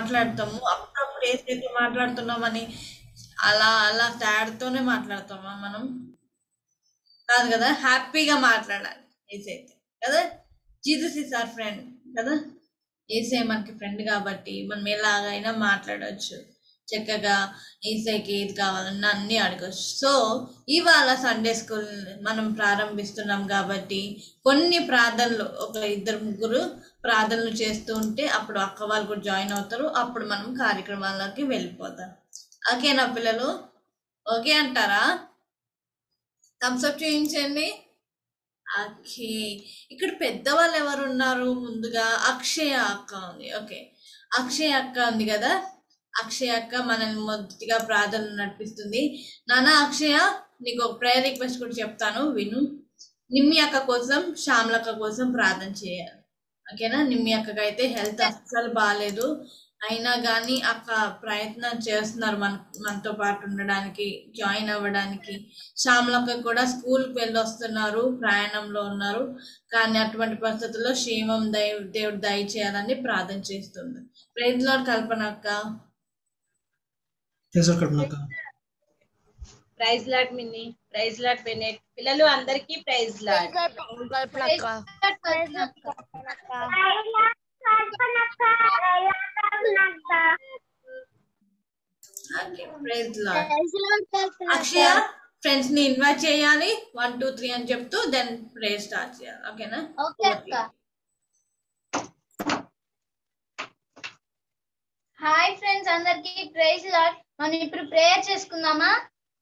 మాట్లాడతాము. అప్పుడప్పుడు ఏదైతే మాట్లాడుతున్నామని అలా అలా తేడాతోనే మాట్లాడతామా మనం? కాదు కదా? హ్యాపీగా మాట్లాడాలి. ఏసైతే. కదా? Jesus is our friend. కదా? ఏసై మనకి ఫ్రెండ్ కాబట్టి మనం ఎలాగైనా మాట్లాడవచ్చు చక్కగా ఏసైకి ఏది కావాలన్నా అన్నీ అడగచ్చు. సో ఇవాళ సండే స్కూల్ మనం ప్రారంభిస్తున్నాం కాబట్టి కొన్ని ప్రార్థనలు ఒక ఇద్దరు ముగ్గురు ప్రార్థనలు చేస్తూ ఉంటే అప్పుడు అక్క వాళ్ళు కూడా జాయిన్ అవుతారు. అప్పుడు మనం కార్యక్రమాల్లోకి వెళ్ళిపోతాం. ఓకేనా పిల్లలు? ఓకే అంటారా? థమ్స్అప్ చేయించండి. ఓకే. ఇక్కడ పెద్దవాళ్ళు ఎవరు ఉన్నారు? ముందుగా అక్షయ అక్క ఉంది. ఓకే. అక్షయ అక్క ఉంది కదా? అక్షయ అక్క మనల్ని మొదటిగా ప్రార్థనలు నడిపిస్తుంది. నాన్న అక్షయ నీకు ఒక ప్రేయర్ రిక్వెస్ట్ కూడా చెప్తాను. విను. నిమ్మి అక్క కోసం శ్యామలక్క కోసం ప్రార్థన చేయాలి. ఓకేనా? నిమ్మి అక్కకి అయితే హెల్త్ అస్సలు బాగాలేదు అయినా కానీ అక్క ప్రయత్నం చేస్తున్నారు మన మనతో పాటు ఉండడానికి జాయిన్ అవ్వడానికి. శ్యామలక్క కూడా స్కూల్కి వెళ్ళి వస్తున్నారు ప్రయాణంలో ఉన్నారు. కానీ అటువంటి పరిస్థితుల్లో క్షేమం దయ దేవుడు దయచేయాలని ప్రార్థన చేస్తుంది. ప్రైజ్లో కల్పన అక్క. Praise lord Minni praise lord Bennett. పిల్లలు అందరికీ ప్రైజ్ లాట్ ప్రైజ్ అక్షయ ఫ్రెండ్స్ని ఇన్వైట్ చేయాలి. వన్ టూ త్రీ అని చెప్తూ దెన్ ప్రే స్టార్ట్ చేయాలి. ఓకేనా? హాయ్ ఫ్రెండ్స్ అందరికి ప్రేజ్ లాడ్. మనం ఇప్పుడు ప్రేయర్ చేసుకుందామా?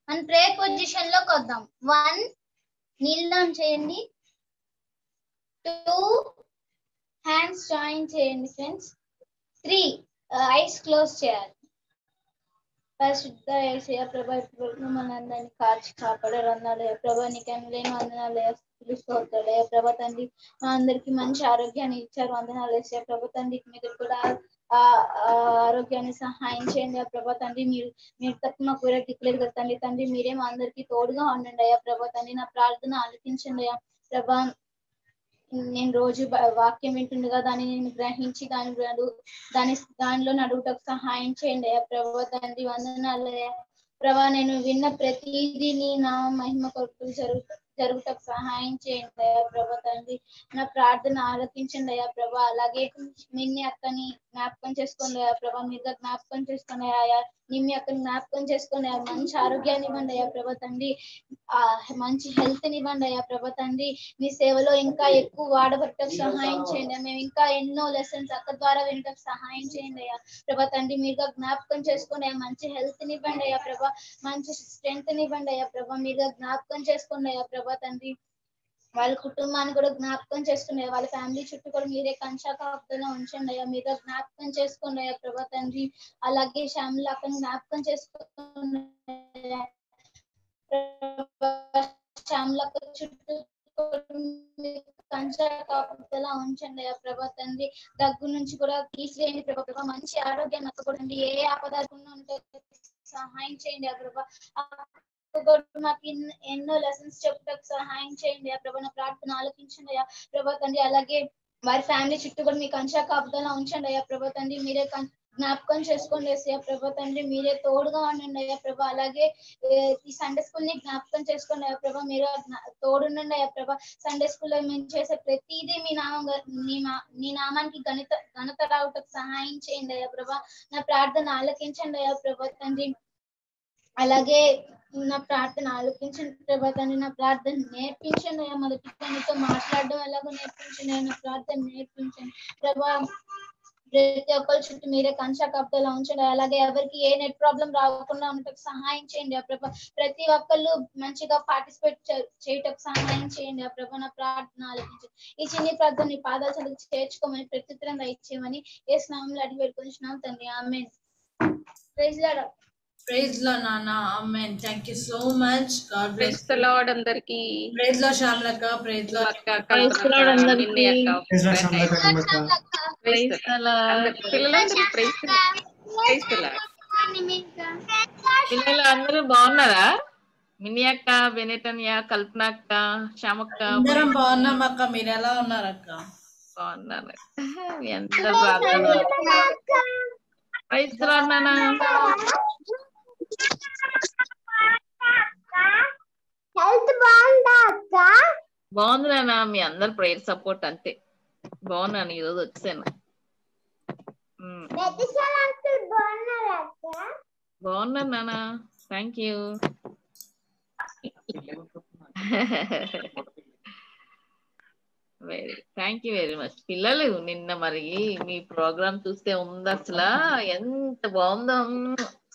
మన ప్రేయర్ పొజిషన్లోకి వద్దాం. వన్ నీళ్ళం చేయండి. టూ హ్యాండ్స్ జాయిన్ చేయండి ఫ్రెండ్స్. త్రీ ఐస్ క్లోజ్ చేయాలి. పరిశుద్ధ ఏసయ ప్రభా ఇప్పుడు మన అందరినీ కాచి కాపాడారు. అన్నాడు ప్రభా నీకు లేని వందనాలు పిలుస్తూ ప్రభా తండ్రి మా అందరికి మంచి ఆరోగ్యాన్ని ఇచ్చారు. వందనాలు వేసే ప్రభా తండ్రి మీద కూడా ఆరోగ్యాన్ని సహాయం చేయండి ఆ ప్రభా. తండ్రి మీరు మీరు తప్ప మాకు వేరే దిక్కులేదు కదా తండ్రి. తండ్రి మీరే మా అందరికి తోడుగా ఉండండి అయ్యా ప్రభా. తండ్రి నా ప్రార్థన ఆలకించండి అయ్యా ప్రభా. నేను రోజు వాక్యం వింటుండగా దాన్ని నేను గ్రహించి దాని దాని దానిలో నడువుటకు సహాయం చేయండి అయ్యా ప్రభా. తండ్రి వందనాలు అయ్యా. ప్రభా నేను విన్న ప్రతిదీ నా మహిమ కొరకు జరుగుతుంది జరుగుటకు సహాయం చేయండి అయ్యా ప్రభా తండ్రి. నా ప్రార్థన ఆలకించండి అయ్యా ప్రభా. అలాగే నిన్ని అక్కని జ్ఞాపకం చేసుకోండి అయ్యా ప్రభా. మీద జ్ఞాపకం చేసుకోండి అయ్యా. నిమ్మి అక్కని జ్ఞాపకం చేసుకోండి అయ్యా. మంచి ఆరోగ్యాన్ని ఇవ్వండి అయ్యా ప్రభా తండ్రి. ఆ మంచి హెల్త్ నివ్వండి అయ్యా ప్రభా తండ్రి. మీ సేవలో ఇంకా ఎక్కువ వాడబట్టకు సహాయం చేయండి మేము ఇంకా ఎన్నో లెసన్స్ అక్క ద్వారా వినటకు సహాయం చేయండి అయ్యా ప్రభా తండ్రి. మీరుగా జ్ఞాపకం చేసుకోండి అయ్యా. మంచి హెల్త్ నివ్వండి అయ్యా ప్రభా. మంచి స్ట్రెంగ్త్ నివ్వండి అయ్యా ప్రభా. మీరుగా జ్ఞాపకం చేసుకోండి అయ్యా ప్రభా తండ్రి వాళ్ళ కుటుంబాన్ని కూడా జ్ఞాపకం చేసుకుని వాళ్ళ ఫ్యామిలీ చుట్టూ కూడా మీరే కంచా ఉంచండి అయ్యా మీద జ్ఞాపకం చేసుకోండి అయ్యా ప్రభా తండ్రి అలాగే శ్యామల అక్కని జ్ఞాపకం చేసుకోండి శ్యామల చుట్టూ కంచా ఉంచండి అయ్యా ప్రభా తండ్రి దగ్గు నుంచి కూడా తీసివేయండి ప్రభా ప్రభా మంచి ఆరోగ్యాన్ని అక్కకూడండి ఏ ఆపదాలు ఉంటే సహాయం చేయండి ఆ ప్రభా. కూడా మాకు ఎన్నో లెసన్స్ చెప్పుటకు సహాయం చేయండి. ప్రభా నా ప్రార్థన ఆలకించండి అయ్యా. ప్రభా తండ్రి అలాగే వారి ఫ్యామిలీ చుట్టూ కూడా మీ అంచా కాపుదలా ఉంచండి అయ్యా. ప్రభా తండ్రి మీరే కం- జ్ఞాపకం చేసుకోండి అయ్యా. ప్రభా తండ్రి మీరే తోడుగా ఉండండి అయ్యా ప్రభా. అలాగే ఈ సండే స్కూల్ని జ్ఞాపకం చేసుకోండి అయ్యా ప్రభా. మీరు తోడుండండి అయ్యా ప్రభా. సండే స్కూల్లో మేము చేసే ప్రతిదీ మీ నామం మీ మా- మీ నామానికి గణిత ఘనత రావటకు సహాయం చేయండి అయ్యా ప్రభా. నా ప్రార్థన ఆలకించండి అయ్యా ప్రభా తండ్రి. అలాగే నా ప్రార్థన ఆలోపించండి ప్రభా తండ్రి నా ప్రార్థన నేర్పించండి అయ్యా. మొదటి దానితో మాట్లాడడం ఎలాగో నేర్పించండి అయ్యా, నా ప్రార్థన నేర్పించండి. ప్రభా ప్రతి ఒక్కరి చుట్టూ మీరే కంచా కబ్దలా ఉంచండి అలాగే ఎవరికి ఏ నెట్ ప్రాబ్లం రాకుండా ఉండటం సహాయం చేయండి ఆ ప్రభా. ప్రతి ఒక్కళ్ళు మంచిగా పార్టిసిపేట్ చేయటకు సహాయం చేయండి ఆ ప్రభా. నా ప్రార్థన ఆలోచించండి ఈ చిన్ని ప్రార్థన నీ పాదాల చదువు చేర్చుకోమని ప్రత్యుత్తరం దయచేయమని ఏ స్నామంలో అడిగి పెట్టుకుంటున్నాం తండ్రి. ఆమె ప్రైజ్ లాడ్. ప్రైజ్లో నాన్న అమ్మాయి thank you so much God bless praise lord అందరికి. ప్రైజ్లో శ్యామలక్క ప్రైజ్లో అక్క కల్పన అక్క, నిన్ని అక్క, ప్రెజర్ శ్యామల కడుపునాక ప్రైజ్ the Lord. పిల్లలందరూ ప్రైజ్. Praise the Lord. పిల్లలు అందరూ బాగున్నారా? మినీ అక్క బెనెటన్య కల్పన అక్క శ్యామక్క. అందరం బాగున్నాం అక్క. మీరు ఎలా ఉన్నారు అక్క? బాగున్నారు మీ అందరూ ప్రార్థన ప్రైజ్ నాన్న. హెల్త్ బాగుందా అక్క? బాగుంది నాన్న మీ అందరు ప్రేయర్ సపోర్ట్ అంతే. బాగున్నాను ఈ రోజు వచ్చాను. బాగున్నాను నాన్న. Thank you very thank you very much పిల్లలు నిన్న మరి మీ ప్రోగ్రామ్ చూస్తే ఉంది అసలు ఎంత బాగుందో.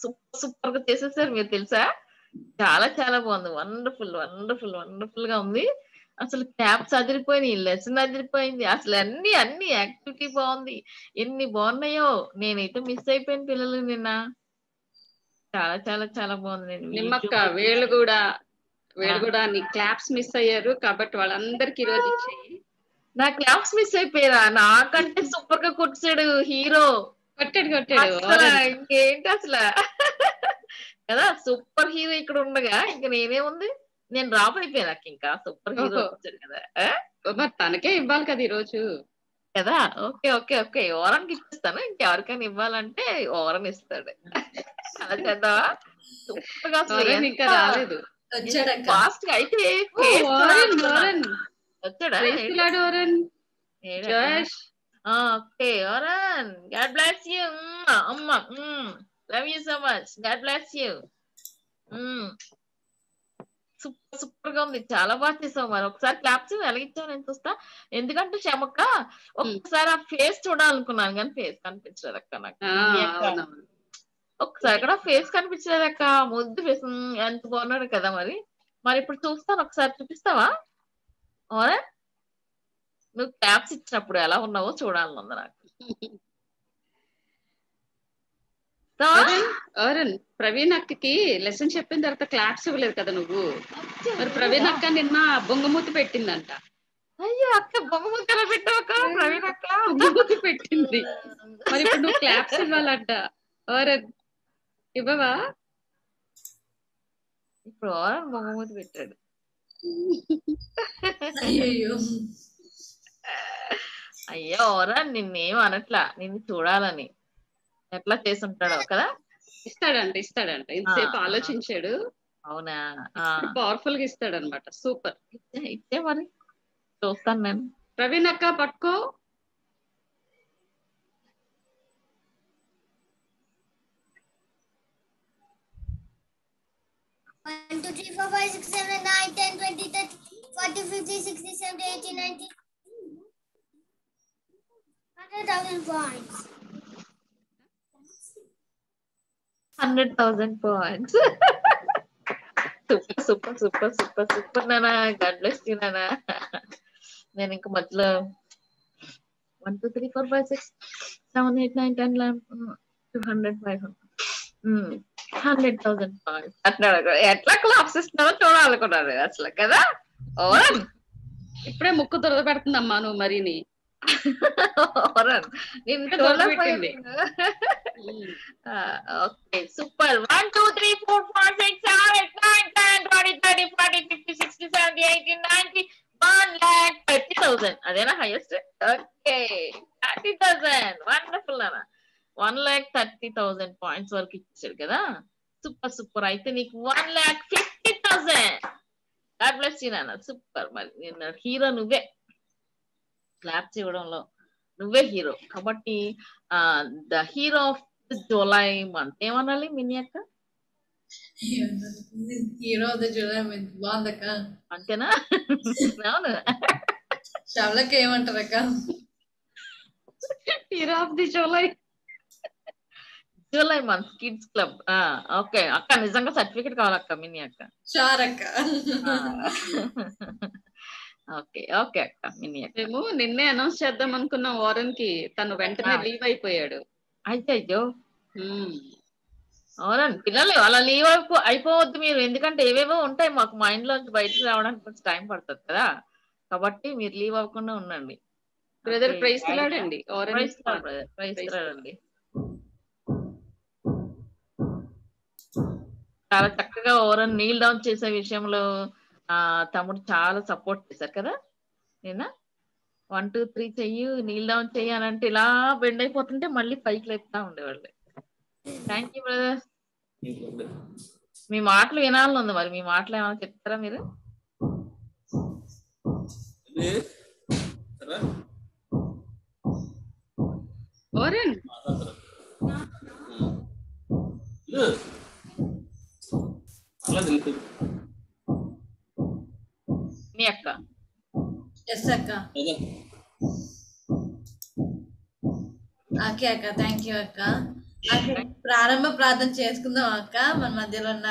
సూపర్ సూపర్గా చేసేసారు మీరు తెలుసా? చాలా చాలా బాగుంది. వండర్ఫుల్ వండర్ఫుల్ వండర్ఫుల్గా ఉంది. అసలు క్యాప్స్ అదిరిపోయినాయి లెసన్ అదిరిపోయింది. అసలు అన్ని అన్ని యాక్టివిటీ బాగుంది. ఎన్ని బాగున్నాయో నేనైతే మిస్ అయిపోయిన పిల్లలు నిన్న. చాలా చాలా చాలా బాగుంది. నేను నిమ్మక్క వీళ్ళు కూడా వీళ్ళు. కూడా నీ క్లాప్స్ మిస్ అయ్యారు కాబట్టి వాళ్ళందరికి ఈ రోజు ఇచ్చేయి. నా క్లాప్స్ మిస్ అయిపోయారా? నాకంటే సూపర్గా కొట్టాడు హీరో. కొట్టాడు కొట్టాడు. అసలు ఇంకేంటి అసలు? కదా సూపర్ హీరో ఇక్కడ ఉండగా ఇంకా నేనేముంది? నేను రాబడిపోయాను నాకు ఇంకా సూపర్ హీరో. వచ్చాడు కదా? మరి తనకే ఇవ్వాలి కదా ఈ రోజు కదా ఓకే ఓకే ఓకే. ఓరానికి ఇచ్చేస్తాను. ఇంకెవరికైనా ఇవ్వాలంటే ఓరన్ ఇస్తాడు. అలా చేద్దామా? సూపర్గా ఇంకా రాలేదు. ఫాస్ట్గా అయితే వచ్చాడా? Josh. Okay ఓరన్ God bless you అమ్మ love you so much God bless you super సూపర్గా ఉంది. చాలా బాగా చేసావు మరి. ఒకసారి క్లాప్స్ వెలిగించావు నేను చూస్తా. ఎందుకంటే చెమక్క ఒకసారి ఆ ఫేస్ చూడాలనుకున్నాను కానీ ఫేస్ కనిపించలేదు అక్క నాకు. ఒకసారి కూడా ఫేస్ కనిపించలేదు అక్క. ముద్దు ఫేస్ ఎంత బాగున్నాడు కదా మరి. మరి ఇప్పుడు చూస్తాను. ఒకసారి చూపిస్తావా? ఓరే నువ్వు క్యాప్స్ ఇచ్చినప్పుడు ఎలా ఉన్నావో చూడాలనుంది నాకు ప్రవీణ్ అక్కకి లెసన్ చెప్పిన తర్వాత క్లాప్స్ ఇవ్వలేదు కదా నువ్వు? మరి ప్రవీణ్ అక్క నిన్న బొంగమూతి పెట్టిందంట. అయ్యో అక్క బొమ్మ ముక్కలు పెట్టావు ప్రవీణ్ అక్క? బొంగమూతి పెట్టింది. మరి ఇప్పుడు నువ్వు క్లాప్స్ ఇవ్వాలంట. వరుణ్ ఇవ్వవా? ఇప్పుడు ఓరన్ బొమ్మ మూతి పెట్టాడు. అయ్యో అయ్యో ఓరన్ నిన్నేం అనట్లా. నిన్ను చూడాలని. ఎట్లా చేసి ఉంటాడో కదా? ఇస్తాడంట ఇస్తాడంట. ఇంతసేపు. ఆలోచించాడు. అవునా? పవర్ఫుల్గా ఇస్తాడనమాట. సూపర్. ఇచ్చే ఇచ్చే మరి. చూస్తాను నేను. ప్రవీణ్ అక్క పట్టుకో. One, two, three, four, five, six, seven, nine, ten, twenty, thirty, forty, fifty, sixty, seventy, eighty, ninety. Hundred thousand points. Hundred thousand points super super super super super నానా గాడ్ బ్లెస్ యూ నానా నేను ఇంకా మధ్యలో one two three four five six seven eight nine ten eleven two hundred five hundred hundred thousand points అట్లా ఎట్లా claps ఇస్తున్నారో చూడాలనుకున్నారు అసలు కదా ఓరన్ ఇప్పుడే ముక్కు దురద పెడుతుందమ్మా నువ్వు మరిని ఓరన్ నేను ఇంకా దొరకబెట్టింది. Okay super one two three four five six seven eight nine ten twenty thirty forty fifty sixty seventy eighty ninety one lakh thirty thousand అదేనా highest okay thirty thousand wonderful అన్న one lakh thirty thousand points వరకు ఇచ్చాడు కదా? Super super అయితే నీకు one lakh fifty thousand God bless you నాన్న super మరి నిన్న హీరో నువ్వే క్లాప్స్ ఇవ్వడంలో నువ్వే హీరో. కాబట్టి the hero of July month ఏమనాలి మినీ అక్క? హీరో చూడలే బాగుందక్క అంతేనా? అవును. షవలకి ఏమంటారు అక్క? Hero of the July July month kids club. Okay. అక్క నిజంగా సర్టిఫికెట్ కావాలక్క మినీ అక్క. షార్ అక్క. ఓకే ఓకే అక్క. మేము నిన్నే అనౌన్స్ చేద్దాం అనుకున్నాం వారన్కి తను వెంటనే. లీవ్ అయిపోయాడు. అయితే అయ్యో. అవునండి పిల్లలు అలా లీవ్ అయిపో అయిపోవద్దు మీరు. ఎందుకంటే ఏవేవో ఉంటాయి మాకు మైండ్ లోంచి బయటకు రావడానికి కొంచెం టైం పడుతుంది కదా. కాబట్టి మీరు లీవ్ అవ్వకుండా ఉండండి. బ్రదర్. ప్రైజ్ లాడండి లార్డ్ అండి చాలా చక్కగా ఓరన్ నీల్ డౌన్ చేసే విషయంలో ఆ తమ్ముడు చాలా సపోర్ట్ చేశారు కదా? నేనా? వన్ టూ త్రీ చెయ్యి నీల్ డౌన్ చెయ్యి అని అంటే ఇలా బెండ్ అయిపోతుంటే మళ్ళీ పైకి లేపుతా ఉండేవాళ్ళు. థ్యాంక్ యూ బ్రదర్ మీ మాటలు వినాలని ఉంది మరి. మీ మాటలు ఏమైనా చెప్తారా మీరు? ఓరెన్. మీ అక్క. ఎస్ అక్క. ఓకే అక్క. థ్యాంక్ యూ అక్క. ప్రారంభ ప్రార్థన చేసుకుందాం అక్క. మన మధ్యలో ఉన్న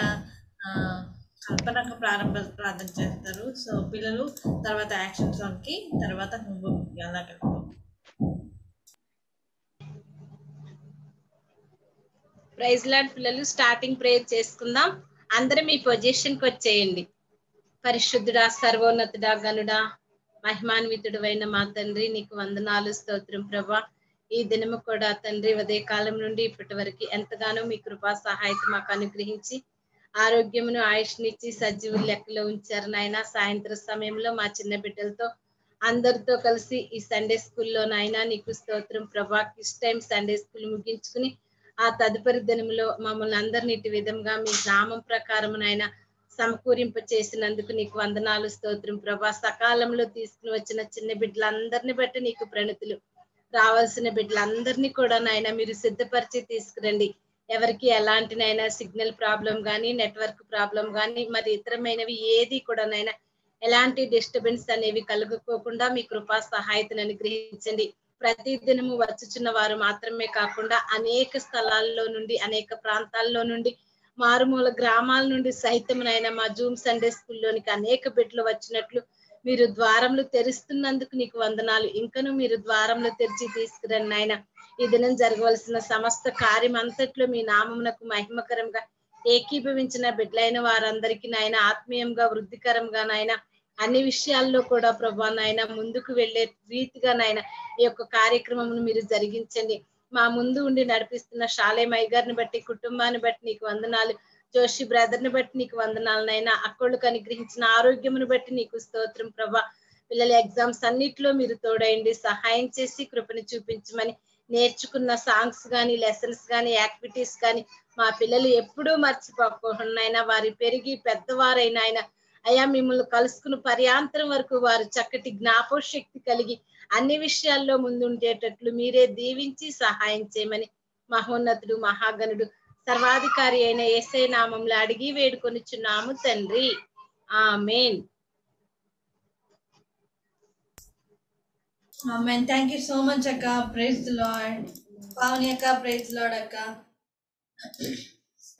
కల్పన అక్క ప్రారంభ ప్రార్థన చేస్తారు. సో పిల్లలు తర్వాత యాక్షన్ సాంగ్కి తర్వాత అలా కలుపుతాం. ప్రైజ్ లాడ్ పిల్లలు. స్టార్టింగ్ ప్రేయర్ చేసుకుందాం. అందరూ మీ పొజిషన్కి వచ్చేయండి. పరిశుద్ధుడా సర్వోన్నతుడా గనుడా మహిమాన్వితుడు అయిన మా తండ్రి నీకు వందనాలు స్తోత్రం ప్రభా. ఈ దినము కూడా తండ్రి ఉదయ కాలం నుండి ఇప్పటి వరకు ఎంతగానో మీ కృపా సహాయత మాకు అనుగ్రహించి ఆరోగ్యమును ఆయుష్నిచ్చి సజీవులు లెక్కలో ఉంచారు నాయన. సాయంత్రం సమయంలో మా చిన్న బిడ్డలతో అందరితో కలిసి ఈ సండే స్కూల్లో నాయన నీకు స్తోత్రం ప్రభా. కిస్ టైం సండే స్కూల్ ముగించుకుని ఆ తదుపరి దినములో మమ్మల్ని అందరిని ఇటు విధంగా మీ గ్రామం ప్రకారం నాయన సమకూరింప చేసినందుకు నీకు వందనాలు స్తోత్రం. ప్రభా సకాలంలో తీసుకుని వచ్చిన చిన్న బిడ్డలందరిని బట్టి నీకు ప్రణతులు. రావాల్సిన బిడ్డలందరినీ కూడా నాయన మీరు సిద్ధపరిచి తీసుకురండి. ఎవరికి ఎలాంటినైనా సిగ్నల్ ప్రాబ్లం కానీ నెట్వర్క్ ప్రాబ్లం కానీ మరి ఇతరమైనవి ఏది కూడా నైనా ఎలాంటి డిస్టర్బెన్స్ అనేవి కలుగుకోకుండా మీ కృపా సహాయతను అనుగ్రహించండి. ప్రతి దినము వచ్చుచున్న వారు మాత్రమే కాకుండా అనేక స్థలాల్లో నుండి అనేక ప్రాంతాల్లో నుండి మారుమూల గ్రామాల నుండి సైతమునైనా మా జూమ్ సండే స్కూల్లోనికి అనేక బిడ్డలు వచ్చినట్లు మీరు ద్వారంలో తెరుస్తున్నందుకు నీకు వందనాలు. ఇంకను మీరు ద్వారంలో తెరిచి తీసుకురండి నాయన. ఈ దినం జరగవలసిన సమస్త కార్యం అంతట్లో మీ నామమునకు మహిమకరంగా ఏకీభవించిన బిడ్డలైన వారందరికీ నాయన ఆత్మీయంగా వృద్ధికరంగా నాయన అన్ని విషయాల్లో కూడా ప్రభా నాయన ముందుకు వెళ్ళే రీతిగా నాయన ఈ యొక్క కార్యక్రమమును మీరు జరిగించండి. మా ముందు ఉండి నడిపిస్తున్న షాలేమయ్య గారిని బట్టి కుటుంబాన్ని బట్టి నీకు వందనాలు. జోషి బ్రదర్ని బట్టి నీకు వందనాలు నైనా అక్కళ్ళకు అనుగ్రహించిన ఆరోగ్యమును బట్టి నీకు స్తోత్రం ప్రభా. పిల్లల ఎగ్జామ్స్ అన్నిట్లో మీరు తోడయండి. సహాయం చేసి కృపను చూపించమని నేర్చుకున్న సాంగ్స్ కానీ లెసన్స్ కానీ యాక్టివిటీస్ కానీ మా పిల్లలు ఎప్పుడూ మర్చిపోకుండా వారి పెరిగి పెద్దవారైన ఆయన అయా మిమ్మల్ని కలుసుకున్న పర్యాంతరం వరకు వారు చక్కటి జ్ఞాపక శక్తి కలిగి అన్ని విషయాల్లో ముందుండేటట్లు మీరే దీవించి సహాయం చేయమని మహోన్నతుడు మహాగణుడు సర్వాధికారి అయిన ఏసై నామంలో అడిగి వేడుకొనిచున్నాము తండ్రి. ఆ amen. Thank you so much అక్క. ప్రైజ్ లాడ్ పావని అక్క ప్రైజ్ లాడ్ అక్క.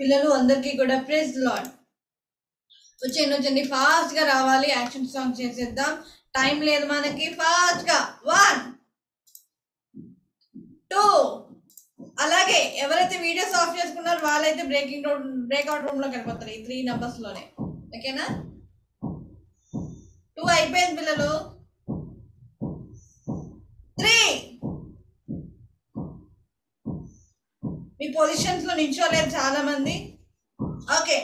పిల్లలు అందరికీ కూడా ప్రైజ్ లాడ్ వచ్చేయండి వచ్చండి ఫాస్ట్గా రావాలి. యాక్షన్ సాంగ్ చేసేద్దాం. టైం లేదు మనకి. ఫాస్ట్గా. వన్ టూ అలాగే ఎవరైతే వీడియోస్ ఆఫ్ చేసుకున్నారో వాళ్ళైతే బ్రేకింగ్ రూమ్ బ్రేక్అవుట్ రూమ్లోకి వెళ్ళిపోతారు ఈ త్రీ నంబర్స్లోనే. ఓకేనా? టూ అయిపోయింది పిల్లలు. త్రీ మీ పొజిషన్స్లో నిల్చోలేదు చాలా మంది ఓకే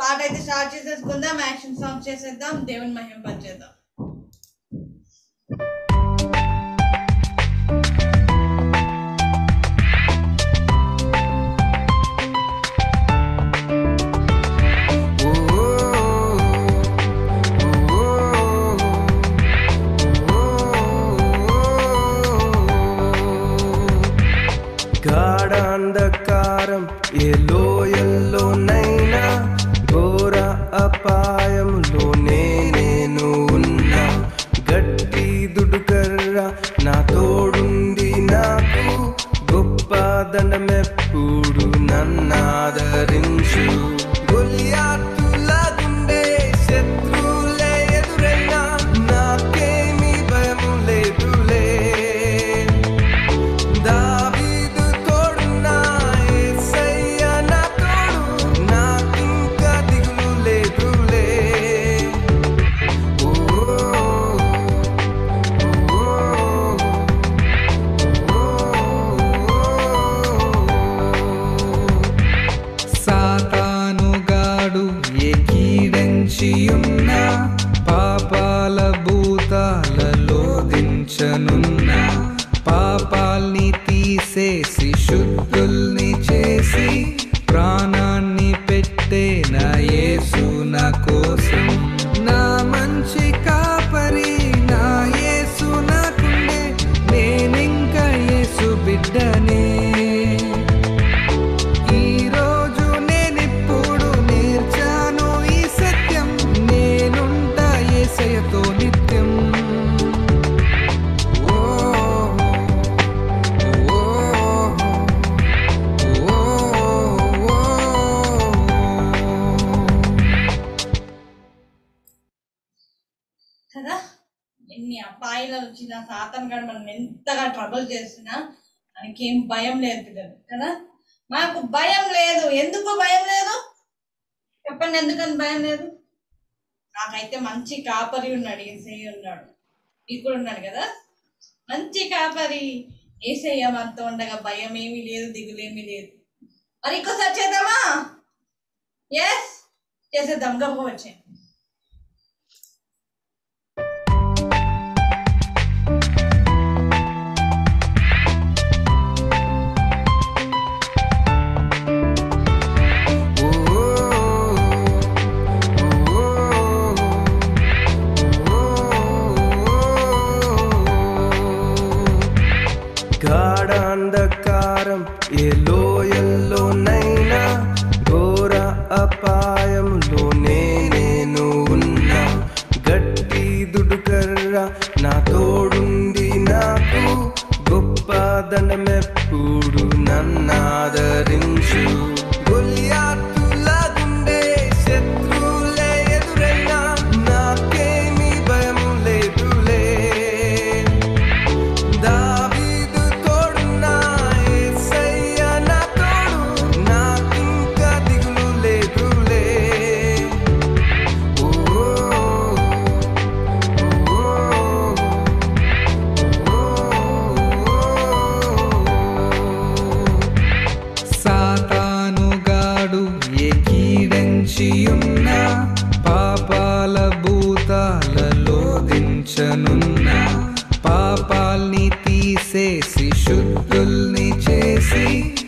పాట అయితే స్టార్ట్ చేసేసుకుందాం యాక్షన్ సాంగ్ చేసేద్దాం దేవుని మహిమ పనిచేద్దాం గాఢాంధకారం ఏ లోయల్లోనైనా ఘోర అపాయంలోనే భయం లేదు. ఎందుకు భయం లేదు? చెప్పండి ఎందుకని భయం లేదు? నాకైతే మంచి కాపరి ఉన్నాడు ఏసయ్య ఉన్నాడు. ఇప్పుడు ఉన్నాడు కదా? మంచి కాపరి. ఏసయ్య మనతో ఉండగా భయం ఏమీ లేదు దిగులేమీ లేదు. మరి ఇంకోసారి చేద్దామా? ఎస్ చేసేద్దాం. గమ్మ వచ్చాయి గాఢాంధకారం ఏ లోయల్లోనైనా ఘోర అపాయంలోనే నేను ఉన్నా గట్టి దుడుకర్ర నా తోడుంది నాకు గొప్ప దండమెప్పుడు నన్నాదరించు చేసి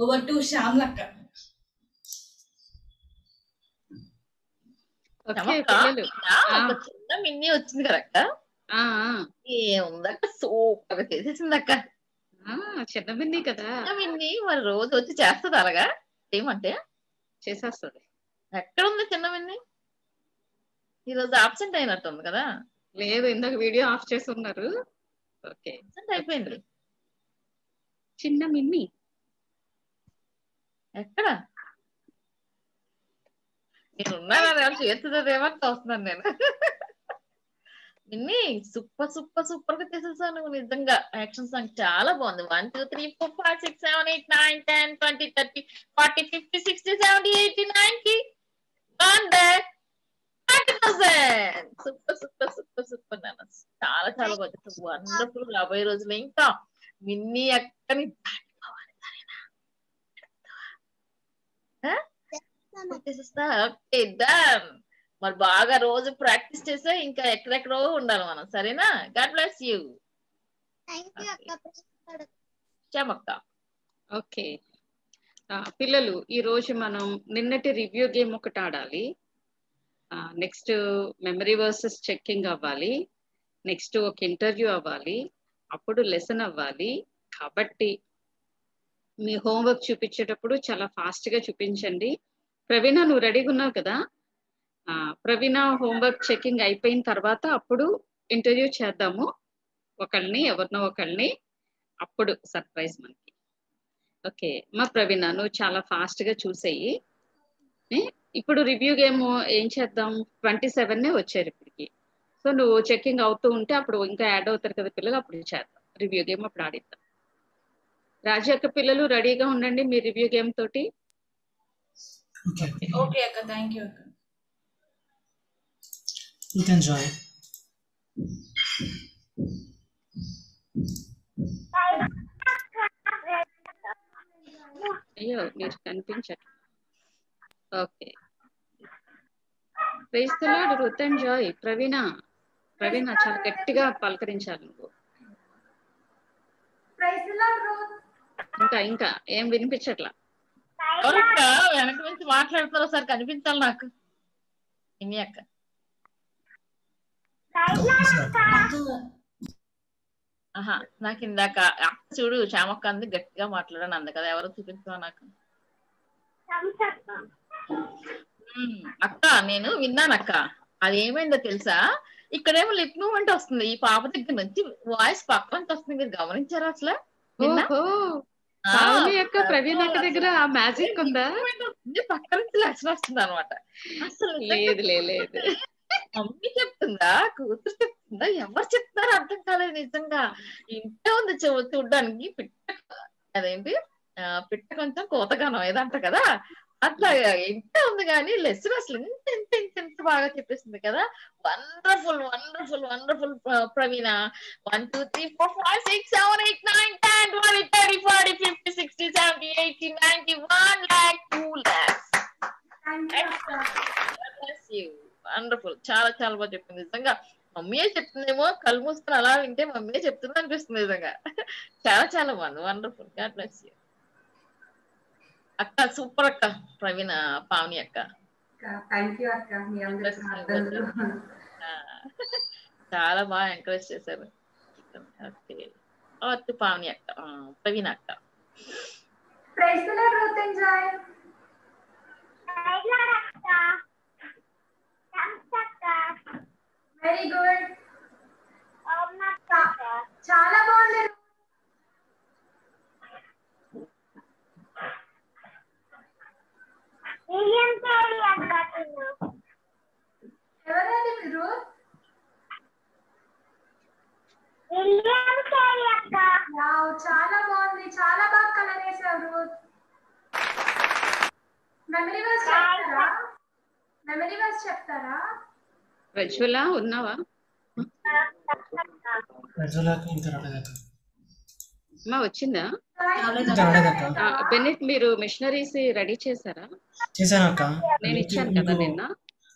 ఓవర్ టు శ్యామ్లక్క చిన్న మిన్ని వచ్చింది ఆ, ఏముందక్క సూపర్గా చేసేసిందక్క. చిన్న బిన్ని కదా. చిన్న మిన్ని మరి రోజు వచ్చి చేస్తుంది అలాగా? ఏమంటే? చేసేస్తుంది. ఎక్కడ ఉంది చిన్న మిన్ని? ఈరోజు ఆబ్సెంట్ అయినట్టుంది కదా. లేదు ఇందాక వీడియో ఆఫ్ చేసి ఉన్నారు. ఓకే. అయిపోయింది. చిన్న మిన్ని. ఎక్కడ? నేను ఉన్నాను చేస్తుందేమో చూస్తున్నాను నేను. నిన్ని సూపర్ సూపర్ సూపర్గా చేసేసావు నువ్వు నిజంగా. యాక్షన్ సాంగ్ చాలా బాగుంది. One two three four five six seven eight nine ten twenty thirty forty fifty sixty seventy eighty ninety hundred super super super super నాన్న. చాలా చాలా బాగుంది. వండర్ఫుల్ రాబోయే రోజులు ఇంకా. మిన్ని అక్కని దాటిపోవాలి సరేనా ఆ? చేసేస్తా మరి బాగా రోజు ప్రాక్టీస్ చేస్తే ఇంకా ఎక్కడెక్కడో ఉండాలి మనం. సరేనా? గాడ్ బ్లెస్ యూ ఓకే ఆ, పిల్లలు ఈ రోజు మనం నిన్నటి రివ్యూ గేమ్ ఒకటి ఆడాలి. నెక్స్ట్ మెమరీ వర్సెస్ చెక్కింగ్ అవ్వాలి. నెక్స్ట్ ఒక ఇంటర్వ్యూ అవ్వాలి. అప్పుడు లెసన్ అవ్వాలి. కాబట్టి మీ హోంవర్క్ చూపించేటప్పుడు చాలా ఫాస్ట్గా చూపించండి. ప్రవీణ నువ్వు రెడీగా ఉన్నావు కదా? ప్రవీణ హోంవర్క్ చెకింగ్ అయిపోయిన తర్వాత అప్పుడు ఇంటర్వ్యూ చేద్దాము. ఒకళ్ళని ఎవరినో ఒకళ్ళని. అప్పుడు సర్ప్రైజ్ మనకి. ఓకే మా ప్రవీణ నువ్వు చాలా ఫాస్ట్గా చూసేయి ఇప్పుడు రివ్యూ గేమ్ ఏం చేద్దాం? ట్వంటీ సెవెన్ వచ్చారు ఇప్పటికి. సో నువ్వు చెకింగ్ అవుతూ ఉంటే అప్పుడు ఇంకా యాడ్ అవుతారు కదా పిల్లలు అప్పుడు చేద్దాం. రివ్యూ గేమ్ అప్పుడు ఆడిద్దాం. రాజు యొక్క పిల్లలు రెడీగా ఉండండి మీ రివ్యూ గేమ్ తోటి. Okay, ఓకే అక్క. థ్యాంక్ యూ అక్క. You can join. అయ్యో మీరు కనిపించట్లేదు okay ప్రైస్తలాడు Ruth and Joy. Praveena Praveena చాలా గట్టిగా పలకరించాలి నువ్వు. ఇంకా ఇంకా ఏం వినిపించట్లా? వెనక నుంచి మాట్లాడుతారో ఒకసారి కనిపించాలి నాకు. ఇన్ని అక్క. ఆహా నాకు ఇందాక అక్క చూడు శ్యామక్క అంది గట్టిగా మాట్లాడాను అంది కదా ఎవరో చూపించవా నాకు. అక్క నేను విన్నాను అక్క. అది ఏమైందో తెలుసా? ఇక్కడేమో లిప్ మూమెంట్ వస్తుంది. ఈ పాప దగ్గర నుంచి వాయిస్ పక్క నుంచి వస్తుంది. మీరు గమనించారా అసలు? పావని అక్క ప్రవీణ్ అక్క దగ్గర ఆ మ్యాజిక్ ఉందా? movement వస్తుంది, పక్క నుంచి లక్షణం వస్తుంది అనమాట అసలు నిజంగా లేదు లే, లేదు మమ్మీ చెప్తుందా? కూతురు చెప్తుందా? ఎవరు చెప్తారో అర్థం కాలేదు నిజంగా. ఇంటే ఉంది చూ- చూడ్డానికి పిట్ట అదేంటి? ఆ, పిట్ట కొంచెం కోతగానం ఏదంట కదా? అట్లా ఎంత ఉంది కానీ లెసన్ అసలు ఎంత ఎంత ఎంత ఎంత బాగా చెప్పేసింది కదా. Wonderful wonderful wonderful Praveena. One two three four five six seven eight nine ten twenty thirty forty fifty sixty seventy eighty ninety one lakh two lakhs wonderful చాలా చాలా బాగా చెప్పింది. నిజంగా మమ్మీయే చెప్తుందేమో కళ్ళు మూసుకొని అలా వింటే మమ్మీయే చెప్తుంది అనిపిస్తుంది నిజంగా. చాలా చాలా బాగుంది. వండర్ఫుల్ గాడ్ బ్లెస్ యూ అక్క సూపర్ అక్క ప్రవీణ పావని అక్క థ్యాంక్ యూ అక్క మీ అందరి ప్రార్థనలు ఆ, చాలా బాగా ఎంకరేజ్ చేశారు ఓకే ఓకే పావని అక్క ఆ, ప్రవీణ అక్క praise the Lord Ruth and Joy very good చాలా బాగుంది ఎవరండి మీరు చాలా బాగుంది చాలా బాగా కలర్ వేసారు మెమరీ వర్స్ చెప్తారా మెమరీ వర్స్ చెప్తారా ప్రజ్వల ఉన్నావా? ప్రజలకు ఇంకా రాలేదక్క అమ్మా వచ్చిందా? బెన్నెట్ మీరు మిషనరీస్ రెడీ చేశారా? చేశాను అక్క. నేను ఇచ్చాను కదా నిన్న.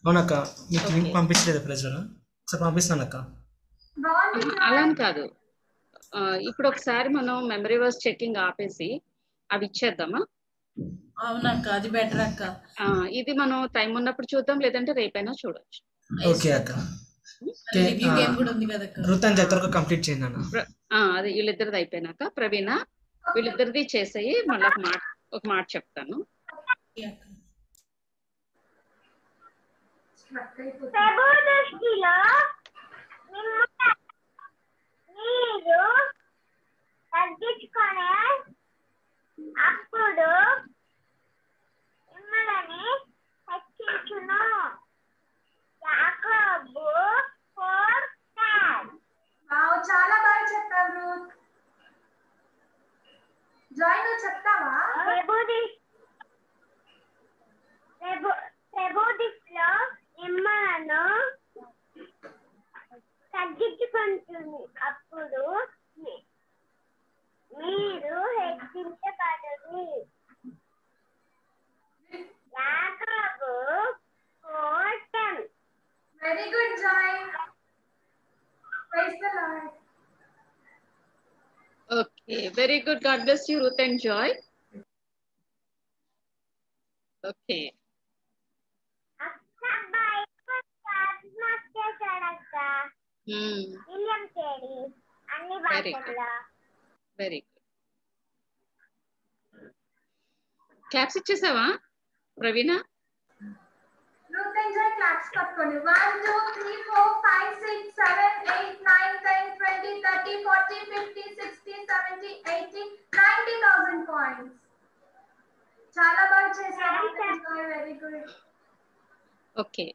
అవునక్క మీకు లింక్ పంపించలేదు ప్రజలు ఒకసారి పంపిస్తాను అక్క. అలా అని కాదు. ఇప్పుడు ఒకసారి మనం మెమరీ వర్స్ చెకింగ్ ఆపేసి అవి ఇచ్చేద్దామా? అవునక్క అది బెటర్ అక్క. ఇది మనం టైం ఉన్నప్పుడు చూద్దాం లేదంటే రేపైనా చూడొచ్చు. ఓకే అక్క. అని చెత్తరకు కంప్లీట్ చేయండి అన్న. అదే వీళ్ళిద్దరిది అయిపోయినాక ప్రవీణ వీళ్ళిద్దరిది చేసేయి మళ్ళీ ఒక మాట ఒక మాట చెప్తాను. ప్రభు దృష్టిలో మిమ్మల్ని మీరు తగ్గించుకునే అప్పుడు మిమ్మల్ని హెచ్చించును. వావ్ చాలా బాగా చెప్పావు రూత్ జాయ్ నువ్వు చెప్తావా? ప్రభు దృ- ప్రభు ప్రభు దృష్టిలో మిమ్మల్ని తగ్గించుకుంటుంది. అప్పుడు మీ- మీరు హెచ్చించబడరు యాకోబు four ten very good Joy praise the Lord okay very good God bless you Ruth and Joy okay అబ్బాయి చేశాడక్క మ్మ్. విలియం కేరీ అన్ని Very good. భాషల్లో very good claps ఇచ్చేసావా Praveena Ruth and Joy claps పట్టుకోండి. One two three four five six seven eight nine ten twenty thirty forty fifty sixty seventy eighty ninety thousand points. చాలా బాగా చేశారు. Very good okay.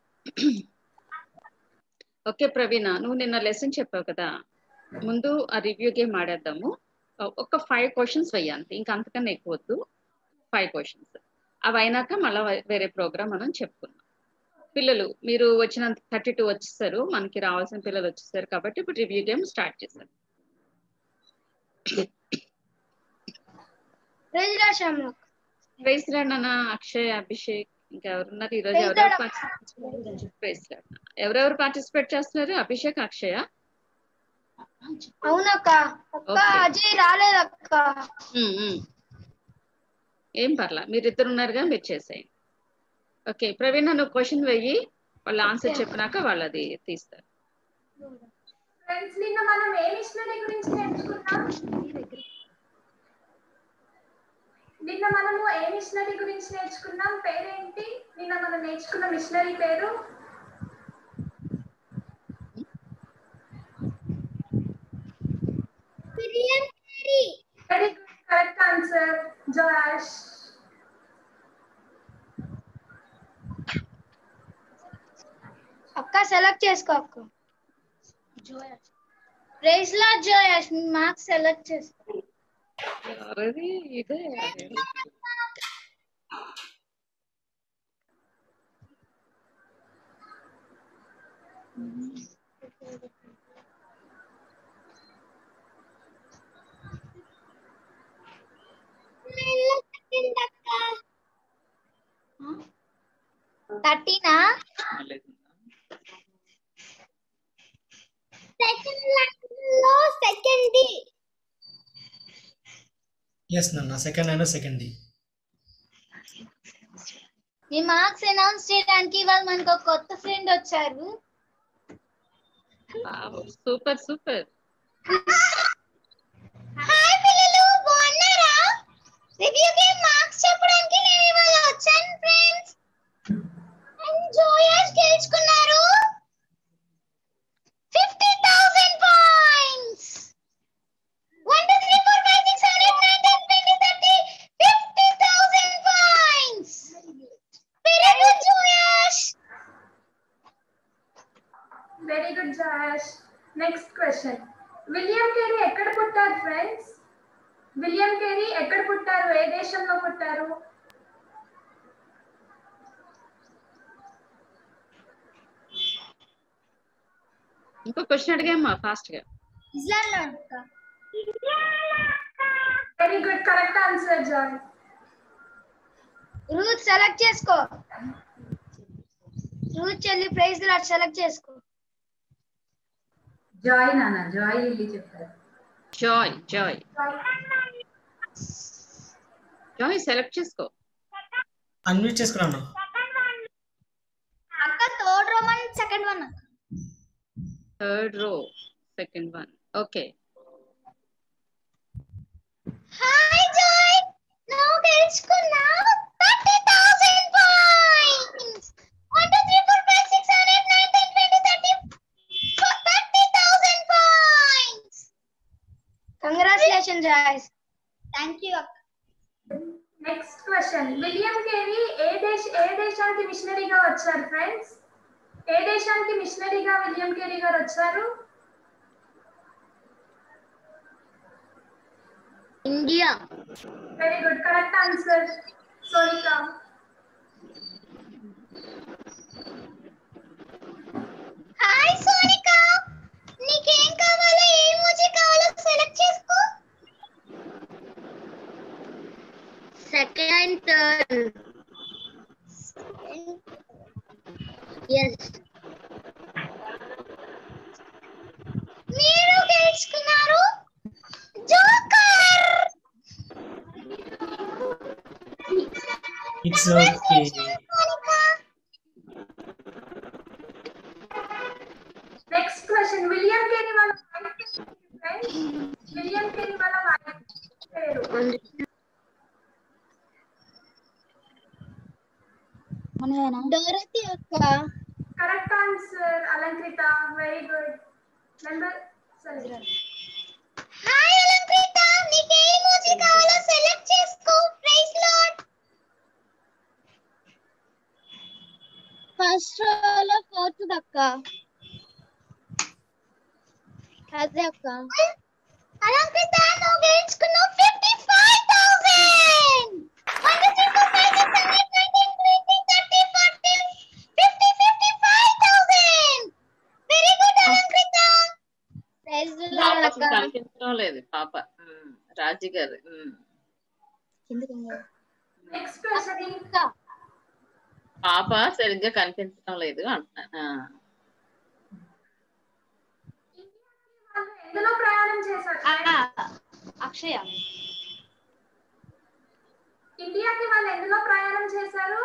Okay Praveena నువ్వు నిన్న lesson చెప్పావు కదా. ముందు ఆ రివ్యూ గేమ్ ఆడేద్దాము. ఒక ఫైవ్ క్వశ్చన్స్ వెయ్యంతే ఇంకా అంతకన్నా ఎక్కువ వద్దు. ఫైవ్ క్వశ్చన్స్ అవి అయినాక మళ్ళీ వేరే ప్రోగ్రామ్ మనం చెప్పుకుందాం. పిల్లలు మీరు వచ్చినంత థర్టీ టూ వచ్చేసారు మనకి రావాల్సిన పిల్లలు వచ్చేసారు కాబట్టి ఇప్పుడు రివ్యూ గేమ్ స్టార్ట్ చేశారు. అక్షయ్ అభిషేక్ ఇంకా ఎవరున్నారు ఈ రోజు ఎవరెవరు పార్టిసిపేట్ ఎవరెవరు పార్టిసిపేట్ చేస్తున్నారు? అభిషేక్ అక్షయ? అవునక్క. అజయ్ రాలేదక్క. ఏం పర్లా మీరిద్దరు ఉన్నారుగా మీరు చేసేయండి. ఓకే ప్రవీణ్ నువ్వు క్వశ్చన్ వెయ్యి. వాళ్ళ ఆన్సర్ చెప్పినాక వాళ్ళు అది తీస్తారు. ఫ్రెండ్స్ నిన్న మనం ఏ మిషనరీ గురించి నేర్చుకున్నాం? నిన్న మనము ఏ మిషనరీ గురించి నేర్చుకున్నాం? పేరేంటి? నిన్న మనం నేర్చుకున్న మిషనరీ పేరు? వెరీ గుడ్ కరెక్ట్ ఆన్సర్ జోష్ అక్క సెలెక్ట్ చేసుకో అక్క ప్రైజ్ లా జోయస్ మార్క్స్ సెలెక్ట్ చేసుకో ఎవరిది ఇదే అదే. థర్టీనా సెకండ్లో సెకండ్ డి ఎస్ నాన్న సెకండ్ అండ్ సెకండ్ డి మీ మార్క్స్ అనౌన్స్ చేయడానికి ఇవాళ మనకు ఒక కొత్త ఫ్రెండ్ వచ్చారు. సూపర్ సూపర్ హాయ్ పిల్లలు బాగున్నారా? రివ్యూ గేమ్ మార్క్స్ చెప్పడానికి నేను ఇవాళ వచ్చాను ఫ్రెండ్స్ జోయాస్ గెలుచుకున్నారు. Fifty thousand points one two three four five six seven eight nine ten twenty thirty fifty thousand points very good Joyce very good Josh next question William Carey ఎక్కడ పుట్టారు friends William Carey ఎక్కడ పుట్టారు? ఏ దేశంలో పుట్టారు? ఇంకో question అడిగామ్మా ఫాస్ట్గా very good correct answer Joy Ruth select చేసుకో। రూత్ చెల్లి ప్రైజ్ లాట్ సెలెక్ట్ చేసుకో। జాయ్ నాన్న జాయ్ లిల్లీ చెప్పారు. జాయ్ జాయ్ జాయ్ సెలెక్ట్ చేసుకో। అన్మ్యూట్ చేసుకున్నాను అక్క third Roman second one third row second one okay hi Joy నువ్వు గెలుచుకున్నావు thirty thousand points one two three four five six seven eight nine ten twenty thirty thirty thousand points congratulation Joyce thank you అక్క next question William Carey ఏ దేశ ఏ దేశానికి మిషనరీగా వచ్చారు friends ఏ దేశానికి మిషనరీగా William Carey గారు వచ్చారు? India. Very good correct answer Sonika hi Sonika నీకేం కావాలో? ఏ ఎమోజీ కావాలో సెలెక్ట్ చేసుకో. సెకండ్ టర్న్ ఎస్ మీరు గెలుచుకున్నారు. Joker. It's okay next question William Carey వాళ్ళ ఫ్రెండ్స్ విలియం కేరీ వాళ్ళ wife పేరు డోరతి అక్క correct answer Alankrita very good number సరే హాయ్ అలంకృత నీకు ఏ ఎమోజీ కావాలో సెలెక్ట్ చేసుకో ప్రైస్ లాట్ ఫస్ట్ రోలో ఫోర్త్ దక్క అదే అక్క అలంకృత నువ్వు గెలుచుకున్నావు ఫిఫ్టీ ఫైవ్ థౌసండ్ కనిపించడం లేదు పాప. రాజీ గారు ఉమ్. నెక్స్ట్ క్వశ్చన్ ఇంకా. పాప సరిగ్గా కనిపించడం లేదు ఎందులో ప్రయాణం చేశారు. అక్షయ. ఇండియాకి వాళ్ళు ఎందులో ప్రయాణం చేశారు?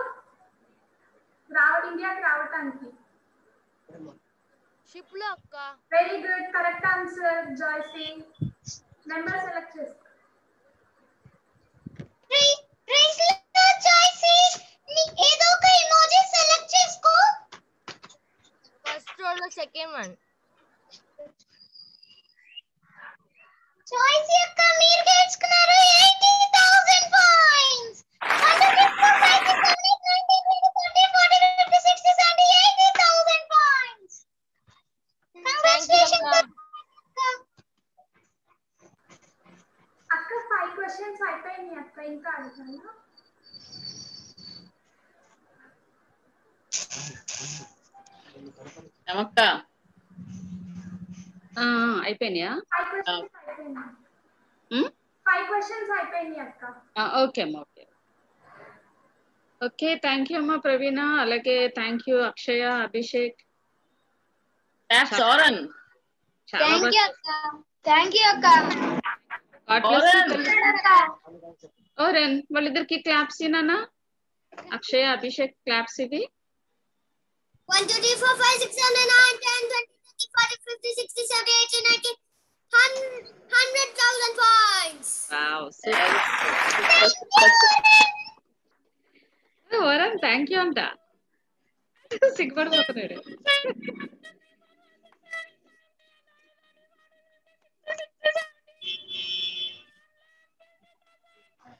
రావ ఇండియాకి రావటానికి. షిప్లో అక్క very good correct answer Joycy number select చేసుకో ప్రైజ్ చాయిసీ ఏదో ఒక ఇమోజీ సెలెక్ట్ చేసుకో ఫస్ట్ రో లో సెకండ్ వన్ చాయిసీ అక్క మీరు గెలుచుకున్నారు 80000 పాయింట్స్ 80000 పాయింట్స్ కంగ్రాచులేషన్స్ అక్క ఫైవ్ క్వశ్చన్స్ అయిపోయినాయి అక్క ఇంకా అడుగుతాను నమక్క ఆ, అయిపోయినాయా ఫైవ్ క్వశ్చన్స్ అయిపోయినాయి ఉమ్? ఫైవ్ క్వశ్చన్స్ అయిపోయినాయి అక్క ఆ, ఓకే అమ్మా ఓకే ఓకే థ్యాంక్ యూ అమ్మా ప్రవీణ అలాగే థ్యాంక్ యూ అక్షయ అభిషేక్ ట్యాప్స్ ఆరన్ చాలా థ్యాంక్ యూ బాగా అక్క థ్యాంక్ యూ అక్క God bless you Oren. తల్లి. ఓరెన్ వాళ్ళిద్దరికి క్లాప్స్ ఇనానా అక్షయ అభిషేక్ క్లాప్స్ ఇవి 1 2 3 4 5 6 7 8 9 10 20 30 40 50 60 70 80 90 100,000 points. Wow Oren thank you అంట సిగ్గుపడిపోతున్నాడు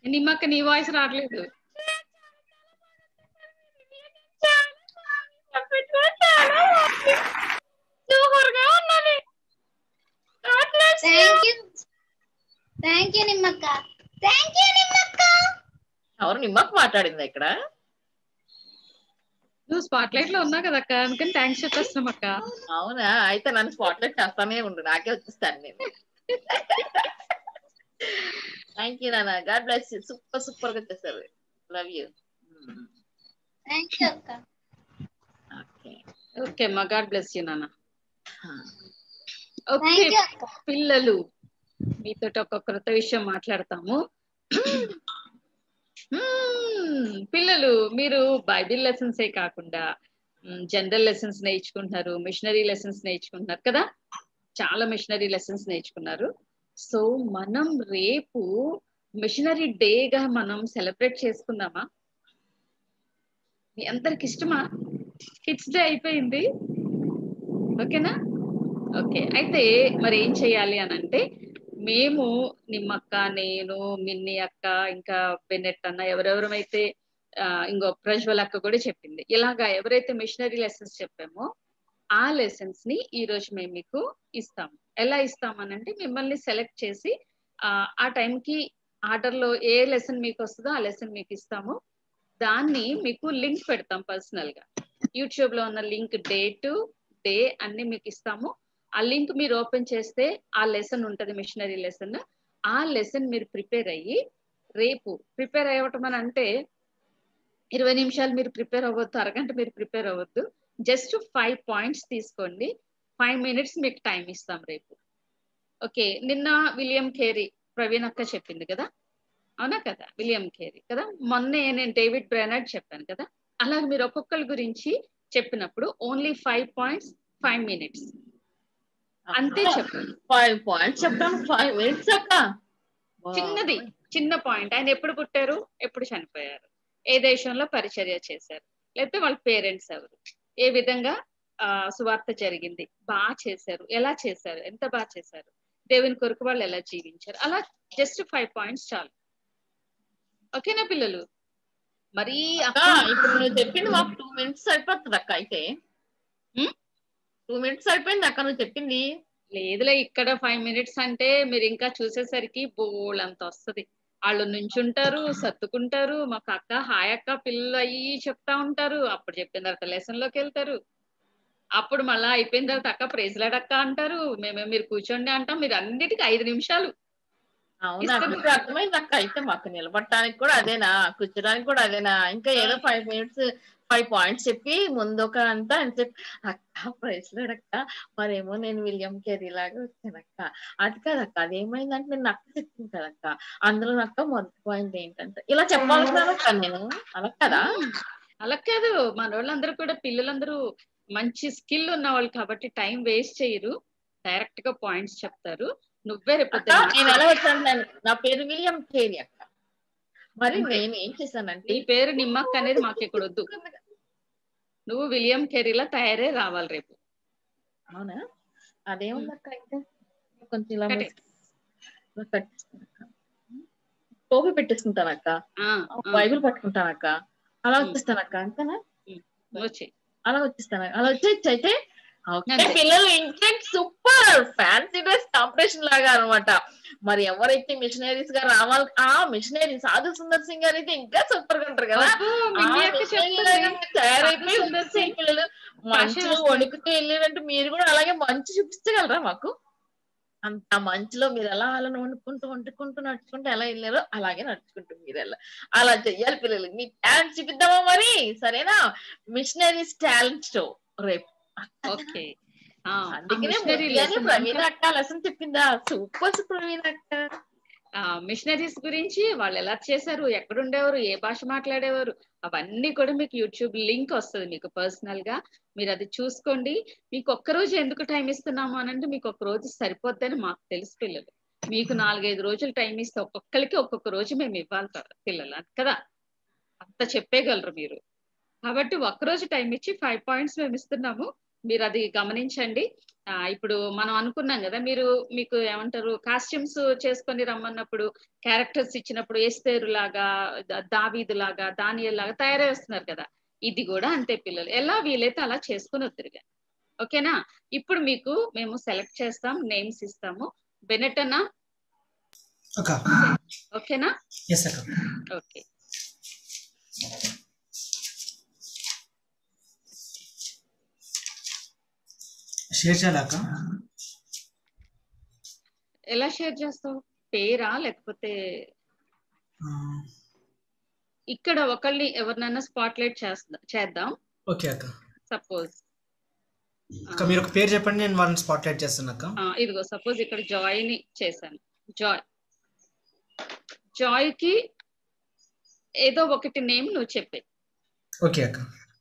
నిమ్మక్క నీ వాయిస్ రావట్లేదు. థ్యాంక్ యూ నిమ్మక్క. థ్యాంక్ యూ నిమ్మక్క. ఎవరు నిమ్మకు మాట్లాడింది ఇక్కడ? నువ్వు స్పాట్ లైట్లో ఉన్నావు కదా అక్క అందుకని థ్యాంక్స్ చెప్పేస్తున్నాం అక్క. అవునా? అయితే నన్ను స్పాట్లైట్ చేస్తానే ఉండు నాకే వచ్చేస్తాను నేను. థ్యాంక్ యూ నాన్న గాడ్ బ్లెస్ యూ సూపర్ సూపర్గా చేశారు లవ్ యూ థ్యాంక్ యూ అక్క ఓకే ఓకే మా గాడ్ బ్లెస్ యూ నాన్న ఓకే పిల్లలు మీతో ఒక క్రొత్త విషయం మాట్లాడతాము. మ్మ్. పిల్లలు మీరు బైబిల్ లెసన్సే కాకుండా జనరల్ లెసన్స్ నేర్చుకుంటున్నారు మిషనరీ లెసన్స్ నేర్చుకుంటున్నారు కదా? చాలా మిషనరీ లెసన్స్ నేర్చుకున్నారు. సో మనం రేపు మిషనరీ డేగా మనం సెలబ్రేట్ చేసుకుందామా? మీ అందరికి ఇష్టమా? కిడ్స్ డే అయిపోయింది. ఓకేనా? ఓకే అయితే మరి ఏం చేయాలి అని అంటే మేము నిమ్మక్క నేను మిన్ని అక్క ఇంకా బెన్నెట్ అన్న ఎవరెవరమైతే ఇంకో ప్రజ్వల్ అక్క కూడా చెప్పింది. ఇలాగా ఎవరైతే మిషనరీ లెసన్స్ చెప్పామో ఆ లెసన్స్ని ఈ రోజు మేము మీకు ఇస్తాము. ఎలా ఇస్తామనంటే మిమ్మల్ని సెలెక్ట్ చేసి ఆ టైంకి ఆర్డర్లో ఏ లెసన్ మీకు వస్తుందో ఆ లెసన్ మీకు ఇస్తాము దాన్ని మీకు లింక్ పెడతాం పర్సనల్గా యూట్యూబ్లో ఉన్న లింక్ డే టు డే అన్ని మీకు ఇస్తాము ఆ లింక్ మీరు ఓపెన్ చేస్తే ఆ లెసన్ ఉంటది మిషనరీ లెసన్. ఆ లెసన్ మీరు ప్రిపేర్ అయ్యి రేపు ప్రిపేర్ అవ్వటం అని అంటే ఇరవై నిమిషాలు మీరు ప్రిపేర్ అవ్వద్దు అరగంట మీరు ప్రిపేర్ అవ్వద్దు. జస్ట్ ఫైవ్ పాయింట్స్ తీసుకోండి. ఫైవ్ మినిట్స్ మీకు టైం ఇస్తాం రేపు. ఓకే నిన్న విలియం ఖేరీ ప్రవీణ్ అక్క చెప్పింది కదా? అవునా కదా? విలియం ఖేరీ కదా? మొన్నే నేను డేవిడ్ బ్రెనర్డ్ చెప్పాను కదా? అలాగే మీరు ఒక్కొక్కరి గురించి చెప్పినప్పుడు only five points five minutes అంతే చెప్పండి. ఫైవ్ పాయింట్స్ చెప్తాను ఫైవ్ మినిట్స్ అక్క. చిన్నది చిన్న పాయింట్ ఆయన ఎప్పుడు పుట్టారు? ఎప్పుడు చనిపోయారు? ఏ దేశంలో పరిచర్య చేశారు? లేకపోతే వాళ్ళ పేరెంట్స్ ఎవరు? ఏ విధంగా సువార్త జరిగింది. బాగా చేశారు. ఎలా చేశారు? ఎంత బాగా చేశారు? దేవుని కొరకు వాళ్ళు ఎలా జీవించారు? అలా జస్ట్ ఫైవ్ పాయింట్స్ చాలు. ఓకేనా పిల్లలు? మరీ ఇప్పుడు నువ్వు చెప్పింది మాకు టూ మినిట్స్ అయిపోతుంది అక్క అయితే. టూ మినిట్స్ అయిపోయింది అక్క నువ్వు చెప్పింది. లేదులే ఇక్కడ ఫైవ్ మినిట్స్ అంటే మీరు ఇంకా చూసేసరికి బోల్ అంత వస్తది. వాళ్ళు నుంచుంటారు సర్దుకుంటారు. మాకు అక్క హాయ్ అక్క పిల్లలు అయ్యి చెప్తా ఉంటారు. అప్పుడు చెప్పిన తర్వాత లెసన్లోకి వెళ్తారు. అప్పుడు మళ్ళా అయిపోయిన తర్వాత అక్క ప్రైజ్లాడక్క అంటారు. మేమే మీరు కూర్చోండి అంటాం. మీరు అన్నిటికీ ఐదు నిమిషాలు. అవునా? అర్థమైంది అక్క అయితే మాకు నిలబడటానికి కూడా అదేనా? కూర్చోడానికి కూడా అదేనా? ఇంకా ఏదో ఫైవ్ మినిట్స్ ఫైవ్ పాయింట్స్ చెప్పి ముందు ఒక అంతా అని చెప్పి అక్క ప్రైస్ అక్క మరేమో నేను విలియం కేరీ లాగా వచ్చానక్క. అది కాదక్క అదేమైందంటే నేను అక్క చెప్పింది కదక్క. అందులో అక్క మొదటి పాయింట్ ఏంటంటే? ఇలా చెప్పాలనుకున్నానక్క నేను. అలా కదా? అలా కాదు. మన వాళ్ళందరూ కూడా పిల్లలందరూ మంచి స్కిల్ ఉన్న వాళ్ళు కాబట్టి టైం వేస్ట్ చేయరు. డైరెక్ట్గా పాయింట్స్ చెప్తారు. నువ్వే రేపు నా పేరు విలియం కేరీ అక్క. మరి నేను ఏం చేశానంటే నీ పేరు నిమ్మక్క అనేది మాకు ఇక్కడ వద్దు. నువ్వు విలియం కెరీలా తయారై రావాలి రేపు. అవునా? అదేముందక్క అయితే? కొంచెం ఇలా టోపీ పెట్టేసుకుంటానక్క. బైబిల్ పట్టుకుంటానక్క. అలా వచ్చేస్తానక్క అంతేనా? వచ్చి అలా వచ్చేస్తాను అలా వచ్చేసి అయితే. పిల్లలు intent super fancy dress competition లాగా అన్నమాట మరి ఎవరైతే మిషనరీస్గా రావాలి ఆ మిషనరీ సాధు సుందర్ సింగ్ గారు అయితే ఇంకా సూపర్గా ఉంటారు కదా. సింగ్. పిల్లలు వస్తుంది. వణుకుతూ వెళ్ళారంటే మీరు కూడా అలాగే మంచు చూపించగలరా మాకు? అంత మంచులో మీరు ఎలా అలా వండుకుంటూ వండుకుంటూ నడుచుకుంటూ ఎలా వెళ్ళారో అలాగే నడుచుకుంటూ మీరు వెళ్ళ అలా చెయ్యాలి పిల్లలు. మీ టాలెంట్ చూపిద్దామా మరి? సరేనా? మిషనరీస్ టాలెంట్ షో రేపు. ఓకే. అందుకనే ప్రవీణ అక్క లెసన్ చెప్పిందా? సూపర్ ప్రవీణ అక్క. మిషనరీస్ గురించి వాళ్ళు ఎలా చేశారు ఎక్కడ ఉండేవారు ఏ భాష మాట్లాడేవారు అవన్నీ కూడా మీకు యూట్యూబ్ లింక్ వస్తుంది మీకు పర్సనల్గా. మీరు అది చూసుకోండి. మీకు ఒక్క రోజు ఎందుకు టైం ఇస్తున్నాము అని అంటే మీకు ఒక రోజు సరిపోద్దని మాకు తెలుసు పిల్లలు. మీకు నాలుగైదు రోజులు టైం ఇస్తే ఒక్కొక్కరికి ఒక్కొక్క రోజు మేము ఇవ్వాలి పిల్లలు అది కదా? అంత చెప్పేయగలరు మీరు. కాబట్టి ఒక్క రోజు టైం ఇచ్చి ఫైవ్ పాయింట్స్ మేము ఇస్తున్నాము. మీరు అది గమనించండి. ఇప్పుడు మనం అనుకున్నాం కదా మీరు మీకు ఏమంటారు కాస్ట్యూమ్స్ చేసుకొని రమ్మన్నప్పుడు క్యారెక్టర్స్ ఇచ్చినప్పుడు ఎస్తేరు లాగా దావీదు లాగా దానియల్ లాగా తయారై వస్తున్నారు కదా. ఇది కూడా అంతే పిల్లలు. ఎలా వీలైతే అలా చేసుకుని వద్దురుగా ఓకేనా? ఇప్పుడు మీకు మేము సెలెక్ట్ చేస్తాం నేమ్స్ ఇస్తాము. బెనెట్ అన్న అక్క. ఓకేనా? ఓకే. షేర్ చేయాలా అక్క ఎలా షేర్ చేస్తావు? పేరా లేకపోతే ఇక్కడ ఒకళ్ళని ఎవరినైనా స్పాట్లైట్ చేస్తా చేద్దాం. ఓకే అక్క. సపోజ్ అక్క మీరు ఒక పేరు చెప్పండి నేను వాళ్ళని స్పాట్లైట్ చేస్తాను అక్క. ఇదిగో సపోజ్ ఇక్కడ జాయ్ని చేశాను. జాయ్ జాయ్కి ఏదో ఒకటి నేమ్ నువ్వు చెప్పే. ఓకే అక్క.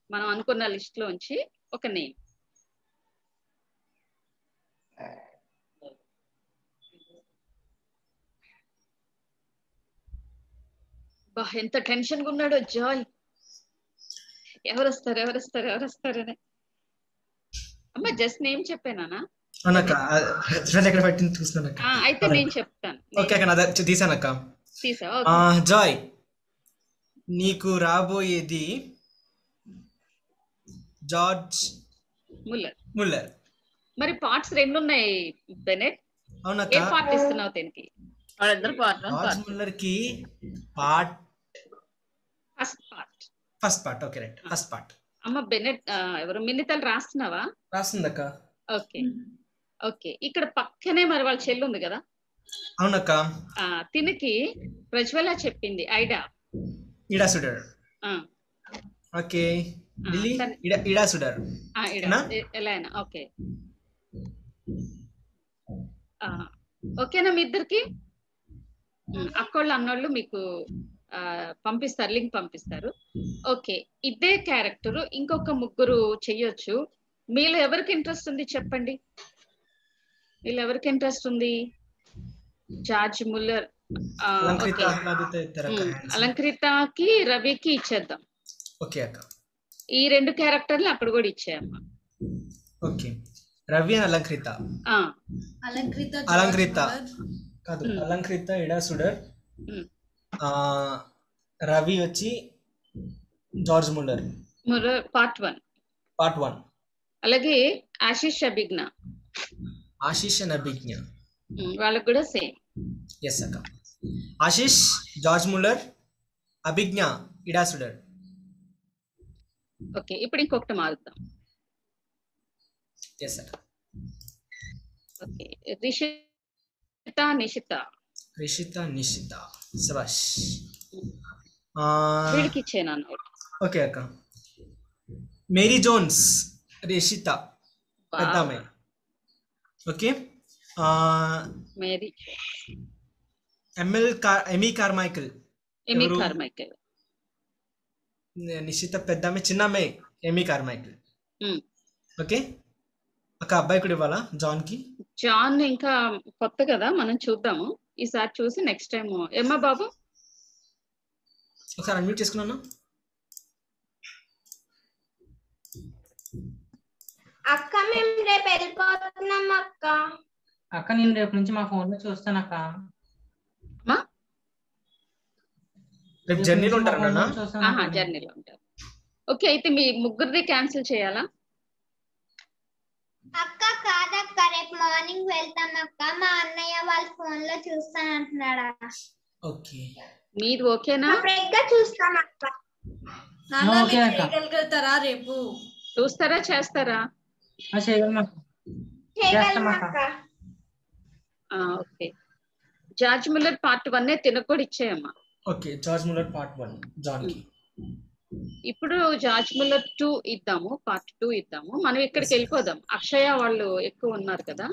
మనం అనుకున్న లిస్ట్ లోంచి ఒక నేమ్ ఎంత టెన్షన్గా ఉన్నాడో జాయ్ ఎవరు వస్తారు ఎవరు వస్తారు ఎవరు వస్తారని అమ్మ జస్ట్ నేమ్ చెప్పానా అవునక్క థ్రెడ్ ఎక్కడ పెట్టింది చూస్తున్నాను అక్క. అయితే నేను చెప్తాను. ఓకే అక్క నా తీసాను అక్క. తీసా ఆ, జాయ్ నీకు రాబోయేది జార్జ్ ముల్లర్. ముల్లర్. మరి పార్ట్స్ రెండు ఉన్నాయి బెనెట్. అవునక్క. ఏ పార్ట్ ఇస్తున్నావు దీనికి? వాళ్ళిద్దరు part George ముల్లర్కి part first part first part okay right first part అమ్మ బెనెట్ ఎవరు? మిన్నితలు రాస్తున్నావా? రాస్తుందక్క. ఓకే. ఓకే. ఇక్కడ పక్కనే మరి వాళ్ళ చెల్లి ఉంది కదా? అవునక్క. తినికి ప్రజ్వల చెప్పింది. ఐడా? ఇడా సుడర్. ఆ, ఓకే. ఇడా ఇడా సుడర్. ఎలా అయినా? ఓకే. ఓకేనా మీ ఇద్దరికి? అక్కోళ్ళు అన్నోళ్ళు మీకు పంపిస్తారు లింక్ పంపిస్తారు. ఓకే ఇదే క్యారెక్టర్ ఇంకొక ముగ్గురు చెయ్యొచ్చు. మీలో ఎవరికి ఇంట్రెస్ట్ ఉంది చెప్పండి? మీలో ఎవరికి ఇంట్రెస్ట్ ఉంది? George Muller. అలంకృతకి రవికి ఇచ్చేద్దాం. ఓకే అక్క. ఈ రెండు క్యారెక్టర్లు అక్కడ కూడా ఇచ్చేయమ్మా. ఓకే. రవి అని అలంకృత. ఆ, అలంకృత అలంకృత. కాదు. అలంకృత ఇడా సుడర్. రవి వచ్చి జార్జ్ ముల్లర్ మరో పార్ట్ వన్ పార్ట్ వన్ అలాగే ఆశీష్ అభిజ్ఞ ఆశీష్ అండ్ అభిజ్ఞ ఉమ్, వాళ్ళకి కూడా సేమ్ ఎస్ అక్క ఆశీష్ జార్జ్ ముల్లర్ అభిజ్ఞ ఇడా సుడర్ ఓకే ఇప్పుడు ఇంకొకటి మారుద్దాం ఎస్ అక్క ఓకే రిషిత నిషిత రిషిత నిషిత సబాష్ వీడికి ఇచ్చాను ఓకే అక్క మేరీ జోన్స్ రిషిత పెద్ద అమ్మాయి ఓకే మేరీ ఎంఎల్ car Amy Carmichael Amy? Carmichael Nishchitha పెద్ద అమ్మాయి చిన్న అమ్మాయి ఎమీ కార్మైకల్. ఓకే ఒక అబ్బాయి కూడా ఇవ్వాలా? జాన్కి? జాన్ ఇంకా కొత్త కదా మనం చూద్దాము. ఈసారి చూసి నెక్స్ట్ టైం ఏమ్మా బాబు? ఒకసారి అన్మ్యూట్ చేసుకున్నాను అక్క మేము రేపు వెళ్ళిపోతున్నాం అక్క. అక్క నేను రేపు నుంచి మా ఫోన్లో చూస్తాను అక్క రేపు జర్నీలో ఉంటారు నాన్న? ఆహా జర్నీలో ఉంటారు. ఓకే అయితే మీ ముగ్గురిది క్యాన్సిల్ చేయాలా? అక్క కాదక్క రేపు మార్నింగ్ వెళ్తాం అక్క. మా అన్నయ్య వాళ్ళ ఫోన్లో చూస్తాను అంటున్నాడా? ఓకే. మీది ఓకేనా? ఫ్రెండ్గా చూస్తాం అక్క. నాన్న ఓకే మీరు అక్క. చేయగలుగుతారా రేపు? చూస్తారా చేస్తారా? చేయగలం అక్క. చేయగలం అక్క. ఆ, okay. George Miller part one తినకూడ ఇచ్చేయమ్మా okay George Muller part one జాన్కి ఇప్పుడు జార్జ్ మిల్లర్ టూ ఇద్దాము పార్ట్ టూ ఇద్దాము. మనం ఇక్కడికి వెళ్ళిపోదాం. అక్షయ వాళ్ళు ఎక్కువ ఉన్నారు కదా?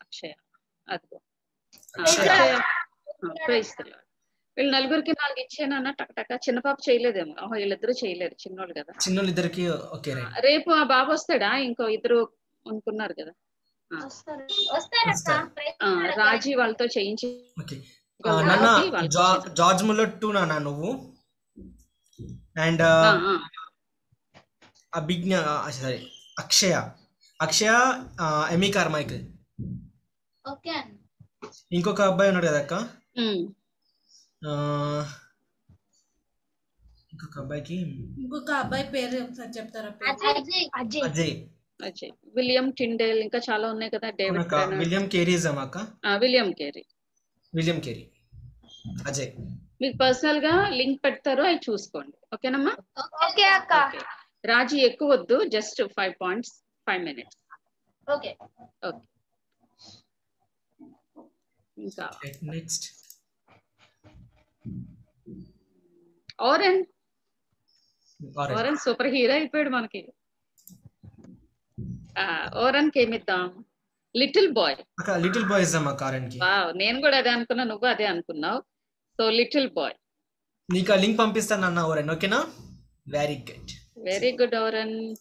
అక్షయ అదిగో. వీళ్ళు. నలుగురికి నాలుగు ఇచ్చానన్న టక్ టక. చిన్న పాప చేయలేదేమో. ఓహో వీళ్ళిద్దరూ చేయలేరు చిన్నోళ్ళు కదా. చిన్నోళ్ళు ఇద్దరికి ఓకే రేపు ఆ బాబు వస్తాడా? ఇంకో ఇద్దరు అనుకున్నారు కదా. రాజీ వాళ్ళతో చేయించి జార్జ్ ముల్లర్ టూ నాన్న నువ్వు? And. Abhigna sorry Akshaya Akshaya Amy Carmichael okay ఇంకొక అబ్బాయి ఉన్నాడు కదా అక్క? ఉమ్. ఆ, ఇంకొక అబ్బాయికి? ఇంకొక అబ్బాయి పేరు ఒకసారి చెప్తారా? అజయ్. అజయ్. విలియం టిండేల్ ఇంకా చాలా ఉన్నాయి కదా డేవిడ్. విలియం కేరీ అక్క? William Carey William Carey Ajay. మీకు పర్సనల్గా లింక్ పెడతారు అవి చూసుకోండి. ఓకేనమ్మా? ఓకే అక్క. రాజీ ఎక్కువ వద్దు just five points five minutes okay. Okay. ఇంకా. Next Oren Oren. Oren super hero అయిపోయాడు మనకి. ఆ, ఓరెన్కి ఏమిద్దాం? లిటిల్ బాయ్ అక్క లిటిల్ బాయ్ ఇద్దాం అక్క ఆరెన్కి వావ్ నేను కూడా అదే అనుకున్నా నువ్వు అదే అనుకున్నావు. సో లిటిల్ బాయ్ నీకు ఆ లింక్ పంపిస్తాను అన్న ఓరెన్. ఓకేనా? Very good very good Oren.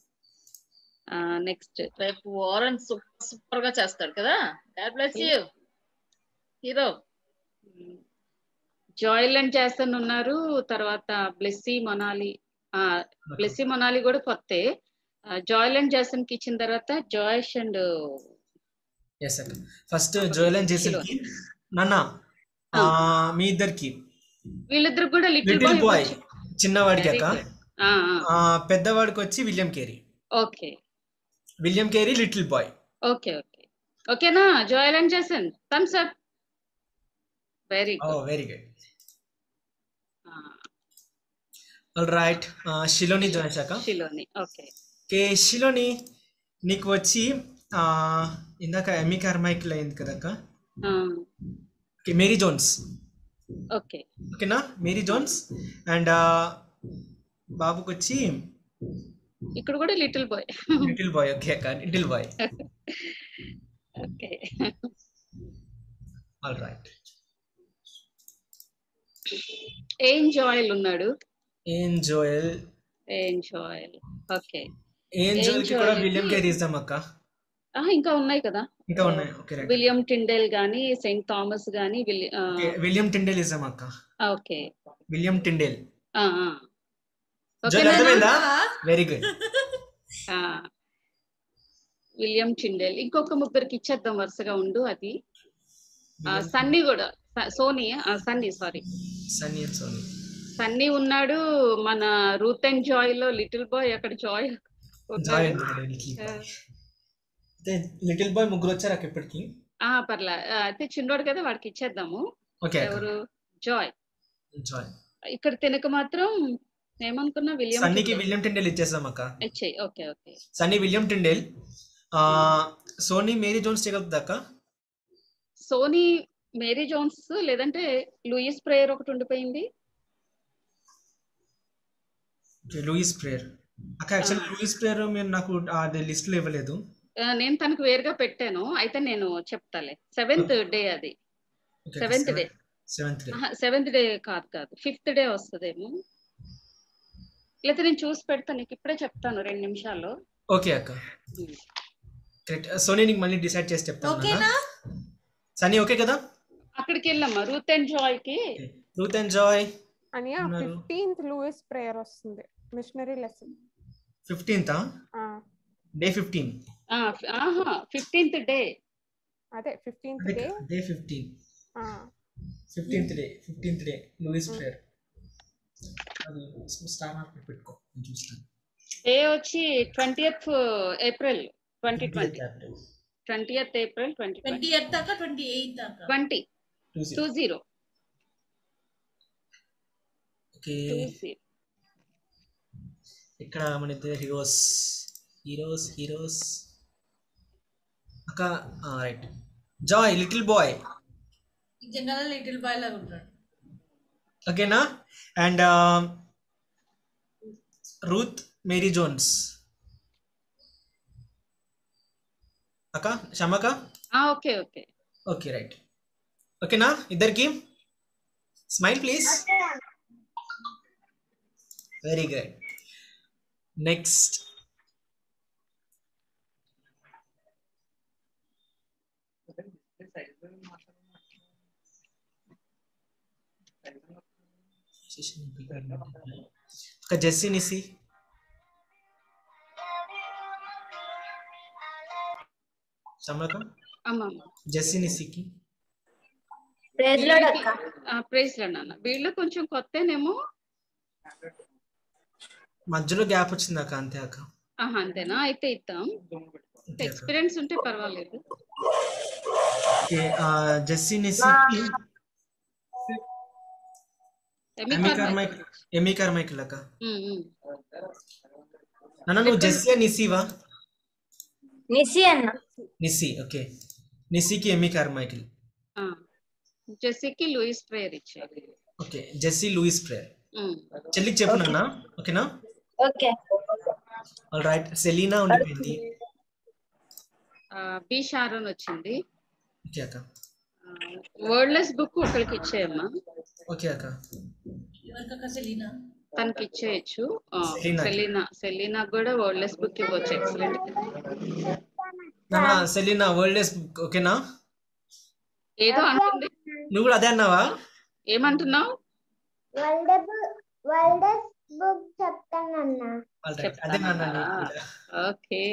Next రేపు వారన్ సూపర్ సూపర్గా చేస్తాడు కదా? God bless you. Hero. Joel and Jason ఉన్నారు తర్వాత బ్లెస్సీ మొనాలి. బ్లెస్సీ మొనాలి కూడా కొత్తే. జాయిల్ అండ్ జాసన్కి ఇచ్చిన తర్వాత జాయిష్ and yes first Joel and జేసన్కి నాన్న మీ ఇద్దరికి. వీళ్ళిద్దరు కూడా లిటిల్ బాయ్ చిన్నవాడికి అక్క. పెద్దవాడికి వచ్చి William Carey okay. William Carey little boy okay okay. ఓకేనా? Joel and Jason thumbs up very oh good very good all right Shiloni join శాఖ షిలోని ఓకే. ఓకే షిలోని నీకు వచ్చి ఆ, ఇందాక ఎమి కార్మైకిల్ అయింది కదా అక్క? ఓకే మేరీ జోన్స్ ఓకే ఓకేనా మేరీ జోన్స్ అండ్ బాబుకి వచ్చి ఇక్కడ కూడా little boy little boy okay అక్క little boy okay all right ఏం జాయిల్ ఉన్నాడు. ఏం జోయల్ ఏం జాయిల్ ఓకే ఏం జోయల్కి కూడా విలియం కేరీ ఇద్దాం అక్క. ఇంకా ఉన్నాయి కదా. ఇంకా ఉన్నాయి. విలియం టిండేల్ గాని సెయింట్ థామస్ గాని విలియం టిండేల్ అక్క. Okay. William Tyndale very good William Tyndale ఇంకొక ముగ్గురికి ఇచ్చేద్దాం వరుసగా ఉండు అది. సన్నీ కూడా. Sony Sunny sorry Sunny Sony Sunny ఉన్నాడు మన రూత్ అండ్ జాయ్లో లిటిల్ బాయ్ అక్కడ జాయ్ అయితే లిటిల్ బాయ్ ముగ్గురు వచ్చారు అక్క ఇప్పటికి. ఆ పర్లే. ఆ, అయితే చిన్నోడు కదా వాడికి ఇచ్చేద్దాము. ఓకే. ఎవరు? జాయ్ జాయ్ ఇక్కడ తినక మాత్రం ఏమనుకున్నా విలియం సన్నీకి. విలియం టిండేల్ ఇచ్చేస్తాం అక్క. ఇచ్చేయ్. Okay okay. Sunny William Tyndale. ఆ, సోనీ మేరీ జోన్స్ చేయగలుగుతా అక్క? సోనీ మేరీ జోన్స్ లేదంటే లూయిస్ ప్రేయర్ ఒకటి ఉండిపోయింది. లూయిస్ ప్రేయర్ అక్క యాక్చువల్లీ లూయిస్ ప్రేయర్ మీరు నాకు అది లిస్ట్లో ఇవ్వలేదు. ఆ, నేను తనకు వేరుగా పెట్టాను. అయితే నేను చెప్తాలే. సెవెంత్ డే అది. సెవెంత్ డే సెవెంత్ డే కాదు కాదు. ఫిఫ్త్ డే వస్తుందేమో. లేకపోతే నేను చూసి పెడతాను నీకు ఇప్పుడే చెప్తాను రెండు నిమిషాల్లో ఓకే అక్క. కరెక్ట్ సోనీ నీకు మళ్ళీ డిసైడ్ చేసి చెప్తాను ఓకేనా? సనీ ఓకే కదా? అక్కడికి వెళ్ళమ్మా రూత్ అండ్ జాయ్కి. రూత్ అండ్ జాయ్ అని. ఫిఫ్టీన్త్ లూయిస్ ప్రేయర్ వస్తుంది. Missionary lesson fifteenth day fifteen ఆహా ఫిఫ్టీన్త్ డే. అదే fifteenth day. Day fifteen fifteenth day fifteenth day Louis prayer అది స్టార్ మార్క్ పెట్టుకో నేను చూస్తాను. డే వచ్చి twentieth April twenty twenty twentieth April twenty twenty eighth దాకా twenty eighth దాకా? Twenty two zero okay. ఇక్కడ మన ఇద్దరు హీరోస్ హీరోస్ హీరోస్ అక్క right Joy little boy general little boy లాగా ఉంటాడు ఓకేనా అండ్ రూత్ మేరీ జోన్స్ అక్క షమక ఓకే ఓకే ఓకే రైట్ ఓకేనా ఇద్దరికి smile please very good next ఒక జెస్సీ నిసి సమక అమ్మా జెస్సీ నిసికి ప్రైజ్ లార్డ్ అక్క ప్రైజ్లో నాన్న వీళ్ళు కొంచెం కొత్తనేమో మధ్యలో గ్యాప్ వచ్చింది అక్క అంతే అక్క ఆహా అంతేనా అయితే ఇద్దాం ఎక్స్పీరియన్స్ ఉంటే పర్వాలేదు ఓకే జెస్సీ నిసికి ఎమి ఎమి కార్మైక్. కార్మైక్ ఎమి కార్మైకిల్ అక్క. నాన్న నువ్వు జెస్సీ నిసివా నిసి అన్న. Nissi okay. నిసికి Amy Carmichael. జెస్సీకి లూయిస్ ప్రేయర్ ఇచ్చారు. Okay Jessie Louis prayer. చెల్లికి చెప్పు నాన్న ఓకేనా? ఓకే. ఆల్ రైట్ సెలీనా ఉండిపోయింది. ఆ, బి షారోన్ వచ్చింది. ఓకే అక్క. వర్డ్లెస్ బుక్ ఒకరికి ఇచ్చేయమ్మా. ఓకే అక్క. ఎవరికక్క? సెలీనా? తనకి ఇచ్చేయచ్చు సెలీనా. సెలీనా. కూడా వర్డ్లెస్ బుక్ ఇవ్వచ్చు. ఎక్సలెంట్ సెలీనా వరల్డ్ డేస్ ఓకేనా? ఏదో అంటుంది నువ్వు కూడా అదే అన్నావా? ఏమంటున్నావు? వరల్డ్ వరల్డ్ బుక్ చెప్తానన్నా. ఓకే.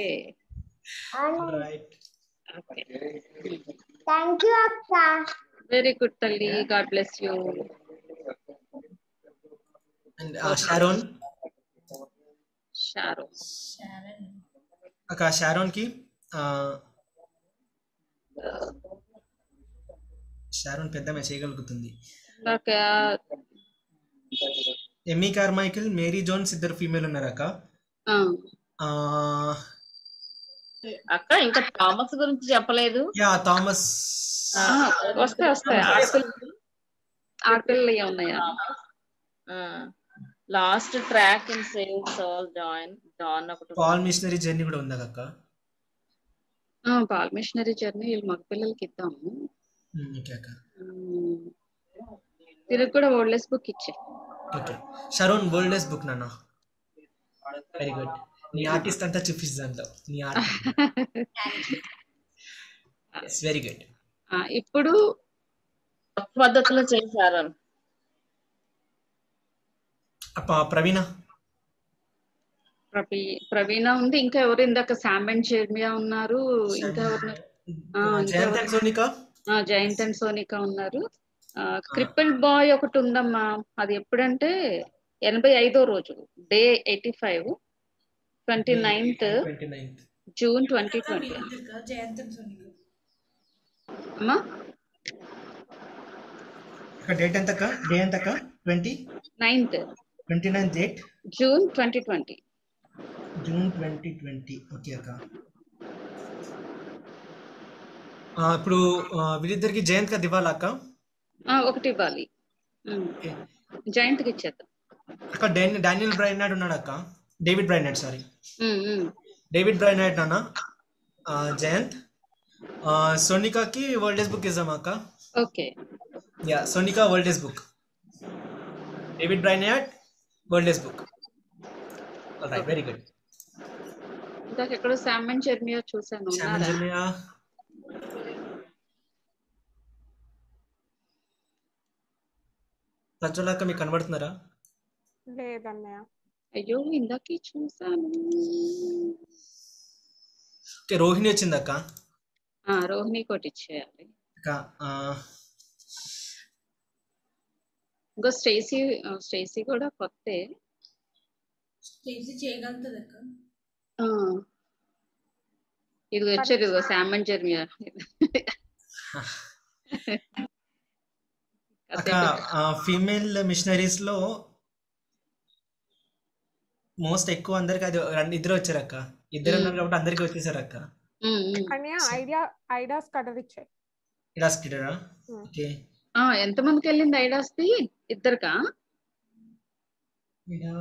థ్యాంక్ యూ అక్క. వెరీ గుడ్ తల్లి God bless you uh, Sharon షారో అక్క షారోన్కి షారోన్ పెద్ద చేయగలుగుతుంది. నాకు ఎమ్మీ కార్మైకిల్ మేరీ జోన్స్ ఇద్దరు ఫీమేల్ ఉన్నారు అక్క ఇంకా థామస్ గురించి చెప్పలేదు. Yeah Thomas. ఆ, వస్తాయి వస్తాయి ఆడపిల్ల ఆడపిల్లలు ఉన్నాయా? Last track in sales all join. John ఒకటి పాల్ మిషనరీ జర్నీ కూడా ఉంది అక్క? ఆ, బాల్ మిషనరీ జర్నీ వీళ్ళు మగ పిల్లలకి ఇద్దాము. తినకు కూడా ఓల్డెస్ బుక్ ఇచ్చే. ఓకే. షరోన్ వరల్డ్ బుక్ నాన్న. వెరీ గుడ్ నీ ఆర్టిస్ట్ అంతా దాంట్లో నీ ఆర్టిస్ట్ వెరీ గుడ్ ఇప్పుడు పద్ధతిలో చేశారు. ప్రవీణ? ప్రవీ ప్రవీణ ఉంది. ఇంకా ఎవరు ఇందాక శామ్ అండ్ జెర్మియా ఉన్నారు. ఇంకా ఎవరు ఆ, ఇంకా జయంత్ ఎవరు? అండ్ సోనిక? ఆ, జయంత్ అండ్ సోనిక ఉన్నారు. క్రిపిల్ బాయ్ ఒకటి ఉందమ్మా. అది ఎప్పుడంటే ఎనభై ఐదో రోజు. Day eighty five. Twenty ninth June twenty twenty అమ్మా? డేట్ ఎంత అక్క డే ఎంత అక్క twenty ninth twenty ninth date June twenty twenty June twenty twenty okay అక్క. ఇప్పుడు వీళ్ళిద్దరికి జయంత్గా దివాలా అక్క? ఒకటి ఇవ్వాలి. జయంత్కి ఇచ్చేద్దాం. అక్క డాన్- డానియల్ బ్రైనాడ్ ఉన్నాడు అక్క? David Brainerd sorry. David Brainerd నాన్న. జయంత్. సోనికాకి వరల్డ్ బుక్ ఇద్దాం అక్క? Okay. Yeah Sonika world book David Brainerd world book right very good ఇందాక ఎక్కడో శామన్ జెర్మియా చూసాను? జర్మియా ప్రజ్వలక్క మీకు కనబడుతున్నారా? లేదన్నయ్య. అయ్యో ఇందాకే చూసాను ఓకే రోహిణి వచ్చింది అక్క ఆ, రోహిణి కోటి ఇచ్చేయాలి. అక్క ఆ, ఇంకో స్టేసీ ఆ, స్టేసీ కూడా కొత్తే. చేసి చేయగలుగుతుంది అక్క ఆ. ఇదిగో వచ్చారు ఇదిగో శామన్ జెర్మియా అక్క ఫీమేల్ మిషనరీస్లో మోస్ట్ ఎక్కువ అందరికి అది రెండు ఇద్దరు వచ్చారు అక్క ఇద్దరు ఉన్నారు కాబట్టి అందరికి వచ్చేసారు అక్క అన్నయ్య ఐడియా ఐడియాస్ కలర్ ఇచ్చాయి ఇలా స్కిడరా ఓకే. ఆ, ఎంతమందికి వెళ్ళింది ఐడాస్ది ఇద్దరికా? ఇలా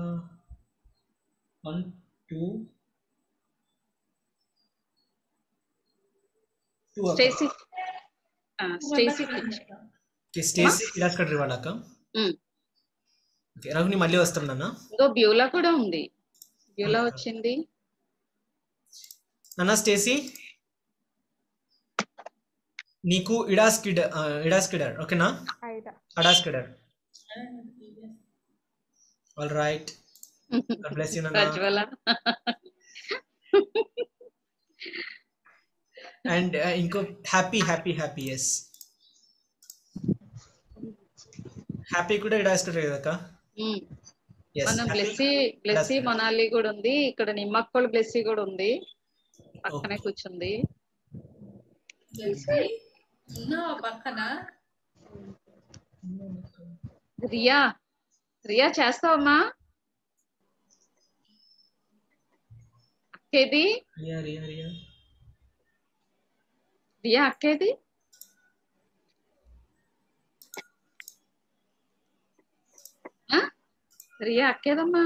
వన్ టూ. టూ స్టేసీ ఆ, స్టేసీకి ఇచ్చి- ఓకే రఘుని మళ్ళీ వస్తాం నాన్న. ఇంకో బ్యూలా కూడా ఉంది. బ్యూలా వచ్చింది. నాన్న స్టేసీ. నీకు ఇడా స్కిడ్ ఇడా స్కిడర్ ఓకేనా? Ida. Ida Scudder. All right bless you నాన్న. అండ్ ఇంకో happy happy happy yes happy కూడా ఇడా స్కిడర్ కదక్క ఉమ్. Yes, మన. బ్లెస్సీ బ్లెస్సీ మనాలి కూడా ఉంది. ఇక్కడ నిమ్మక్కలు బ్లెస్సీ కూడా ఉంది. పక్కనే కూర్చుంది. పక్కన? రియా రియా చేస్తావమ్మా? అక్కేది? రియా రియా రియా. రియా అక్కేది? రియా అక్కేదమ్మా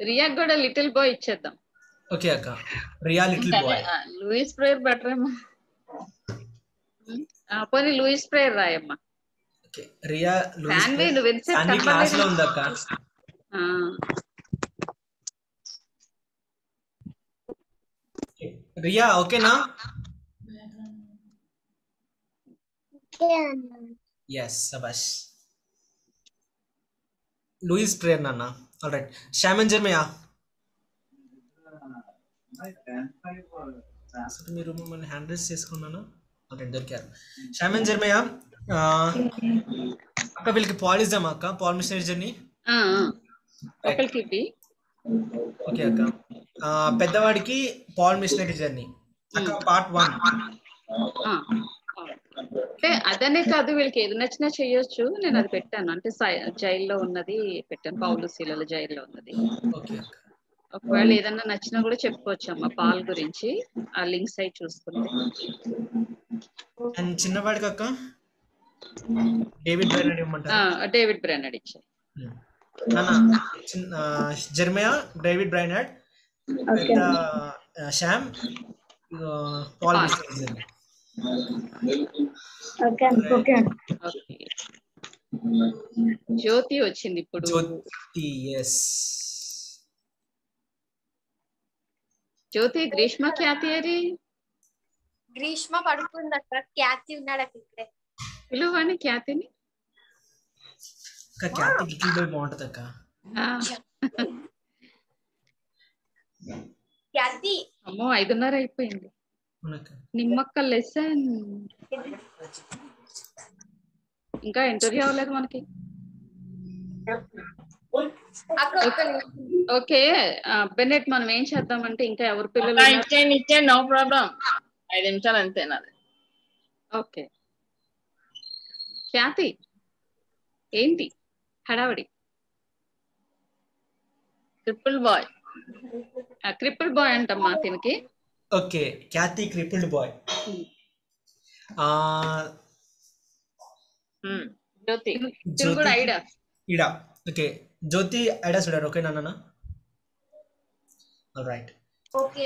రియాకి కూడా లిటిల్ బాయ్ ఇచ్చేద్దాం ఓకే అక్క రియా లిటిల్ బాయ్ ఆ, లూయిస్ ప్రేయర్ బెటర్ ఏమో ఆ, పోనీ లూయిస్ ప్రేయర్ రాయమ్మా రియా శాన్వి నువ్వు ఎంతసేపు శాన్వి క్లాస్లో కనపడలేదు? ఉందక్క ఆ, రియా ఓకేనా ఎస్ సబాష్ లూయిస్ ప్రేయర్ నాన్న ఆల్ రైట్ షామన్ జర్మయా అసలు మీరు మమ్మల్ని హ్యాండిల్స్ చేసుకున్నాను ఆల్రెడీ దొరికారు షామన్ జర్మయా ఆ, అక్క వీళ్ళకి పాల్ ఇద్దామా అక్క పాల్ మిషనరీ జర్నీ ఆ, ఆ. ఒకరికి ఇవ్వి. ఓకే అక్క ఆ, పెద్దవాడికి Paul missionary journey part one అంటే అదనే కాదు వీళ్ళకి ఏది నచ్చినా చెయ్యొచ్చు. నేను అది పెట్టాను. అంటే జైల్లో ఉన్నది పెట్టాను. పౌలు శీలల జైల్లో ఉన్నది. ఒకవేళ ఏదన్నా నచ్చినా కూడా చెప్పుకోవచ్చు అమ్మ పాల్ గురించి. ఆ లింక్స్ అయి చూసుకుంటే. చిన్నవాడికి అక్క? David Brainerd ఇవ్వమంటారు? David Brainerd Jeremiah David Brainerd పెద్ద ఆ, శ్యామ్ ఇగో Paul missionary journey okay Jyothi వచ్చింది ఇప్పుడు. జ్యోతి ఎస్ జ్యోతి గ్రీష్మ ఖ్యాతి ఏరి గ్రీష్మ పడుకుంది అక్కడ ఖ్యాతి ఉన్నాడు అక్కడ ఇక్కడే. పిలువని ఖ్యాతిని అక్క క్యాట్ లిటిల్ బాయ్ బాగుంటది అక్క ఆ. ఖ్యాతి అమ్మో ఐదున్నర అయిపోయింది. నిమ్మక్క లెసన్. ఇంకా ఇంటర్వ్యూ అవ్వలేదు మనకి. ఓకే బెన్నెట్ మనం ఏం చేద్దామంటే ఇంకా ఎవరు పిల్లలు? ఇచ్చేయండి ఇచ్చేయండి నో ప్రాబ్లం. ఐదు నిమిషాలు అంతే నాది ఓకే. ఖ్యాతి ఏంటి? హడావిడి. Triple boy. క్రిపుల్ బాయ్ అంటమ్మా దీనికి ఓకే క్యాతి క్రిపుల్డ్ బాయ్ ఆ, జ్యోతి. కూడా ఐడా? ఇడా ఓకే జ్యోతి ఐడా చూడారు ఓకేనా నాన్న రైట్ ఓకే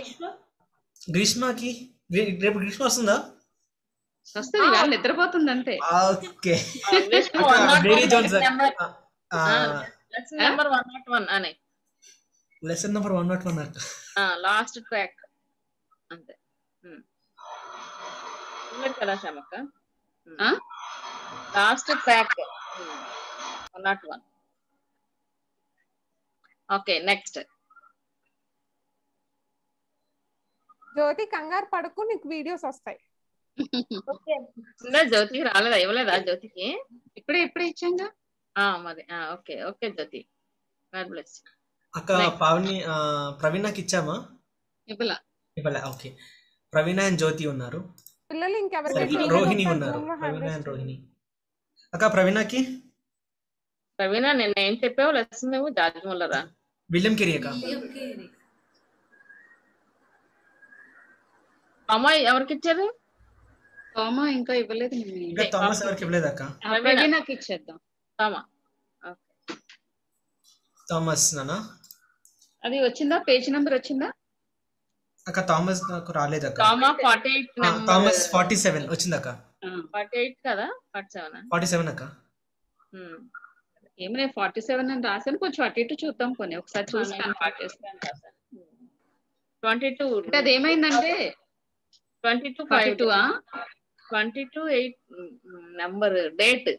గ్రీష్మకి రేపు గ్రీష్మ వస్తుందా? వస్తుంది వాళ్ళు నిద్రపోతుంది అంతే. ఓకే. నెంబర్. ఆ, lesson number one not one అనే. Lesson number one not one అక్క లాస్ట్ ట్రాక్ అంతే ఉమ్. ఉన్నది కదా శ్యామక్క last track one not one okay next Jyothi కంగారు పడుకు నీకు వీడియోస్ వస్తాయి జ్యోతికి రాలేదా ఇవ్వలేదా జ్యోతికి ఇప్పుడే ఇప్పుడే ఇచ్చాంగా ఆ, మరి okay okay Jyothi God bless అక్క పావని ఆ, ప్రవీణకి ఇచ్చామా? ఇవ్వలా. ఇవ్వలే ఓకే. ప్రవీణ అండ్ జ్యోతి ఉన్నారు. పిల్లలు సరే, ఇంకెవరికైనా రోహిణి ఉన్నారు. ప్రవీణ అండ్ రోహిణి. అక్క ప్రవీణకి? ప్రవీణ నిన్న ఏం చెప్పావు? లెసన్ నువ్వు జార్జ్ ముల్లరా విలియం కెరీ. అక్క అమ్మాయి ఎవరికి ఇచ్చారు? తోమా ఇంకా ఇవ్వలేదు. ఇంకా థామస్ ఎవరికి ఇవ్వలేదు అక్క? ప్రవీణకి ఇచ్చేద్దాం. తామా. థామస్ నానా? అది వచ్చిందా? పేజ్ నెంబర్ వచ్చిందా? అక్క థామస్ నాకు రాలేదు అక్క తామా ఫార్టీ ఎయిట్ ఆ, థామస్ ఫార్టీ సెవెన్ వచ్చింది అక్క ఫార్టీ ఎయిట్ కదా? ఫార్టీ సెవెన్ ఫార్టీ సెవెన్ అక్క. ఏమి నేను ఫార్టీ సెవెన్ అని రాశాను. కొంచెం అటు ఇటు చూద్దాం కొన్ని ఒకసారి చూసి కన్ఫర్మ్ చేస్తాను. ట్వంటీ టూ అంటే అది ఏమైందంటే? Twenty two forty five two twenty two eight number date.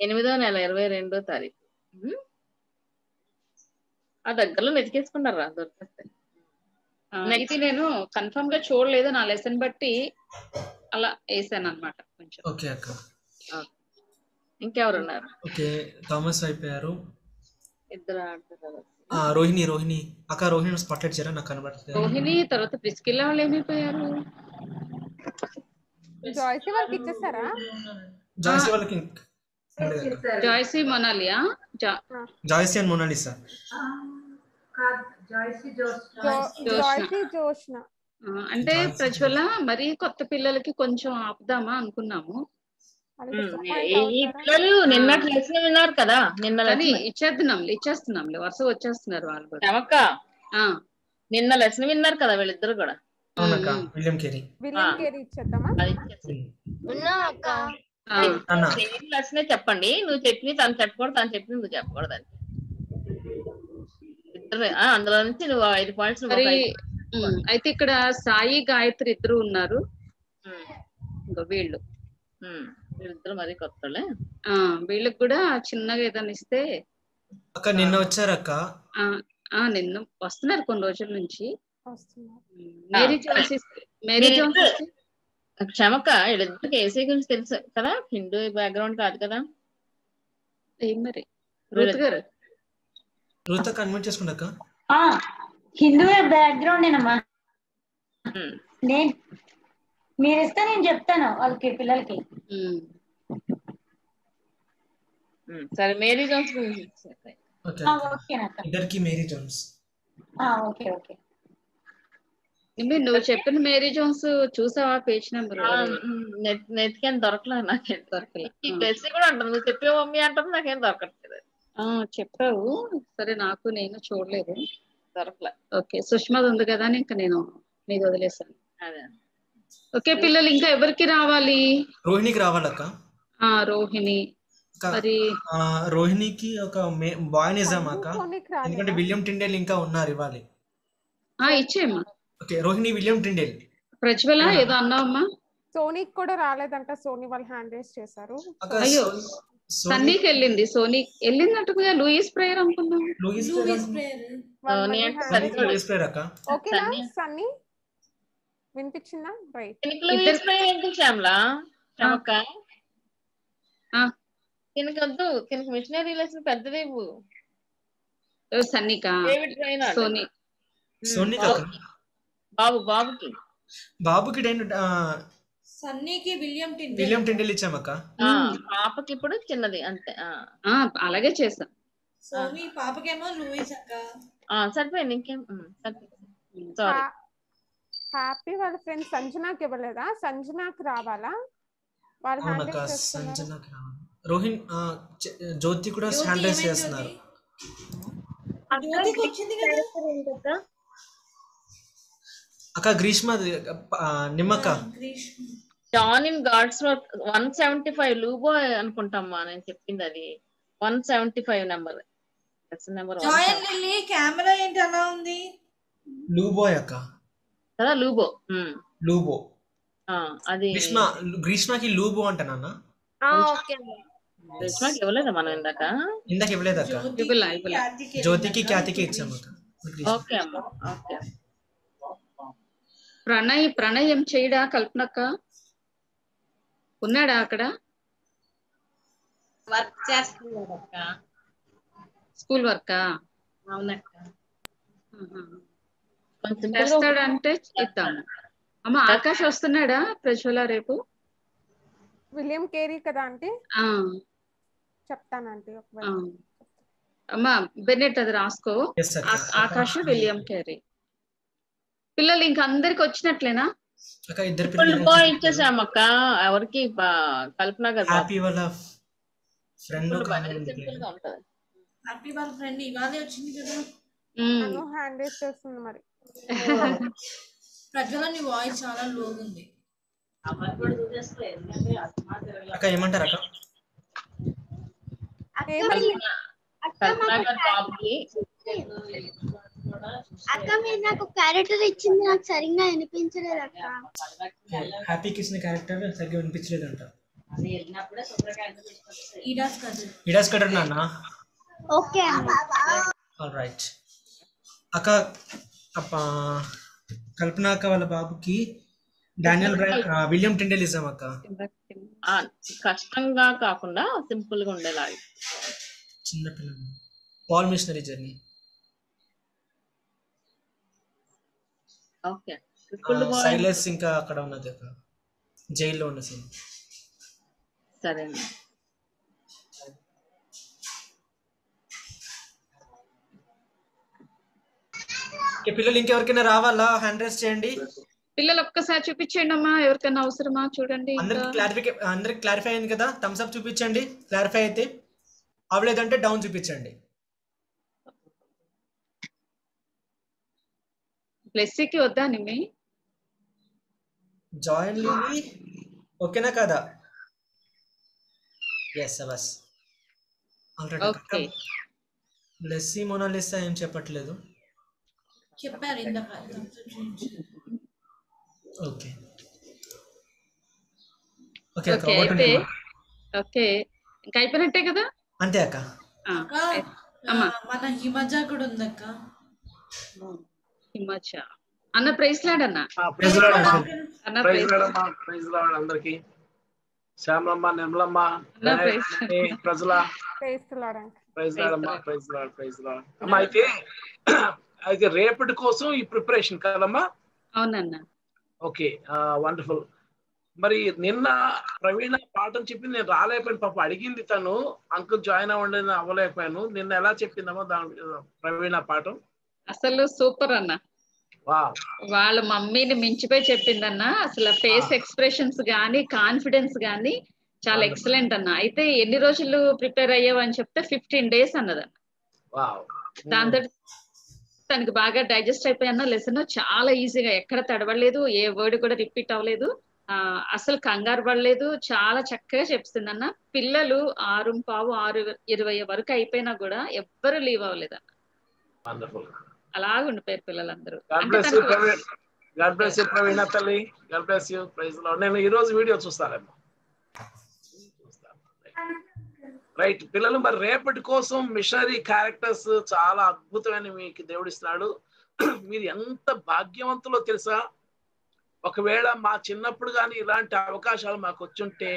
ఎనిమిదో నెల ఇరవై రెండో తారీఖు. ఆ దగ్గరలో నెతికేసుకున్నారా దొరికేస్తే? ఇది నేను కన్ఫర్మ్గా చూడలేదు నా లెసన్ బట్టి అలా వేసాను అనమాట కొంచెం. ఓకే అక్క. ఇంకెవరు ఉన్నారు ఓకే థామస్ అయిపోయారు. ఇద్దరు ఆడుతున్నారు రోహిణి రోహిణి. అక్క రోహిణి స్పాట్లైట్ చేయరా? నాకు కనబడుతుంది రోహిణి తర్వాత ప్రిస్కిల్లా వాళ్ళు ఏమైపోయారు? జాయ్సీ వాళ్ళకి ఇచ్చేసారా జాయ్సీ వాళ్ళకి జాయ్సీ మొనాలియా? జా- జాయ్సీ అండ్ మొనాలిసా. జాయ్సీ జోస్ జాయ్సీ జోష్న. ఆ, అంటే ప్రజ్వల మరి కొత్త పిల్లలకి కొంచెం ఆపుదామా అనుకున్నాము. ఈ పిల్లలు నిన్న లెసన్ విన్నారు కదా నిన్న ఇచ్చేద్దాం ఇచ్చేస్తున్నాంలే వరుస వచ్చేస్తున్నారు వాళ్ళు కూడా. నిన్న లెసన్ విన్నారు కదా వీళ్ళిద్దరు కూడా. అవునక్క విలియం కెరీ. విలియం కేరీ ఇచ్చేద్దామా? సేమ్ లెసనే చెప్పండి. నువ్వు చెప్పి తను చెప్పకూడదు తను చెప్పి నువ్వు చెప్పకూడదు అని. ఇద్దరు అందులో నుంచి నువ్వు ఐదు పాయింట్స్ అయితే ఇక్కడ సాయి గాయత్రి ఇద్దరు ఉన్నారు. ఇంకా వీళ్ళు. వీళ్ళిద్దరు మరి కొత్తలే ఆ వీళ్ళకి కూడా చిన్నగా ఏదైనా ఇస్తే అక్క నిన్న వచ్చారక్క ఆ ఆ నిన్న వస్తున్నారు కొన్ని రోజుల నుంచి. వస్తున్నారు. మేరీ జోన్స్ మేరీ జోన్స్ క్షమక వీళ్ళిద్దరికి ఏసీ గురించి తెలుసు కదా? హిందూ బ్యాక్గ్రౌండ్ కాదు కదా? ఏం మరి? చేసుకుంటాక హిందూ బ్యాక్గ్రౌండ్ ఏనమ్మా నేను మీరు ఇస్తే నేను చెప్తాను వాళ్ళకి పిల్లలకి. సరే మేరీ జోన్స్ గురించి. Okay Mary Jones. ఆ, ఓకే ఓకే. ఏమి నువ్వు చెప్పిన మేరీ జోన్స్ చూసావా పేజ్ నెంబర్ ఆ, ఉమ్, నెట్ నెట్కేం దొరకలేదు నాకేం దొరకలే ఈ ప్లేస్ కూడా అంటారు నువ్వు చెప్పే మమ్మీ అంటారు నాకేం దొరకట్లేదు ఆ చెప్పావు సరే నాకు నేను చూడలేదు దొరకలే ఓకే సుష్మాది ఉంది కదా అని ఇంకా నేను నీది వదిలేసాను అదే ఓకే పిల్లలు ఇంకా ఎవరికి రావాలి రోహిణికి రావాలక్క ఆ రోహిణి అక్క, మరి ఆ, రోహిణికి ఒక బాయ్ నిజాం అక్క సోనీకి రాలేదా? ఎందుకంటే విలియం టిండేల్ ఇంకా ఉన్నారు ఇవ్వాలి ఆ ఇచ్చేయమ్మా okay Rohini William Tyndale. Prajwala ఏదో అన్నావమ్మా? సోనీకి కూడా రాలేదంట సోనీ వాళ్ళు హ్యాండ్ రేస్ చేశారు. అక్క అయ్యో సోనీ- సన్నీకి వెళ్ళింది సోనీ వెళ్ళినట్టుగా లూయిస్ ప్రేయర్ అనుకున్నాం. లూయిస్ సోనీ లూయిస్ ప్రేయర్ అక్క. ఓకేనా సన్నీ. సన్నీ? వినిపించిందా? రైట్. శ్యామలా? శ్యామక్క? ఆ. దీనికి వద్దు దీనికి మిషనరీ లెసన్ పెద్దది ఇవ్వు. ఎవరు సన్నీకా? సోనీ. అక్క? బాబు బాబుకి. బాబుకి డైన్ ఆ, సన్నీకి విలియం టిండేల్. విలియం టిండేల్ ఇచ్చామక్క. పాపకి ఇప్పుడు చిన్నది అంతే అలాగే చేసాం సోనీ పాపకేమో లూయిస్ అక్క. ఆ, సరిపోయింది ఇంకేం సరిపోయింది. సారీ హ్యాపీ వాళ్ళ ఫ్రెండ్ సంజనాకి ఇవ్వలేదా? సంజనాకి రావాలా? వాళ్ళు హ్యాండ్ అవునక్క రైస్ చేస్తున్నారు. సంజనకి రావాలి. రోహిన్ జ్యోతి కూడా జ్యోతి హ్యాండ్ రైస్ ఏమైంది చేస్తున్నారు. జ్యోతికి వచ్చింది కదా? అక్క Greeshma నిమ్మక్క. John in God's one seventy five లూబో అనుకుంటామ్మా నేను చెప్పింది అది. One seventy five number number Zion Lilly camera ఏంటి అలా ఉంది? లూబోయ్ అక్క? కదా లూబో. లూబో ఆ, అది గ్రీష్మ గ్రీష్మకి లూబో ఓకే. గ్రీష్మకి ఇవ్వలేదా మనం ఇందాక? ఇందాక ఇవ్వలేదు అక్క. ఇవ్వలే, ఇవ్వలే. జ్యోతికి ఖ్యాతికి ఇచ్చాము ఓకే అమ్మా ఓకే ప్రణయ్ ప్రణయ్ చేయడా కల్పనక్క? ఉన్నాడా అక్కడ? వర్క్ చేస్తున్నాడు అక్క స్కూల్ వర్కా? అవునక్క. చేస్తాడంటే ఇద్దాము అమ్మ ఆకాష్ వస్తున్నాడా ప్రజ్వల రేపు? విలియం కేరీ కదా అంటే ఆ. చెప్తానంటే అమ్మా బెన్నెట్ అది రాసుకో. Akash William Carey. పిల్లలు ఇంక అందరికి వచ్చినట్లేనా? అక్క ఇద్దరు ఫుల్ పిల్లలు బాయ్ ఇచ్చేసామక్క ఎవరికి కల్పన కదా హ్యాపీ వాళ్ళ ఫ్రెండ్ హ్యాపీ వాళ్ళ ఫ్రెండ్ ఇవాళే వచ్చింది కదా. హ్యాండ్ రైస్ చేస్తుంది మరి. ప్రజ్వల నీ వాయిస్ చాలా లోగా ఉంది. అక్క ఏమంటారు అక్క? కల్పన గారి బాబుకి అక్క మీరు నాకు క్యారెక్టర్ ఇచ్చింది నాకు సరిగ్గా వినిపించలేదు అక్క. హ్యాపీకి ఇచ్చిన క్యారెక్టర్ సరిగ్గా వినిపించలేదంట. ఈడాస్ కదా ఇడాస్ కడర్ నాన్న? ఓకే అన్న. ఆల్ రైట్ అక్క అప్ప కల్పన అక్క వాళ్ళ బాబుకి డానియల్ విలియం టెండెల్ ఇస్తాం అక్క. ఆ, కష్టంగా కాకుండా సింపుల్గా ఉండేలాగా. చిన్న పిల్లలు. Paul missionary journey okay. Silence ఇంకా అక్కడ ఉన్నది జైల్లో ఉన్న సీన్. సరే పిల్లలు ఇంకెవరికైనా రావాలా? హ్యాండ్ రైస్ చేయండి. పిల్లలు ఒక్కసారి చూపించండి అమ్మా ఎవరికైనా అవసరమా? చూడండి. అందరికి క్లారిఫికే అందరికి క్లారిఫై అయింది కదా? థమ్స్ అప్ చూపించండి. క్లారిఫై అయితే. అవలేదంటే డౌన్ చూపించండి. బ్లెస్సీకి వద్దా నిమ్మి? జాయిన్ లిల్లీ ఓకేనా కదా? ఎస్ బస్ ఆల్రెడీ ఓకే లెస్సీ మొనాలిసా ఏం చెప్పట్లేదు? చెప్పారు ఇందాక ఓకే ఓకే అక్క ఓకే. ఓకే. ఇంకా అయిపోయినట్టే కదా? అంతే అక్క. ఆ, మన హిమజ కూడా ఉందక్క. హిమాచ. అన్న ప్రైస్ లాడ్ అన్న ప్రైజ్ అమ్మా. అన్న ప్రైజ్. అమ్మా. ప్రైజ్ లార్డ్ అందరికి. శ్యామలమ్మ నిర్మలమ్మ ప్రైజ్. ప్రజల. ప్రైజ్ అమ్మా ప్రైజ్ లార్డ్ ప్రైజ్ అమ్మా అయితే అయితే రేపటి కోసం ఈ ప్రిపరేషన్ కదమ్మా? అవునన్న. Okay wonderful. మరి నిన్న ప్రవీణ పాఠం చెప్పింది నేను రాలేకపోయాను. పాప అడిగింది తను. అంకుల్ జాయిన్ అవ్వండి అవ్వలేకపోయాను. నిన్న ఎలా చెప్పిందమ్మా దాని ప్రవీణ పాఠం? అసలు సూపర్ అన్న. వాళ్ళ మమ్మీని మించిపోయి చెప్పిందన్న. అసలు ఫేస్ ఎక్స్ప్రెషన్స్ గానీ కాన్ఫిడెన్స్ గానీ చాలా ఎక్సలెంట్ అన్న. అయితే ఎన్ని రోజులు ప్రిపేర్ అయ్యావు అని చెప్తే ఫిఫ్టీన్ డేస్ అన్నదన్న దాంతో తనకి బాగా డైజెస్ట్ అయిపోయిన లెసన్. చాలా ఈజీగా. ఎక్కడ తడబడలేదు ఏ వర్డ్ కూడా రిపీట్ అవ్వలేదు. అసలు కంగారు పడలేదు. చాలా చక్కగా చెప్తుందన్న పిల్లలు ఆరు పావు ఆరు ఇరవై వరకు అయిపోయినా కూడా ఎవ్వరు లీవ్ అవ్వలేదు వండర్ఫుల్. అలాగ ఉండిపోయారు పిల్లలందరూ. గాడ్ బ్లెస్ యూ ప్రవీణ్ తల్లి. గాడ్ బ్లెస్ యూ ప్రైజ్ నేను ఈ రోజు వీడియో చూస్తానేమో రైట్ పిల్లలు మరి రేపటి కోసం మిషనరీ క్యారెక్టర్స్ చాలా అద్భుతమైన మీకు దేవుడిస్తున్నాడు మీరు ఎంత భాగ్యవంతులో తెలుసా? ఒకవేళ మా చిన్నప్పుడు కానీ ఇలాంటి అవకాశాలు మాకు వచ్చుంటే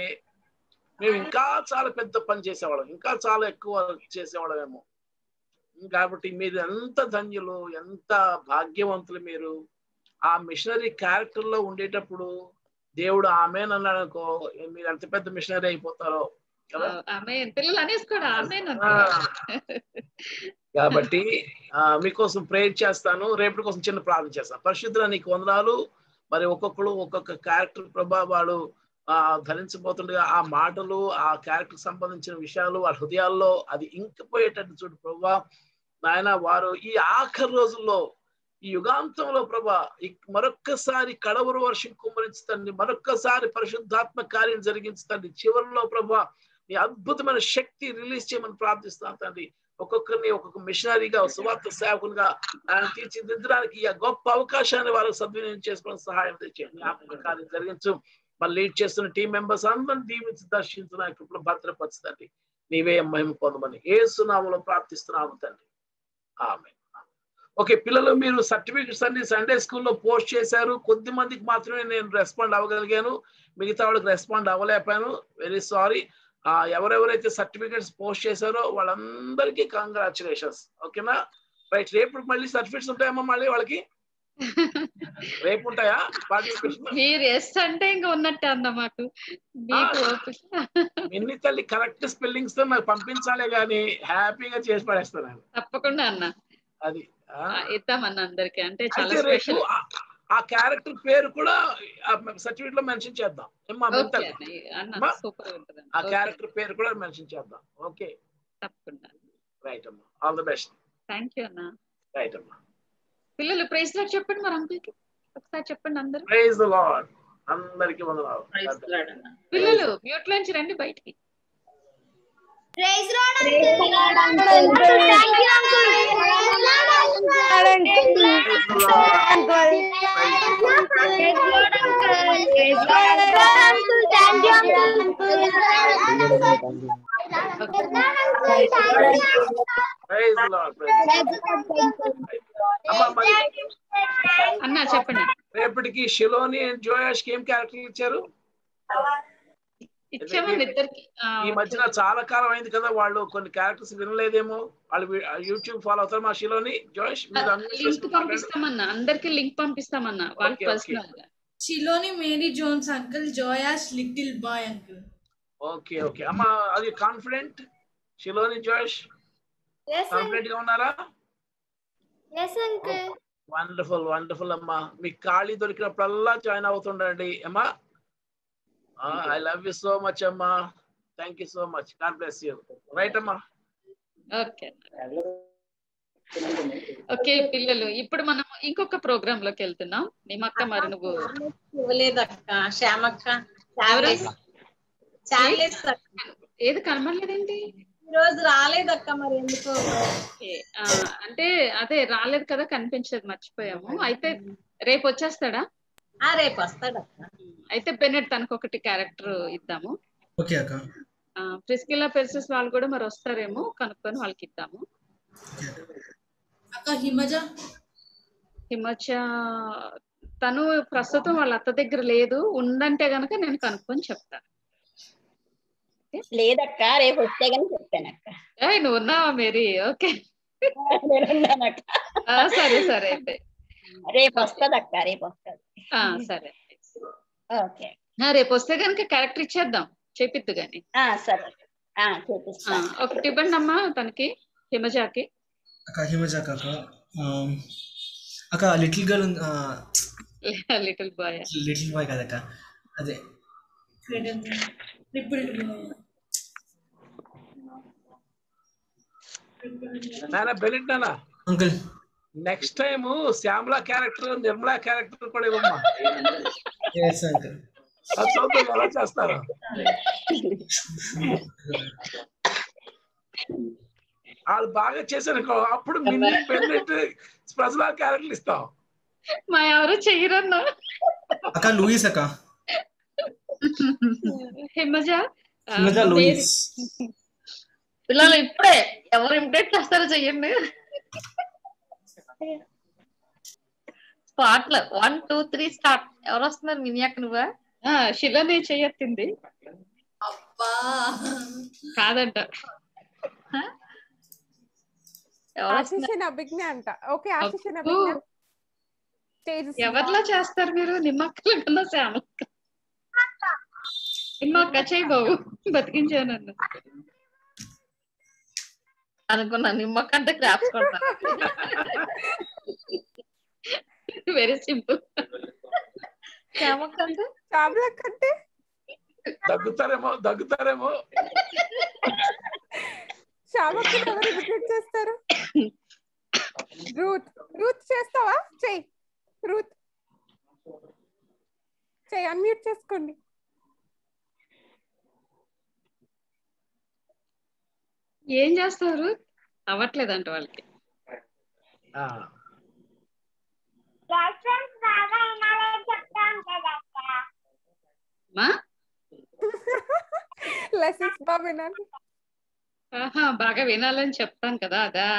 మేము ఇంకా చాలా పెద్ద పని చేసేవాళ్ళం. ఇంకా చాలా ఎక్కువ చేసేవాళ్ళమేమో. కాబట్టి మీరు ఎంత ధన్యులు ఎంత భాగ్యవంతులు మీరు. ఆ మిషనరీ క్యారెక్టర్లో ఉండేటప్పుడు దేవుడు ఆమె అన్నాడు అనుకో మీరు ఎంత పెద్ద మిషనరీ అయిపోతారో పిల్లలు అనేసుకోడు కాబట్టి మీకోసం ప్రేయర్ చేస్తాను. రేపటి కోసం చిన్న ప్రార్థన చేస్తాను. పరిశుద్ధుల నీకు వందనాలు. మరి ఒక్కొక్కరు ఒక్కొక్క క్యారెక్టర్ ప్రభావాలు ధరించబోతుండగా ఆ మాటలు ఆ క్యారెక్టర్ సంబంధించిన విషయాలు వాళ్ళ హృదయాల్లో అది ఇంకిపోయేటట్టు చూడు ప్రభా. నాయన వారు ఈ ఆఖరి రోజుల్లో ఈ యుగాంతంలో ప్రభా మరొక్కసారి కడవరు వర్షం కుమ్మరించుతండి మరొక్కసారి పరిశుద్ధాత్మ కార్యం జరిగించుతండి చివరిలో ప్రభా నీ అద్భుతమైన శక్తి రిలీజ్ చేయమని ప్రార్థిస్తాను తండ్రి. ఒక్కొక్కరిని ఒక్కొక్క మిషనరీగా సువార్త సేవకునిగా ఆయన తీర్చిదిద్దడానికి ఈ గొప్ప అవకాశాన్ని వారికి సద్వినియోగం చేసుకోవడం సహాయం తెచ్చేయండి ఆత్మ కార్యం జరిగించు. మరి లీడ్ చేస్తున్న టీం మెంబర్స్ అందరిని దీవించి దర్శించిన కృపలో భద్రపరచుతండి నీవే మహిమ పొందమని ఏ సునామలో ప్రార్థిస్తున్నాము తండ్రి. ఆమె ఓకే పిల్లలు మీరు సర్టిఫికెట్స్ అన్ని సండే స్కూల్లో పోస్ట్ చేశారు. కొద్ది మందికి మాత్రమే నేను రెస్పాండ్ అవ్వగలిగాను. మిగతా వాళ్ళకి రెస్పాండ్ అవ్వలేకపోయాను. వెరీ సారీ ఎవరెవరైతే సర్టిఫికెట్స్ పోస్ట్ చేశారో వాళ్ళందరికీ కంగ్రాచులేషన్స్ ఓకేనా? రైట్ రేపు మళ్ళీ సర్టిఫికెట్స్ ఉంటాయమ్మా మళ్ళీ వాళ్ళకి? రేపు ఉంటాయా మీరు ఎస్ అంటే ఇంకా ఉన్నట్టే అన్న మాకు. మిన్ని తల్లి కరెక్ట్ స్పెల్లింగ్స్తో నాకు పంపించాలే గానీ హ్యాపీగా చేసి పడేస్తాను. తప్పకుండా అన్న. అది ఇద్దామన్న అందరికి. అంటే చాలా స్పెషల్. ఆ- క్యారెక్టర్ పేరు కూడా సర్టిఫికెట్లో మెన్షన్ చేద్దాం. ఆ క్యారెక్టర్ పేరు కూడా మెన్షన్ చేద్దాం. ఓకే. తప్పకుండా. రైట్ అమ్మా. All the best. Thank you అన్న. రైట్ అమ్మా. పిల్లలు ప్రైజ్ లాట్ చెప్పండి మరి అంకుల్కి ఒకసారి చెప్పండి అందరు ప్రైజ్ ద లార్డ్ అందరికి వందనాలు పిల్లలు మ్యూట్ లోంచి రండి బయటికి praise rod uncle thank you praise the Lord అమ్మా మరి అన్న చెప్పండి. రేపటికి షిలోని అండ్ జోయాష్ ఏం క్యారెక్టర్ ఇచ్చారు? ఇద్దరికి. ఈ మధ్యన చాలా కాలం అయింది కదా వాళ్ళు కొన్ని క్యారెక్టర్స్ వినలేదేమో. వాళ్ళు యూట్యూబ్ ఫాలో అవుతారు మా షిలోని. Josh link. పంపిస్తామన్నా అందరికి లింక్ పంపిస్తామన్నా. Personal Shiloni Mary Jones uncle Joash little boy uncle. Okay okay. అమ్మా అది కాన్ఫిడెంట్ షిలోని జోష్? కాన్ఫిడెంట్గా ఉన్నారా? ఎస్ అంకుల్ వండర్ఫుల్ వండర్ఫుల్ అమ్మా. మీకు ఖాళీ దొరికినప్పుడల్లా జాయిన్ అవుతుండండి. అమ్మా I love you so much అమ్మా. Thank you so much God bless you right అమ్మా? ఓకే ఓకే పిల్లలు ఇప్పుడు మనం ఇంకొక ప్రోగ్రామ్లోకి వెళ్తున్నాం. నిమక్క మరి నువ్వు ఇవ్వలేదక్క. శ్యామక్క ఎవరు? ఏది కనబడలేదేంటి? ఈ రోజు రాలేదక్క మరి ఎందుకో. అంటే అదే రాలేదు కదా కనిపించలేదు మర్చిపోయాము. అయితే రేపు వచ్చేస్తాడా? ఆ రేపు వస్తాడక్క. అయితే బెనెట్ తనకు ఒకటి క్యారెక్టర్ ఇద్దాము. ఓకే అక్క. ప్రిస్కిల్లా పెర్సెస్ వాళ్ళు కూడా మరి వస్తారేమో కనుక్కొని వాళ్ళకి ఇద్దాము. అక్క. హిమజ? హిమచ తను ప్రస్తుతం వాళ్ళ అత్త దగ్గర లేదు. ఉందంటే గనక నేను కనుక్కొని చెప్తాను. లేదక్క రేపు వస్తే గానీ చెప్తానక్క ఏయ్, నువ్వు ఉన్నావా మేరీ ఓకే నేను ఉన్నానక్క ఆ, సరే సరే అయితే రేపు వస్తదక్క రేపు వస్తది ఆ, సరే ఓకే ఆ, రేపు వస్తే గనక క్యారెక్టర్ ఇచ్చేద్దాం చేపిద్దు గాని ఆ సరే ఆ ఆ, చూపిస్తా ఒకటి ఇవ్వండి అమ్మా తనకి హిమజాకి అక్క హిమజ అక్క ఆమ్, అక్క little girl little boy little boy కదక్క అదే uncle. Next time Shyamala character Nirmala character కూడా ఇవ్వమ్మా. చూద్దాం ఎలా చేస్తారు. వాళ్ళు బాగా చేశారు అప్పుడు మిన్ని బెనిట్ ప్రజల క్యారెక్టర్ ఇస్తాం. మా ఎవరు చెయ్యరన్నా? అక్క లూయిస్ అక్క. హిమజ హిమజ. లూయిస్. పిల్లలు ఇప్పుడే ఎవరు ఇమిటేట్ చేస్తారో చెయ్యండి. స్పాట్లో వన్ టూ త్రీ స్టార్ట్. ఎవరు వస్తున్నారు? మినియాక్ నువ్వా? ఆ, శిలని చెయ్యెత్తింది కాదంట. ఎవరిలా చేస్తారు మీరు? నిమ్మక్కలు కన్నా శ్యామక్క. నిమ్మక్క చేయి బాబు. బతికించాను అనుకున్నా నిమ్మకంటే క్రాప్స్ కొడతాను వెరీ సింపుల్ శ్యామలక్క అంటే దగ్గుతారేమో దగ్గుతారేమో. శ్యామక్క ఎవరు ఇమిటేట్ చేస్తారు? రూత్ రూత్ చేస్తావా? చెయ్యి రూత్. చెయ్యి అన్మ్యూట్ చేసుకోండి. ఏం చేస్తారు? అవ్వట్లేదంట వాళ్ళకి. లెసన్స్ బాగా వినాలి. బాగా వినాలని చెప్తాను కదా అదా?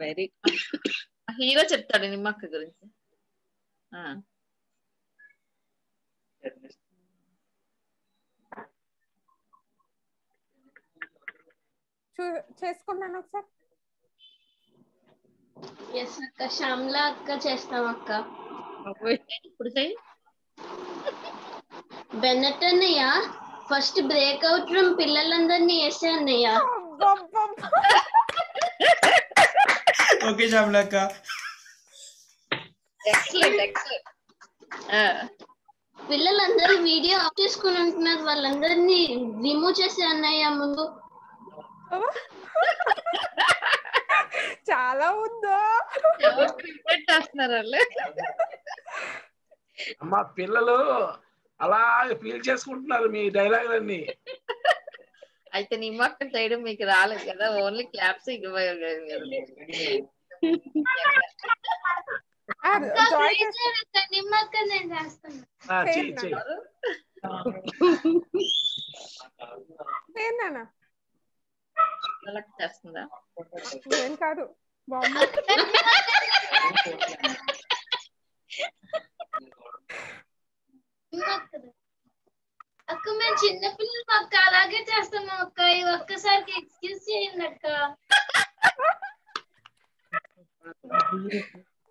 వెరీ హీరో చెప్తాడు నిమ్మక్క గురించి. చూ చేసుకున్నాను ఒకసారి ఎస్ అక్క. శ్యామ్లా అక్క చేస్తాం అక్క. ఇప్పుడు బెన్నెట్ అన్నయ్య ఫస్ట్ బ్రేక్అవుట్ రూమ్ పిల్లలందరినీ వేసే అన్నయ్య. ఓకే ఎక్సలెంట్ ఎక్సలెంట్ పిల్లలందరూ వీడియో ఆఫ్ చేసుకుని ఉంటున్నారు. వాళ్ళందరినీ రిమూవ్ చేసే అన్నయ్య ముందు. చాలా ఉందో. అమ్మా పిల్లలు అలా ఫీల్ చేసుకుంటున్నారు మీ డైలాగులన్నీ అయితే నిమ్మక్క చేయడం మీకు రాలేదు కదా ఓన్లీ క్లాప్స్ నిమ్మక్క నేను చేస్తాను. ఆ, చెయ్యి చెయ్యి ఏందన్నా చేస్తుందా ఏం కాదు బాగుంది నిమ్మక్కది. అక్క మేము చిన్నపిల్లలు అక్క అలాగే చేస్తాము అక్క ఈ ఒక్కసారికి ఎక్స్క్యూజ్ చేయండి అక్క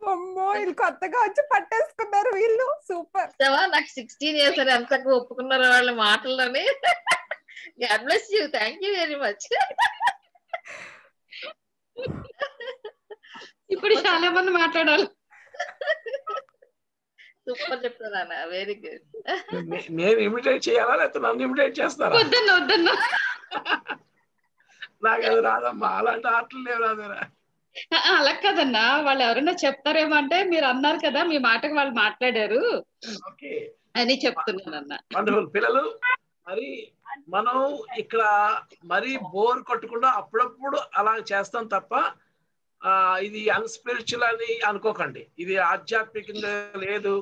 అమ్మో వీళ్ళు కొత్తగా వచ్చి పట్టేసుకున్నారు వీళ్ళు సూపర్ చూసావా? నాకు సిక్స్టీన్ ఇయర్స్ అని ఎంత ఒప్పుకున్నారో వాళ్ళ మాటల్లోని God bless you thank you very much ఇప్పుడు చాలా మంది మాట్లాడాలి. సూపర్ చెప్తాను వెరీ గుడ్ నేను ఇమిటేట్ చేయాలా లేకపోతే నన్ను ఇమిటేట్ చేస్తారా? వద్దన్న వద్దన్న. నాకు అది రాదమ్మా అలాంటి ఆటలు లేవు రాదురా అలా కదన్నా వాళ్ళు ఎవరైనా చెప్తారేమో అంటే మీరు అన్నారు కదా మీ మాటకు వాళ్ళు మాట్లాడారు. ఓకే. అని చెప్తున్నాను అన్న వండర్ఫుల్ పిల్లలు మరి మనం ఇక్కడ మరీ బోర్ కొట్టకుండా అప్పుడప్పుడు అలా చేస్తాం తప్ప ఆ ఇది అన్స్పిరిచువల్ అని అనుకోకండి. ఇది ఆధ్యాత్మికంగా లేదు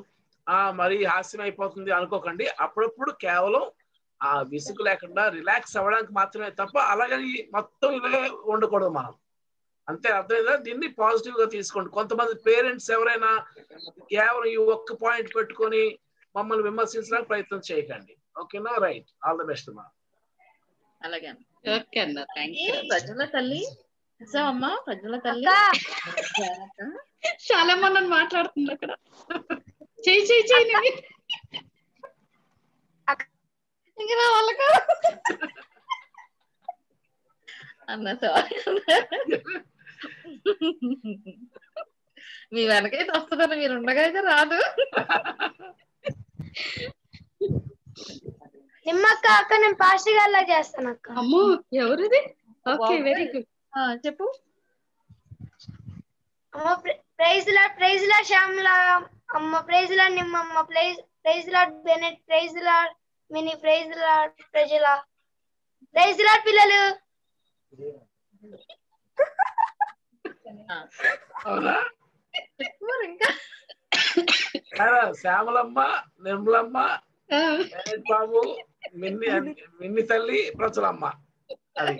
ఆ మరి హాస్యం అయిపోతుంది అనుకోకండి. అప్పుడప్పుడు కేవలం ఆ విసుగు లేకుండా రిలాక్స్ అవ్వడానికి మాత్రమే తప్ప అలాగని మొత్తం ఇలాగే ఉండకూడదు మనం. అంతే అర్థమైందా? దీన్ని పాజిటివ్గా తీసుకోండి. కొంతమంది పేరెంట్స్ ఎవరైనా కేవలం ఈ ఒక్క పాయింట్ పెట్టుకొని మమ్మల్ని విమర్శించడానికి ప్రయత్నం చేయకండి. ఓకేనా రైట్ ఆల్ ద బెస్ట్ మా అలాగే ఓకే అన్న. థ్యాంక్ యూ ప్రజల తల్లి? చూసావమ్మా ప్రజల తల్లి? చాలా మంది నన్ను మాట్లాడుతుంది అక్కడ. చెయ్యి చెయ్యి చెయ్యి నువ్వు. ఇంకా నా వల్ల కాదు. అన్న సారీ మీ వెనకైతే వస్తుందని మీరు ఉండగా అయితే రాదు. నిమ్మక్క అక్క నేను పాస్టర్ గారిలా చేస్తాను అక్క. అమ్మో ఎవరిది? ఓకే వెరీ గుడ్ చెప్పు. అమ్మ ప్రైజ్ లా ప్రైజ్ లా శ్యామ్లా అమ్మ ప్రైజ్ లా నిమ్మమ్మ praise praise Lord Bennett praise Lord Mini praise Lord ప్రజల ప్రైజ్ లా పిల్లలు. అవునా మరి ఇంకా. ఆ, శ్యామలమ్మ నిర్మలమ్మ బాబు మిన్ని మిన్ని తల్లి ప్రజలమ్మ. అది.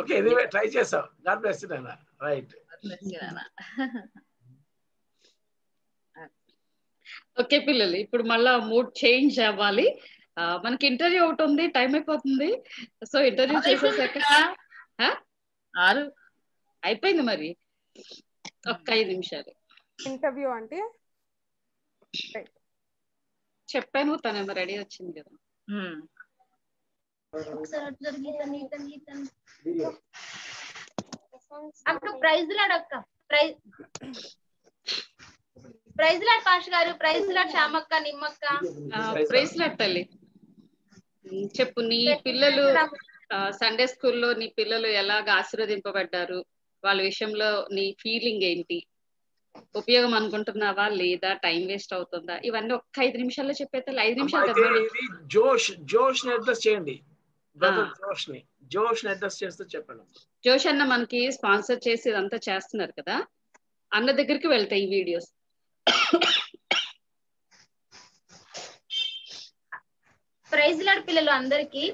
ఓకే ఎనీవే ట్రై చేసాం గాడ్ బ్లెస్ నాన్న. రైట్. ఓకే పిల్లలు ఇప్పుడు మళ్ళా మూడ్ చేంజ్ అవ్వాలి. మనకి ఇంటర్వ్యూ ఒకటి ఉంది టైం అయిపోతుంది. సో ఇంటర్వ్యూ చేసేసాక? ఆరు? అయిపోయింది మరి. ఒక్క ఐదు నిమిషాలు. ఇంటర్వ్యూ అంటే? చెప్పాను తనేమో రెడీ వచ్చింది కదా. అక్క ప్రైజ్ లాడ్ అక్క. Praise praise Lord Pasha garu praise Lord శ్యామక్క నిమ్మక్క. ప్రైస్ లాట్ తల్లి. చెప్పు నీ పిల్లలు సండే స్కూల్లో నీ పిల్లలు ఎలాగ ఆశీర్వదింపబడ్డారు? వాళ్ళ విషయంలో నీ ఫీలింగ్ ఏంటి? ఉపయోగం అనుకుంటున్నావా? లేదా టైం వేస్ట్ అవుతుందా? ఇవన్నీ ఒక్క ఐదు నిమిషాల్లో చెప్పేస్తే ఐదు నిమిషాలు జోష్ జోష్ని అడ్రస్ చేయండి. జోష్ని జోష్ని అడ్రస్ చేస్తే చెప్పండి జోష్ అన్న మనకి స్పాన్సర్ చేసి ఇదంతా చేస్తున్నారు కదా? అన్న దగ్గరికి వెళ్తాయి ఈ వీడియోస్ ప్రైజ్ లాడ్ పిల్లలు అందరికి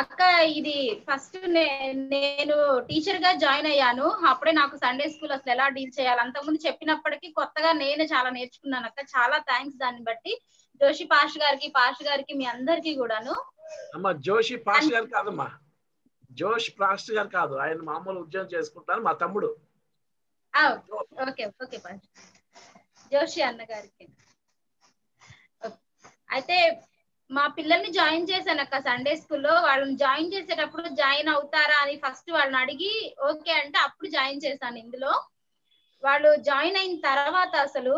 అక్క ఇది ఫస్ట్ నేను టీచర్గా జాయిన్ అయ్యాను. అప్పుడే నాకు సండే స్కూల్ అసలు ఎలా డీల్ చేయాలి? అంతకుముందు చెప్పినప్పటికీ కొత్తగా నేనే చాలా నేర్చుకున్నాను అక్క. చాలా థ్యాంక్స్ దాన్ని బట్టి. జోషి పాష్ గారికి పాష్ గారికి మీ అందరికి కూడాను. అమ్మ జోషి పాస్ట్ గారు కాదమ్మా. జోష్ పాస్ట్ గారు కాదు. ఆయన మామూలు ఉద్యోగం చేసుకుంటారు మా తమ్ముడు. ఓకే ఓకే పాష్. జోషి అన్న గారికి. అయితే మా పిల్లల్ని జాయిన్ చేశాను అక్క సండే స్కూల్లో వాళ్ళని జాయిన్ చేసేటప్పుడు జాయిన్ అవుతారా అని ఫస్ట్ వాళ్ళని అడిగి ఓకే అంటే అప్పుడు జాయిన్ చేశాను ఇందులో. వాళ్ళు జాయిన్ అయిన తర్వాత అసలు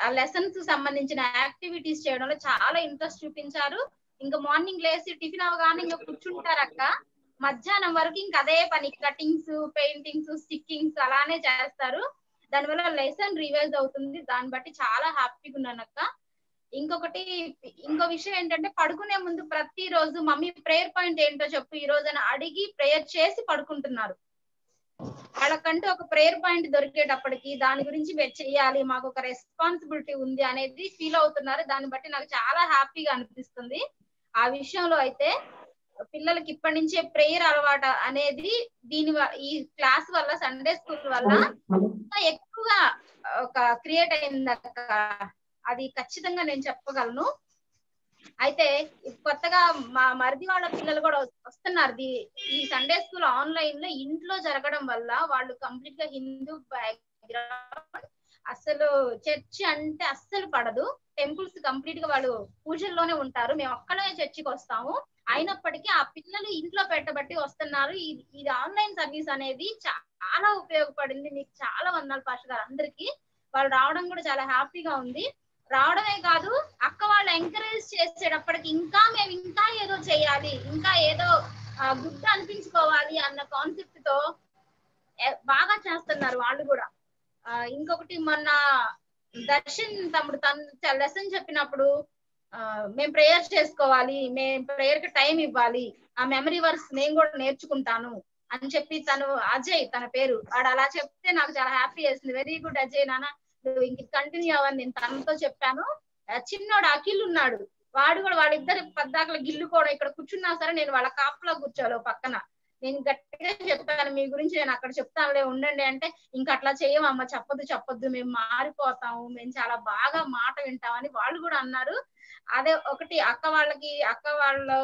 ఆ లెసన్స్ సంబంధించిన యాక్టివిటీస్ చేయడంలో చాలా ఇంట్రెస్ట్ చూపించారు. ఇంకా మార్నింగ్ లేసి టిఫిన్ అవగానే ఇంకా కూర్చుంటారు అక్క. మధ్యాహ్నం వరకు ఇంకా అదే పని కటింగ్స్ పెయింటింగ్స్ స్టిక్కింగ్స్ అలానే చేస్తారు. దానివల్ల లెసన్ రివైజ్ అవుతుంది. దాన్ని బట్టి చాలా హ్యాపీగా ఉన్నాను అక్క. ఇంకొకటి ఇంకో విషయం ఏంటంటే పడుకునే ముందు ప్రతి రోజు మమ్మీ ప్రేయర్ పాయింట్ ఏంటో చెప్పు. ఈ రోజు అని అడిగి ప్రేయర్ చేసి పడుకుంటున్నారు. వాళ్ళకంటూ ఒక ప్రేయర్ పాయింట్ దొరికేటప్పటికి దాని గురించి మేము చెయ్యాలి మాకు ఒక రెస్పాన్సిబిలిటీ ఉంది అనేది ఫీల్ అవుతున్నారు. దాన్ని బట్టి నాకు చాలా హ్యాపీగా అనిపిస్తుంది. ఆ విషయంలో అయితే పిల్లలకి ఇప్పటి నుంచే ప్రేయర్ అలవాటు అనేది దీని ఈ క్లాస్ వల్ల సండే స్కూల్ వల్ల ఎక్కువగా ఒక క్రియేట్ అయింది అది ఖచ్చితంగా నేను చెప్పగలను. అయితే కొత్తగా మా మరిది వాళ్ళ పిల్లలు కూడా వస్తున్నారు. ఈ సండే స్కూల్ ఆన్లైన్లో ఇంట్లో జరగడం వల్ల వాళ్ళు కంప్లీట్గా హిందూ బ్యాక్గ్రౌండ్ అసలు చర్చి అంటే అస్సలు పడదు. టెంపుల్స్ కంప్లీట్గా వాళ్ళు పూజల్లోనే ఉంటారు. మేము ఒక్కడే చర్చికి వస్తాము. అయినప్పటికీ ఆ పిల్లలు ఇంట్లో పెట్టబట్టి వస్తున్నారు. ఇది ఇది ఆన్లైన్ సర్వీస్ అనేది చాలా ఉపయోగపడింది. మీకు చాలా వందలు పాష గారు అందరికీ. వాళ్ళు రావడం కూడా చాలా హ్యాపీగా ఉంది. రావడమే కాదు అక్క వాళ్ళు ఎంకరేజ్ చేసేటప్పటికి ఇంకా మేము ఇంకా ఏదో చేయాలి ఇంకా ఏదో గుడ్ అనిపించుకోవాలి అన్న కాన్సెప్ట్తో బాగా చేస్తున్నారు వాళ్ళు కూడా. ఇంకొకటి మొన్న దర్శన్ తమ్ముడు తన లెసన్ చెప్పినప్పుడు మేము ప్రేయర్ చేసుకోవాలి మేము ప్రేయర్కి టైం ఇవ్వాలి ఆ మెమరీ వర్స్ నేను కూడా నేర్చుకుంటాను అని చెప్పి తను అజయ్ తన పేరు వాడు అలా చెప్తే నాకు చాలా హ్యాపీ వేసింది. వెరీ గుడ్ అజయ్ నాన్న. ఇంక కంటిన్యూ అవ్వని నేను తనతో చెప్పాను. చిన్నోడు అఖిల్ ఉన్నాడు. వాడు కూడా వాళ్ళిద్దరు పద్దాకలు గిల్లుకోవడం ఇక్కడ కూర్చున్నా సరే నేను వాళ్ళ కాపులో కూర్చోవాలి పక్కన. నేను గట్టిగా చెప్పాను మీ గురించి నేను అక్కడ చెప్తానులే ఉండండి అంటే ఇంకా అట్లా చేయమమ్మ చెప్పొద్దు చెప్పొద్దు మేము మారిపోతాము మేము చాలా బాగా మాట వింటామని వాళ్ళు కూడా అన్నారు. అదే ఒకటి అక్క వాళ్ళకి అక్క వాళ్ళు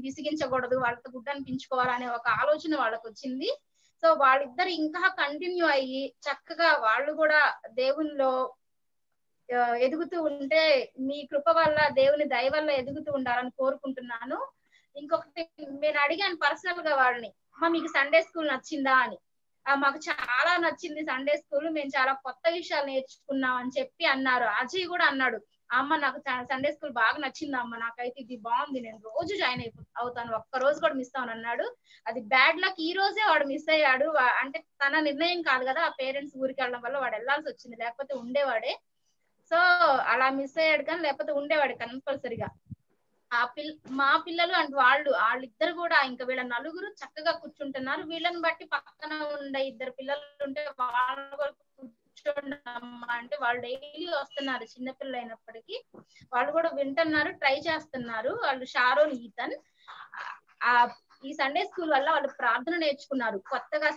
విసిగించకూడదు వాళ్ళతో గుడ్డ అనిపించుకోవాలనే ఒక ఆలోచన వాళ్ళకి వచ్చింది సో వాళ్ళిద్దరు ఇంకా కంటిన్యూ అయ్యి చక్కగా వాళ్ళు కూడా దేవునిలో ఎదుగుతూ ఉంటే మీ కృప వల్ల దేవుని దయ వల్ల ఎదుగుతూ ఉండాలని కోరుకుంటున్నాను. ఇంకొకటి నేను అడిగాను పర్సనల్గా వాళ్ళని మా మీకు సండే స్కూల్ నచ్చిందా? అని. మాకు చాలా నచ్చింది సండే స్కూల్ మేము చాలా కొత్త విషయాలు నేర్చుకున్నాం అని చెప్పి అన్నారు. అజయ్ కూడా అన్నాడు అమ్మ నాకు సండే స్కూల్ బాగా నచ్చింది అమ్మ. నాకైతే ఇది బాగుంది. నేను రోజు జాయిన్ అయిపో అవుతాను. ఒక్క రోజు కూడా మిస్ అవును అన్నాడు. అది బ్యాడ్ లక్ ఈ రోజే వాడు మిస్ అయ్యాడు. అంటే తన నిర్ణయం కాదు కదా ఆ పేరెంట్స్ ఊరికి వెళ్ళడం వల్ల వాడు వెళ్ళాల్సి వచ్చింది. లేకపోతే ఉండేవాడే. సో అలా మిస్ అయ్యాడు కానీ లేకపోతే ఉండేవాడు కంపల్సరిగా. ఆ పిల్ మా పిల్లలు అండ్ వాళ్ళు వాళ్ళిద్దరు కూడా ఇంకా వీళ్ళ నలుగురు చక్కగా కూర్చుంటున్నారు. వీళ్ళని బట్టి పక్కన ఉండే ఇద్దరు పిల్లలు ఉంటే వాళ్ళు కూర్చోండి అమ్మా అంటే వాళ్ళు డైలీ వస్తున్నారు చిన్నపిల్ల అయినప్పటికీ వాళ్ళు కూడా వింటున్నారు ట్రై చేస్తున్నారు. వాళ్ళు షారోన్ ఈతన్. ఆ ఈ సండే స్కూల్ వల్ల వాళ్ళు ప్రార్థన నేర్చుకున్నారు. కొత్తగా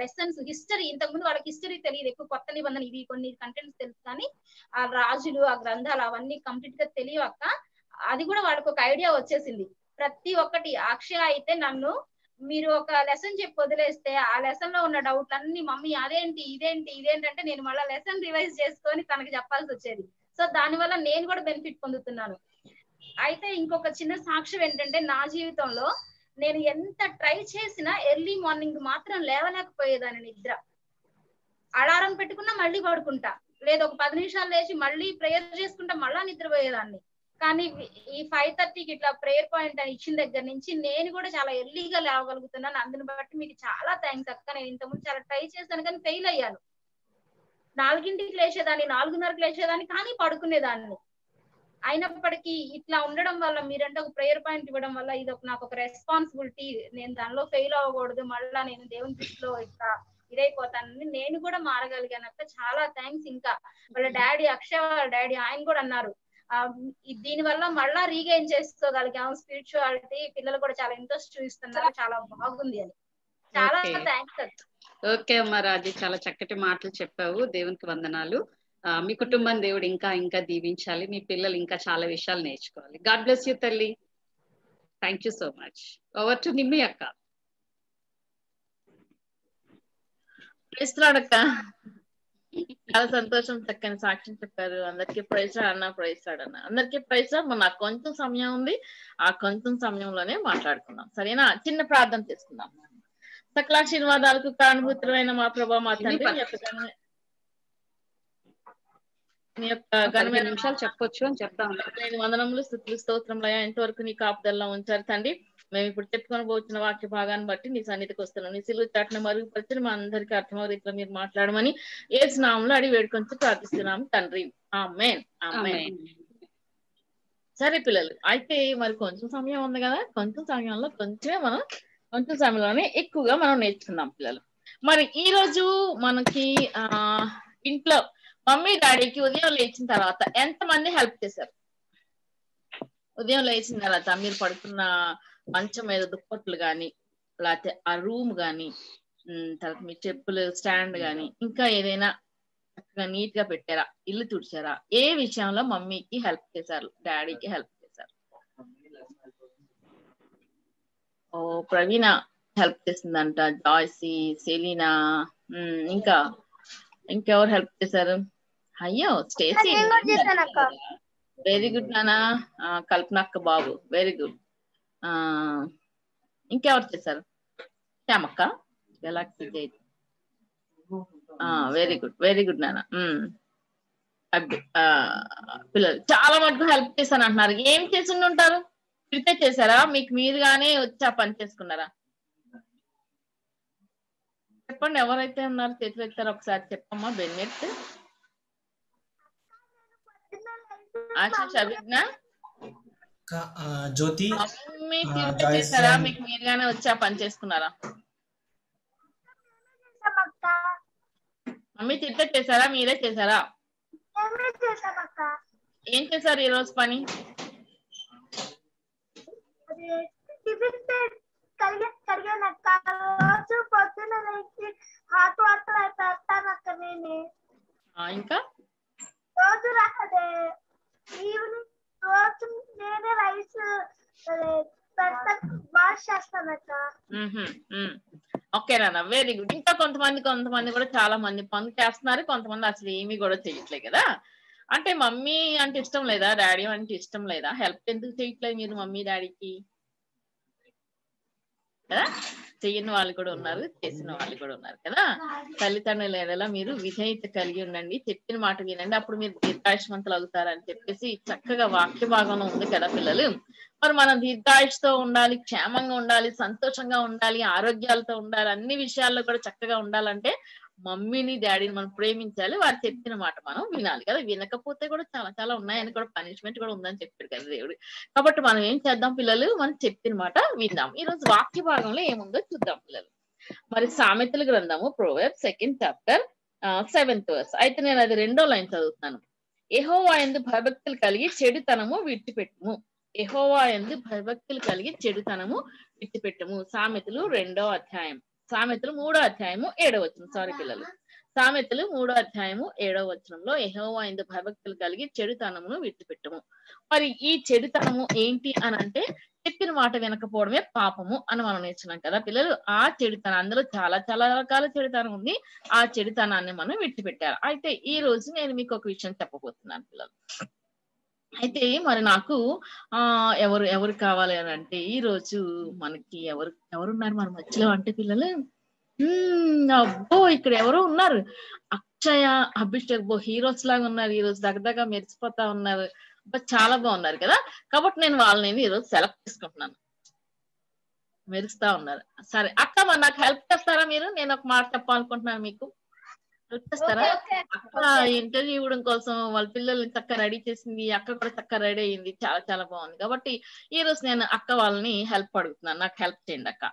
లెసన్స్ హిస్టరీ. ఇంతకుముందు వాళ్ళకి హిస్టరీ తెలియదు. ఎక్కువ కొత్త నిబంధన ఇవి కొన్ని కంటెంట్స్ తెలుసు కానీ ఆ రాజులు ఆ గ్రంథాలు అవన్నీ కంప్లీట్గా తెలియక అది కూడా వాళ్ళకి ఒక ఐడియా వచ్చేసింది. ప్రతి ఒక్కటి అక్షయ అయితే నన్ను మీరు ఒక లెసన్ చెప్పి వదిలేస్తే ఆ లెసన్లో ఉన్న డౌట్ అన్ని మమ్మీ అదేంటి ఇదేంటి ఇదేంటంటే నేను మళ్ళీ లెసన్ రివైజ్ చేసుకొని తనకి చెప్పాల్సి వచ్చేది. సో దాని వల్ల నేను కూడా బెనిఫిట్ పొందుతున్నాను. అయితే ఇంకొక చిన్న సాక్ష్యం ఏంటంటే నా జీవితంలో నేను ఎంత ట్రై చేసినా ఎర్లీ మార్నింగ్ మాత్రం లేవలేకపోయేదాన్ని నిద్ర. అలారం పెట్టుకున్నా మళ్ళీ పడుకుంటా. లేదు ఒక పది నిమిషాలు లేచి మళ్ళీ ప్రేయర్ చేసుకుంటా మళ్ళా నిద్రపోయేదాన్ని. కానీ ఈ ఫైవ్ థర్టీకి ఇట్లా ప్రేయర్ పాయింట్ అని ఇచ్చిన దగ్గర నుంచి నేను కూడా చాలా ఎర్లీగా లేవగలుగుతున్నాను. అందుని బట్టి మీకు చాలా థ్యాంక్స్ అక్క. నేను ఇంతకుముందు చాలా ట్రై చేశాను కానీ ఫెయిల్ అయ్యాను. నాలుగింటికి లేచేదాన్ని నాలుగున్నరకు లేచేదాన్ని కానీ పడుకునేదాన్ని. అయినప్పటికీ ఇట్లా ఉండడం వల్ల మీరంటే ఒక ప్రేయర్ పాయింట్ ఇవ్వడం వల్ల ఇది ఒక నాకు ఒక రెస్పాన్సిబిలిటీ నేను దానిలో ఫెయిల్ అవ్వకూడదు. మళ్ళా నేను దేవుని దృష్టిలో ఇట్లా ఇదైపోతానని నేను కూడా మారగలిగాను అక్క. చాలా థ్యాంక్స్ ఇంకా. వాళ్ళ డాడీ అక్షయ్ వాళ్ళ డాడీ ఆయన కూడా అన్నారు. దీని వల్ల మళ్ళా రీగైన్ చేసుకోగలిగాం. స్పిరిచువాలిటీ పిల్లలు కూడా చాలా ఇంట్రెస్ట్ చూపిస్తున్నారు చాలా బాగుంది అని చాలా. థ్యాంక్స్ ఓకే అమ్మ రాజీ. చాలా చక్కటి మాటలు చెప్పావు. దేవునికి వందనాలు. మీ కుటుంబం దేవుడు ఇంకా ఇంకా దీవించాలి. మీ పిల్లలు ఇంకా చాలా విషయాలు నేర్చుకోవాలి. గాడ్ బ్లెస్ యూ తల్లి. Thank you so much. Over to Nimmi అక్క. చాలా సంతోషం చక్కని సాక్ష్యం చెప్పారు. అందరికి ప్రైజ్ అన్న ప్రైజ్ అన్న. అందరికి ప్రైజ్ మరి నాకు కొంచెం సమయం ఉంది. ఆ కొంచెం సమయంలోనే మాట్లాడుకుందాం. సరేనా? చిన్న ప్రార్థన చేసుకుందాం. సకలాశీర్వాదాలకు కారణభూతులైన మా ప్రభా మా తండ్రి మీ యొక్క ఘనమైన- నిమిషాలు చెప్పొచ్చు అని చెప్తాం నేను వందనములు స్థుతులు స్తోత్రములయ్యా. ఎంతవరకు నీ కాపుదల్లో ఉంచారు తండ్రి మేము ఇప్పుడు చెప్పుకొని పోతున్న వాక్య భాగాన్ని బట్టి నీ సన్నిధికి వస్తున్నాం. నీ సిలువు చాటున మరుగుపరిచిన మా అందరికీ అర్థమయ్యే రీతిలో మీరు మాట్లాడమని ఏ స్నామంలో అడిగి వేడుకొని ప్రార్థిస్తున్నాం తండ్రి. ఆమెన్. ఆమెన్. సరే పిల్లలు అయితే మరి కొంచెం సమయం ఉంది కదా? కొంచెం సమయంలో కొంచెమే మనం కొంచెం సమయంలోనే ఎక్కువగా మనం నేర్చుకుందాం పిల్లలు. మరి ఈ రోజు మనకి ఆ ఇంట్లో మమ్మీ డాడీకి ఉదయం లేచిన తర్వాత ఎంత మంది హెల్ప్ చేశారు? ఉదయం లేచిన తర్వాత మీరు పడుకున్న మంచం మీద దుప్పట్లు గాని లేకపోతే ఆ రూమ్ గాని తర్వాత మీ చెప్పులు స్టాండ్ గాని ఇంకా ఏదైనా చక్కగా నీట్గా పెట్టారా? ఇల్లు తుడిచారా? ఏ విషయంలో మమ్మీకి హెల్ప్ చేశారు? డాడీకి హెల్ప్ చేశారు? ఓ ప్రవీణ హెల్ప్ చేసిందంట. జాయ్సీ సెలీనా ఇంకా ఇంకెవరు హెల్ప్ చేశారు? అయ్యో స్టేసీ నేను కూడా చేశాను అక్క. వెరీ గుడ్ నానా కల్పనక్క బాబు. వెరీ గుడ్ ఆ ఇంకెవరు చేశారు? శ్యామక్క? గెలాక్సీ జైత్ వెరీ గుడ్ వెరీ గుడ్ నాన్న. ఉమ్. అబ్బి, ఆ, పిల్లలు చాలా మటుకు హెల్ప్ చేశాను అంటున్నారు ఏం చేసి ఉంటారు? ప్రిపేర్ చేశారా? మీకు మీరుగానే వచ్చి ఆ పని చేసుకున్నారా? చెప్పండి ఎవరైతే ఉన్నారు చేతులు ఎత్తారో ఒకసారి చెప్పమ్మా బెన్నెట్. ఆశీష్ అభిజ్ఞ జ్యోతి చేశారా మీకు మీరుగానే వచ్చి పని చేసుకున్నారా? మమ్మీ ప్రిపేర్ చేశారా? మీరే చేశారా? చేసామక్క ఏం చేశారు ఈ రోజు పని? ఇంకా? రోజు రా- అదే ఈవినింగ్ రోజు నేనే రైస్ వాష్ చేస్తానక్క ఓకే నాన్న వెరీ గుడ్ ఇంకా కొంతమంది కొంతమంది కూడా చాలా మంది పనులు చేస్తున్నారు. కొంతమంది అసలు ఏమీ కూడా చేయట్లేదు కదా. అంటే మమ్మీ అంటే ఇష్టం లేదా? డాడీ అంటే ఇష్టం లేదా? హెల్ప్ ఎందుకు చేయట్లేదు మీరు మమ్మీ డాడీకి? కదా? చెయ్యని వాళ్ళు కూడా ఉన్నారు చేసిన వాళ్ళు కూడా ఉన్నారు కదా? తల్లిదండ్రుల ఎడల మీరు విధేయత కలిగి ఉండండి చెప్పిన మాట వినండి. అప్పుడు మీరు దీర్ఘాయుష్మంతులు అవుతారని చెప్పేసి చక్కగా వాక్య భాగంలో ఉంది కదా పిల్లలు. మరి మనం దీర్ఘాయుష్తో ఉండాలి క్షేమంగా ఉండాలి సంతోషంగా ఉండాలి ఆరోగ్యాలతో ఉండాలి అన్ని విషయాల్లో కూడా చక్కగా ఉండాలంటే మమ్మీని డాడీని మనం ప్రేమించాలి. వారు చెప్పిన మాట మనం వినాలి కదా. వినకపోతే కూడా చాలా చాలా ఉన్నాయని కూడా పనిష్మెంట్ కూడా ఉందని చెప్పాడు కదా దేవుడు. కాబట్టి మనం ఏం చేద్దాం పిల్లలు? మనం చెప్పిన మాట విందాం. ఈ రోజు వాక్య భాగంలో ఏముందో చూద్దాం పిల్లలు. మరి సామెతల గ్రంథము proverb second chapter seventh verse అయితే నేను అది రెండో లైన్ చదువుతున్నాను. ఎహోవా ఎందు భయభక్తులు కలిగి చెడుతనము విడిచిపెట్టుము. ఎహోవా ఎందు భయభక్తులు కలిగి చెడుతనము విడిచిపెట్టుము. సామెతలు రెండో అధ్యాయం. సామెతలు మూడో అధ్యాయము ఏడో వచనం. సారీ పిల్లలు. సామెతలు మూడో అధ్యాయము ఏడో వచనంలో ఎహోవా ఎందు భయభక్తులు కలిగి చెడుతనమును విడిచిపెట్టుము. మరి ఈ చెడుతనము ఏంటి అని అంటే చెప్పిన మాట వినకపోవడమే పాపము అని మనం నేర్చున్నాం కదా పిల్లలు. ఆ చెడుతనం అందులో చాలా చాలా రకాల చెడుతనం ఉంది. ఆ చెడుతనాన్ని మనం విడిచిపెట్టారు అయితే ఈ రోజు నేను మీకు ఒక విషయం చెప్పబోతున్నాను పిల్లలు. అయితే మరి నాకు ఆ ఎవరు ఎవరు కావాలి అని అంటే ఈ రోజు మనకి ఎవరు ఎవరున్నారు మన మధ్యలో అంటే పిల్లలు? అబ్బో ఇక్కడ ఎవరో ఉన్నారు. అక్షయ అభిషేక్ బో హీరోస్ లాగా ఉన్నారు. ఈ రోజు దగ్గరగా మెరిసిపోతా ఉన్నారు. చాలా బాగున్నారు కదా? కాబట్టి నేను వాళ్ళని ఈ రోజు సెలెక్ట్ చేసుకుంటున్నాను. మెరుస్తా ఉన్నారు. సరే అక్క మరి నాకు హెల్ప్ చేస్తారా మీరు? నేను ఒక మాట చెప్పాలనుకుంటున్నాను మీకు. హెల్ప్ చేస్తారా అక్క ఇంటర్వ్యూ ఇవ్వడం కోసం వాళ్ళ పిల్లల్ని చక్కగా రెడీ చేసింది అక్క కూడా చక్కగా రెడీ అయింది చాలా చాలా బాగుంది. కాబట్టి ఈ రోజు నేను అక్క వాళ్ళని హెల్ప్ అడుగుతున్నాను నాకు హెల్ప్ చేయండి అక్క.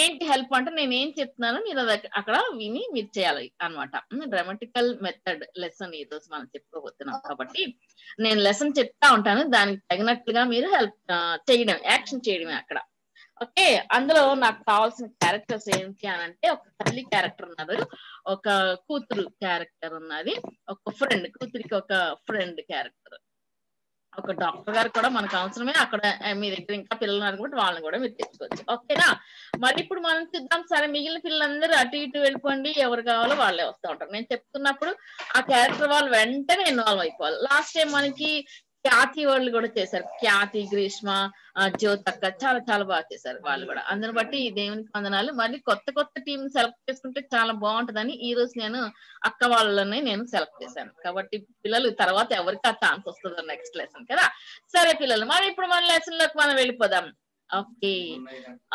ఏంటి హెల్ప్ అంటే నేను ఏం చెప్తున్నానో మీరు అది అక్కడ విని మీరు చేయాలి అనమాట డ్రామటికల్ మెథడ్ లెసన్ ఈ రోజు మనం చెప్పుకోబోతున్నాం కాబట్టి నేను లెసన్ చెప్తా ఉంటాను దానికి తగినట్లుగా మీరు హెల్ప్ చేయడం యాక్షన్ చేయడమే అక్కడ. ఓకే అందులో నాకు కావాల్సిన క్యారెక్టర్స్ ఏంటి అని అంటే ఒక తల్లి క్యారెక్టర్ ఉన్నారు ఒక కూతురు క్యారెక్టర్ ఉన్నది ఒక ఫ్రెండ్ కూతురికి ఒక ఫ్రెండ్ క్యారెక్టర్. ఒక డాక్టర్ గారు కూడా మనకు అవసరమే అక్కడ మీ దగ్గర ఇంకా పిల్లలు ఉన్నారు కాబట్టి వాళ్ళని కూడా మీరు తెచ్చుకోవచ్చు. ఓకేనా? మరి ఇప్పుడు మనం చూద్దాం సరే మిగిలిన పిల్లలందరూ అటు ఇటు వెళ్ళిపోండి ఎవరు కావాలో వాళ్ళే వస్తూ ఉంటారు. నేను చెప్తున్నప్పుడు ఆ క్యారెక్టర్ వాళ్ళు వెంటనే ఇన్వాల్వ్ అయిపోవాలి. లాస్ట్ టైం మనకి ఖ్యాతి వాళ్ళు కూడా చేశారు. ఖ్యాతి గ్రీష్మ ఆ, జ్యోతక్క చాలా చాలా బాగా చేశారు వాళ్ళు కూడా. అందుని బట్టి ఈ దేవునికి వందనాలు. మరి కొత్త కొత్త టీం సెలెక్ట్ చేసుకుంటే చాలా బాగుంటదని ఈ రోజు నేను అక్క వాళ్ళనే నేను సెలెక్ట్ చేశాను. కాబట్టి పిల్లలు తర్వాత ఎవరికి ఆ ఛాన్స్ వస్తుందో నెక్స్ట్ లెసన్ కదా? సరే పిల్లలు మరి ఇప్పుడు మన లెసన్లోకి మనం వెళ్ళిపోదాం. ఓకే.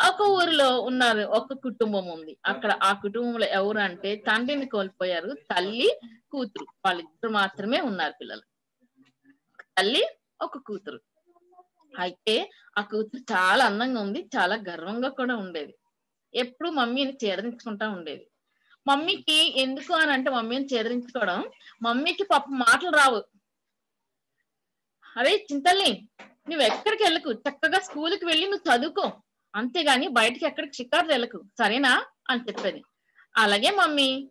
ఒక ఊరిలో ఉన్నారు ఒక కుటుంబం ఉంది. అక్కడ ఆ కుటుంబంలో ఎవరు అంటే తండ్రిని కోల్పోయారు తల్లి కూతురు. వాళ్ళిద్దరు మాత్రమే ఉన్నారు పిల్లలు. తల్లి ఒక కూతురు. అయితే ఆ కూతురు చాలా అందంగా ఉంది చాలా గర్వంగా కూడా ఉండేది. ఎప్పుడు మమ్మీని చేదరించుకుంటా ఉండేది. మమ్మీకి ఎందుకు అని అంటే మమ్మీని చేదరించుకోవడం మమ్మీకి పాప మాటలు రావు. అరే చింతల్ని నువ్వు ఎక్కడికి వెళ్ళకు? చక్కగా స్కూల్కి వెళ్ళి నువ్వు చదువుకో. అంతేగాని బయటికి ఎక్కడికి షికారు వెళ్ళకు. సరేనా? అని చెప్పేది. అలాగే మమ్మీ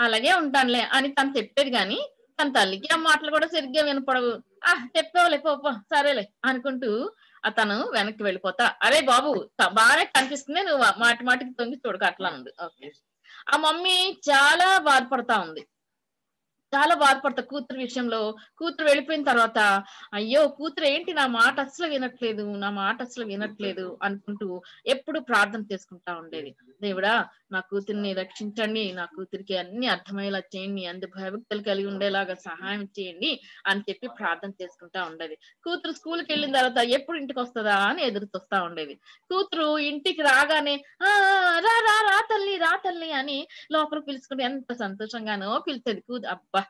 అలాగే ఉంటానులే అని తను చెప్పేది కానీ తన తల్లికి ఆ మాటలు కూడా సరిగ్గా వినపడవు. ఆ చెప్పావులే పో పో, సరేలే అనుకుంటూ అతను వెనక్కి వెళ్ళిపోతా. అరే బాబు బాగానే కనిపిస్తుంది నువ్వు మాటి మాటికి తొంగి చూడక అట్లా ఉంది. ఓకే. ఆ మమ్మీ చాలా బాధపడతా ఉంది. చాలా బాధపడతా కూతురు విషయంలో. కూతురు వెళ్ళిపోయిన తర్వాత అయ్యో కూతురు ఏంటి నా మాట అసలు వినట్లేదు నా మాట అసలు వినట్లేదు అనుకుంటూ ఎప్పుడు ప్రార్థన చేసుకుంటా ఉండేది. దేవుడా నా కూతుర్ని రక్షించండి నా కూతురికి అన్ని అర్థమయ్యేలా చేయండి అందు భయభక్తులు కలిగి ఉండేలాగా సహాయం చేయండి అని చెప్పి ప్రార్థన చేసుకుంటా ఉండేది. కూతురు స్కూల్కి వెళ్ళిన తర్వాత ఎప్పుడు ఇంటికి వస్తుందా అని ఎదురు చూస్తా ఉండేది. కూతురు ఇంటికి రాగానే ఆ రా రా రా తల్లి రా తల్లి అని లోపల పిలుచుకుంటే ఎంత సంతోషంగానో పిలిచేది కూతురు అబ్బా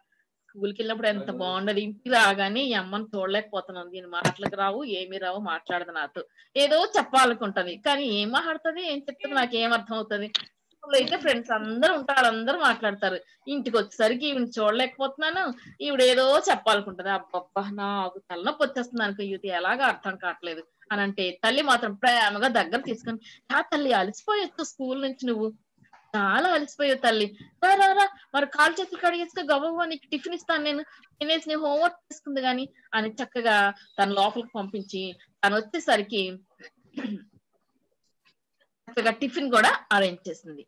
స్కూల్కి వెళ్ళినప్పుడు ఎంత బాగుండదు. ఇంటికి రాగానే ఈ అమ్మని చూడలేకపోతున్నాను. దీని మాటలకు రావు ఏమి రావు మాట్లాడదు నాతో. ఏదో చెప్పాలనుకుంటది. కానీ ఏం మాట్లాడుతుంది ఏం చెప్తుంది నాకు ఏం అర్థం అవుతుంది లో అయితే ఫ్రెండ్స్ అందరూ ఉంటారు అందరూ మాట్లాడతారు. ఇంటికి వచ్చేసరికి ఈవిని చూడలేకపోతున్నాను. ఈవిడ ఏదో చెప్పాలనుకుంటది. అబ్బబ్బా నాకు తలనొప్పి వచ్చేస్తుంది అనుకో ఇది ఎలాగా అర్థం కావట్లేదు అని అంటే తల్లి మాత్రం ప్రేమగా దగ్గర తీసుకొని ఆ తల్లి అలసిపోయొచ్చు స్కూల్ నుంచి నువ్వు. చాలా అలసిపోయావు తల్లి. రా రా రా మరి కాలు చేతులు కడిగేసుకో గబగబా నీకు టిఫిన్ ఇస్తాను నేను. తినేసి నీ హోంవర్క్ చేసుకుంది గాని అని చక్కగా తన లోపలికి పంపించి తను వచ్చేసరికి చక్కగా టిఫిన్ కూడా అరేంజ్ చేసింది.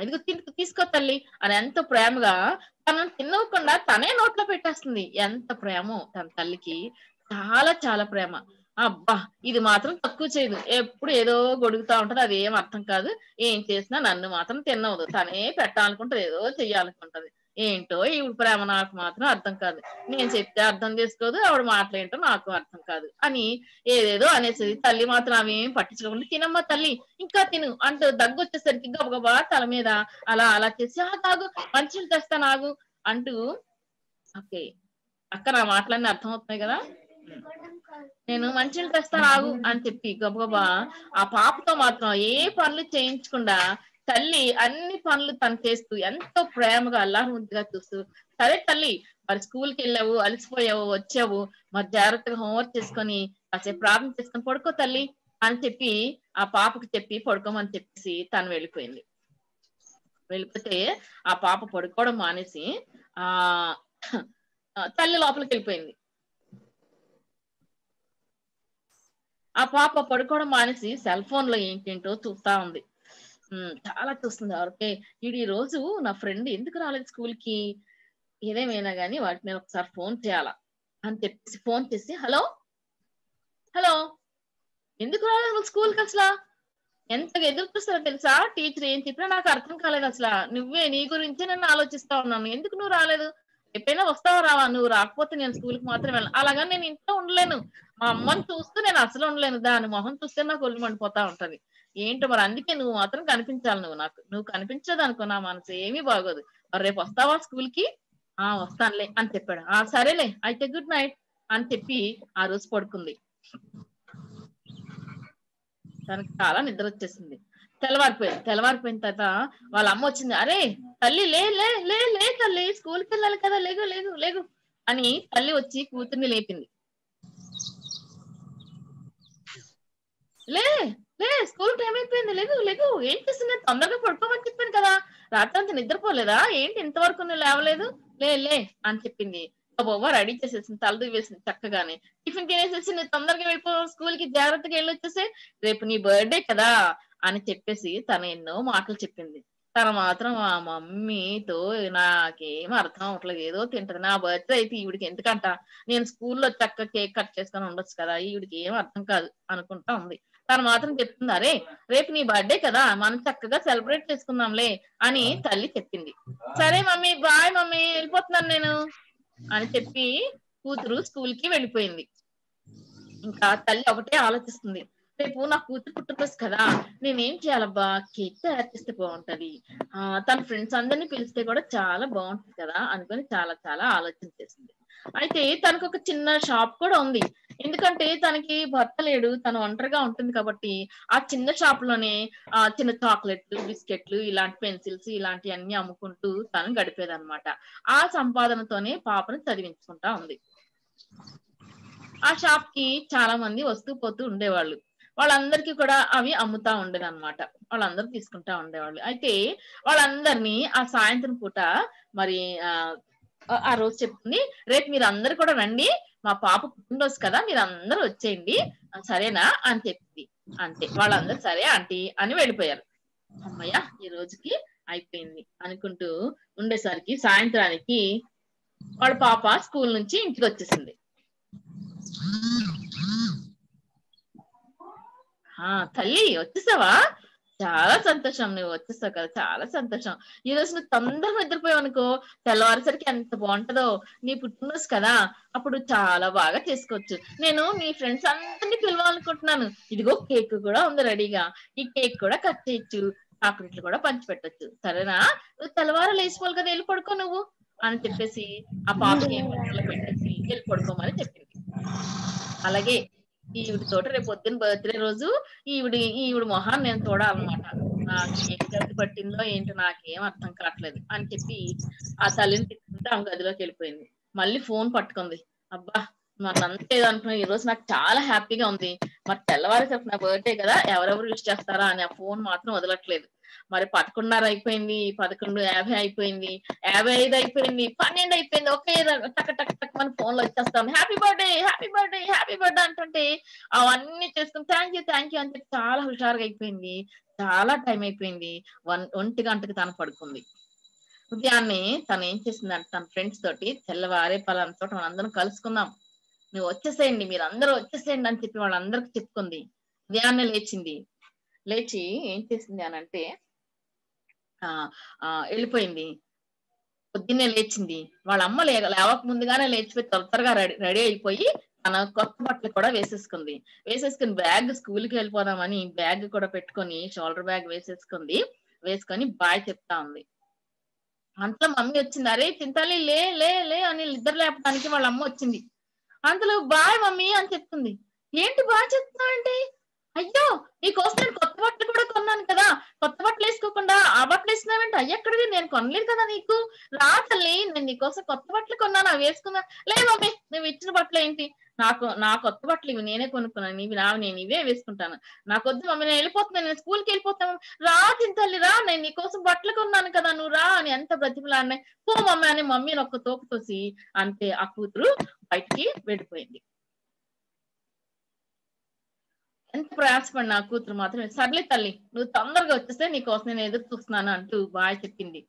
ఇదిగో తిను తీసుకో తల్లి అని ఎంత ప్రేమగా తనను తినవకుండా తనే నోట్లో పెట్టేస్తుంది. ఎంత ప్రేమో తన తల్లికి. చాలా చాలా ప్రేమ. అబ్బా ఇది మాత్రం తక్కువ చేయదు. ఎప్పుడు ఏదో గొడుగుతా ఉంటది అది ఏం అర్థం కాదు. ఏం చేసినా నన్ను మాత్రం తినవదు. తనే పెట్టాలనుకుంటది ఏదో చెయ్యాలనుకుంటది. ఏంటో ఈవిడ ప్రేమ నాకు మాత్రం అర్థం కాదు. నేను చెప్తే అర్థం చేసుకోదు ఆవిడ మాటలు ఏంటో నాకు అర్థం కాదు. అని ఏదేదో అనేసేది తల్లి మాత్రం ఆమె ఏం పట్టించుకోకుండా తినమ్మా తల్లి ఇంకా తిను అంటూ దగ్గు వచ్చేసరికి గబగబా తల మీద అలా అలా చేసి ఆ తాగు మంచిని తెస్తా నాగు అంటూ ఓకే అక్క నా మాటలన్నీ అర్థమవుతున్నాయి కదా? నేను మంచిని తెస్తా రాగు అని చెప్పి గబగబా ఆ పాపతో మాత్రం ఏ పనులు చేయించకుండా తల్లి అన్ని పనులు తను చేస్తూ ఎంతో ప్రేమగా అల్లాహముద్దుగా చూస్తూ సరే తల్లి మరి స్కూల్కి వెళ్ళావు అలసిపోయావు వచ్చావు మరి జాగ్రత్తగా హోంవర్క్ చేసుకొని కాసేపు ప్రార్థన చేసుకొని పడుకో తల్లి అని చెప్పి ఆ పాపకు చెప్పి పడుకోమని చెప్పేసి తను వెళ్ళిపోయింది. వెళ్ళిపోతే ఆ పాప పడుకోవడం మానేసి ఆ తల్లి లోపలికి వెళ్ళిపోయింది. ఆ పాప పడుకోవడం మానేసి సెల్ ఫోన్లో ఏంటేంటో చూస్తా ఉంది. చాలా చూస్తుంది. ఓకే వీడు ఈ రోజు నా ఫ్రెండ్ ఎందుకు రాలేదు స్కూల్కి ఏదేమైనా గానీ వాటికి నేను ఒకసారి ఫోన్ చేయాలా అని చెప్పేసి ఫోన్ చేసి హలో? హలో? ఎందుకు రాలేదు స్కూల్కి అసలు? ఎంత ఎదురు చూస్తారో తెలుసా? టీచర్ ఏం చెప్పినా నాకు అర్థం కాలేదు అసలు. నువ్వే నీ గురించే నేను ఆలోచిస్తా ఉన్నాను. ఎందుకు నువ్వు రాలేదు? ఎప్పుడైనా వస్తావా రావా? నువ్వు రాకపోతే నేను స్కూల్కి మాత్రం వెళ్ళను. అలాగా నేను ఇంట్లో ఉండలేను. మా అమ్మని చూస్తూ నేను అసలు ఉండలేను. దాని మొహం చూస్తే నాకు ఒళ్ళు మండిపోతా ఉంటది. ఏంటో మరి అందుకే నువ్వు మాత్రం కనిపించాలి నువ్వు నాకు. నువ్వు కనిపించదు అనుకో నా మనసు ఏమీ బాగోదు. మరి రేపు వస్తావా స్కూల్కి? ఆ వస్తానులే అని చెప్పాడు. ఆ సరేలే అయితే గుడ్ నైట్ అని చెప్పి ఆ రోజు పడుకుంది. తనకి చాలా నిద్ర వచ్చేసింది. తెల్లవారిపోయింది. తెల్లవారిపోయిన తర్వాత వాళ్ళ అమ్మ వచ్చింది అరే తల్లి లే లే లే లే తల్లి స్కూల్కి వెళ్ళాలి కదా లేగు లేగు లేగు అని తల్లి వచ్చి కూతుర్ని లేపింది. లే లే స్కూల్ టైం అయిపోయింది. లేదు లేదు ఏం చేస్తున్నా తొందరగా పడుకోమని చెప్పాను కదా. రాత్రి అంతా నిద్రపోలేదా? ఏంటి ఇంతవరకు నువ్వు లేవలేదు? లే లే అని చెప్పింది. బాబా రెడీ చేసేసింది తల వేసింది చక్కగానే. టిఫిన్ తినేసేసి నువ్వు తొందరగా వెళ్ళిపో స్కూల్కి జాగ్రత్తగా వెళ్ళి వచ్చేసి రేపు నీ బర్త్డే కదా అని చెప్పేసి తను ఎన్నో మాటలు చెప్పింది. తను మాత్రం ఆ మమ్మీతో నాకేం అర్థం అవట్లేదు ఏదో తింటది. నా బర్త్డే అయితే ఈవిడికి ఎందుకంట? నేను స్కూల్లో చక్క కేక్ కట్ చేసుకొని ఉండొచ్చు కదా. ఈవిడికి ఏం అర్థం కాదు అనుకుంటా ఉంది. తను మాత్రం చెప్తుంది అరే రేపు నీ బర్త్డే కదా. మనం చక్కగా సెలబ్రేట్ చేసుకుందాంలే అని తల్లి చెప్పింది. సరే మమ్మీ బాయ్ మమ్మీ వెళ్ళిపోతున్నాను నేను అని చెప్పి కూతురు స్కూల్కి వెళ్ళిపోయింది. ఇంకా తల్లి ఒకటే ఆలోచిస్తుంది. రేపు నా కూతురు పుట్టినరోజు కదా నేనేం చేయాలబ్బా? కేక్ తయారు చేస్తే బాగుంటది. ఆ తన ఫ్రెండ్స్ అందరినీ పిలిస్తే కూడా చాలా బాగుంటది కదా అనుకొని చాలా చాలా ఆలోచన చేసింది. అయితే తనకు ఒక చిన్న షాప్ కూడా ఉంది. ఎందుకంటే తనకి భర్త లేడు తను ఒంటరిగా ఉంటుంది కాబట్టి ఆ చిన్న షాప్లోనే ఆ చిన్న చాక్లెట్లు బిస్కెట్లు ఇలాంటి పెన్సిల్స్ ఇలాంటి అన్ని అమ్ముకుంటూ తను గడిపేదన్నమాట. ఆ సంపాదనతోనే పాపను చదివించుకుంటా ఉంది. ఆ షాప్కి చాలా మంది వస్తూ పోతూ ఉండేవాళ్ళు. వాళ్ళందరికీ కూడా అవి అమ్ముతా ఉండేది అనమాట వాళ్ళందరూ తీసుకుంటా ఉండేవాళ్ళు. అయితే వాళ్ళందరినీ ఆ సాయంత్రం పూట మరి ఆ ఆ రోజు చెప్తుంది రేపు మీరు అందరు కూడా రండి మా పాప పుట్టినరోజు కదా మీరు అందరూ వచ్చేయండి సరేనా? అని చెప్పింది అంతే. వాళ్ళందరూ సరే ఆంటీ అని వెళ్ళిపోయారు. అమ్మయ్య ఈ రోజుకి అయిపోయింది అనుకుంటూ ఉండేసరికి సాయంత్రానికి వాళ్ళ పాప స్కూల్ నుంచి ఇంటికి వచ్చేసింది. ఆ తల్లి వచ్చేసావా? చాలా సంతోషం నువ్వు వచ్చేస్తావు కదా చాలా సంతోషం. ఈ రోజు నువ్వు తొందరగా నిద్రపోయావు అనుకో తెల్లవారేసరికి ఎంత బాగుంటుందో నీ పుట్టినరోజు కదా అప్పుడు చాలా బాగా చేసుకోవచ్చు. నేను మీ ఫ్రెండ్స్ అందరినీ పిలవాలనుకుంటున్నాను. ఇదిగో కేక్ కూడా ఉంది రెడీగా. ఈ కేక్ కూడా కట్ చేయొచ్చు చాక్లెట్లు కూడా పంచిపెట్టచ్చు. సరేనా? నువ్వు తెల్లవారు లేచిపోవాలి కదా వెళ్ళి పడుకో నువ్వు అని చెప్పేసి ఆ పాపకి ఏం పెట్టేసి వెళ్ళి పడుకోమని చెప్పింది. అలాగే ఈవిడ తోట రేపు పొద్దున్న బర్త్డే రోజు ఈవిడ ఈవిడ మొహాన్ని నేను చూడాలన్నమాట. నాకు ఏం గది పట్టిందో ఏంటో నాకేం అర్థం కావట్లేదు అని చెప్పి ఆ తల్లిని తిట్టుకుంటే ఆమె గదిలోకి వెళ్ళిపోయింది. మళ్ళీ ఫోన్ పట్టుకుంది. అబ్బా మనంతా ఏదనుకున్నా ఈ రోజు నాకు చాలా హ్యాపీగా ఉంది. మరి తెల్లవారేసరికి నా బర్త్డే కదా ఎవరెవరు విష్ చేస్తారా అని ఆ ఫోన్ మాత్రం వదలట్లేదు. మరి పదకొండున్నర అయిపోయింది పదకొండు యాభై అయిపోయింది యాభై ఐదు అయిపోయింది పన్నెండు అయిపోయింది ఒకే టక్ టక్ టక్ మన ఫోన్లో వచ్చేస్తాం happy birthday happy birthday happy birthday అంటుంటే అవన్నీ చేసుకుని థ్యాంక్ యూ థ్యాంక్ యూ అని చెప్పి చాలా హుషారుగా అయిపోయింది. చాలా టైం అయిపోయింది. వన్ ఒంటి గంటకి తను పడుకుంది. ఉదయాన్నే తను ఏం చేసిందంటే తన ఫ్రెండ్స్ తోటి తెల్లవారే పలాన చోట మనందరం కలుసుకుందాం. నువ్వు వచ్చేసేయండి మీరు అందరూ వచ్చేసేయండి అని చెప్పి వాళ్ళందరికి చెప్పుకుంది. ఉదయాన్నే లేచింది. లేచి ఏం చేసింది అని అంటే ఆ వెళ్ళిపోయింది. పొద్దున్నే లేచింది. వాళ్ళ అమ్మ లేవక ముందుగానే లేచిపోయి త్వర త్వరగా రెడీ రెడీ అయిపోయి తన కొత్త బట్టలు కూడా వేసేసుకుంది. వేసేసుకుని బ్యాగ్ స్కూల్కి వెళ్ళిపోదామని బ్యాగ్ కూడా పెట్టుకొని షోల్డర్ బ్యాగ్ వేసేసుకుంది. వేసుకొని బాయ్ చెప్తా ఉంది. అంతలో మమ్మీ వచ్చింది. అరే చింతాలి లే లే లే అని ఇద్దరు లేపడానికి వాళ్ళ అమ్మ వచ్చింది. అంతలో బాయ్ మమ్మీ అని చెప్తుంది. ఏంటి బాయ్ చెప్తున్నావు అంటే? అయ్యో నీకోసం నేను కొత్త బట్టలు కూడా కొన్నాను కదా. కొత్త బట్టలు వేసుకోకుండా ఆ బట్టలు వేసినావంటే అయ్యక్కడివి నేను కొనలేదు కదా నీకు. రా తల్లి నేను నీకోసం కొత్త బట్టలు కొన్నాను అవి వేసుకున్నా. లే మమ్మీ నువ్వు ఇచ్చిన బట్టలు ఏంటి? నాకు నా కొత్త బట్టలు ఇవి నేనే కొనుక్కున్నాను. ఇవి నావి నేను ఇవే వేసుకుంటాను. నాకు వద్దు మమ్మీ నేను వెళ్ళిపోతున్నాను. నేను స్కూల్కి వెళ్ళిపోతాను రా తింతల్లి రా. నేను నీకోసం బట్టలు కొన్నాను కదా. నువ్వు రా అని ఎంత బ్రతిమలాడినాయి పో మమ్మీ అని మమ్మీని ఒక్క తోపు తోసి అంతే ఆ కూతురు బయటికి వెళ్ళిపోయింది. ఎంత ప్రయాసపడిన ఆ కూతురు మాత్రమే సర్లే తల్లి నువ్వు తొందరగా వచ్చేస్తే నీకోసం నేను ఎదురు చూస్తున్నాను అంటూ బాగా చెప్పింది.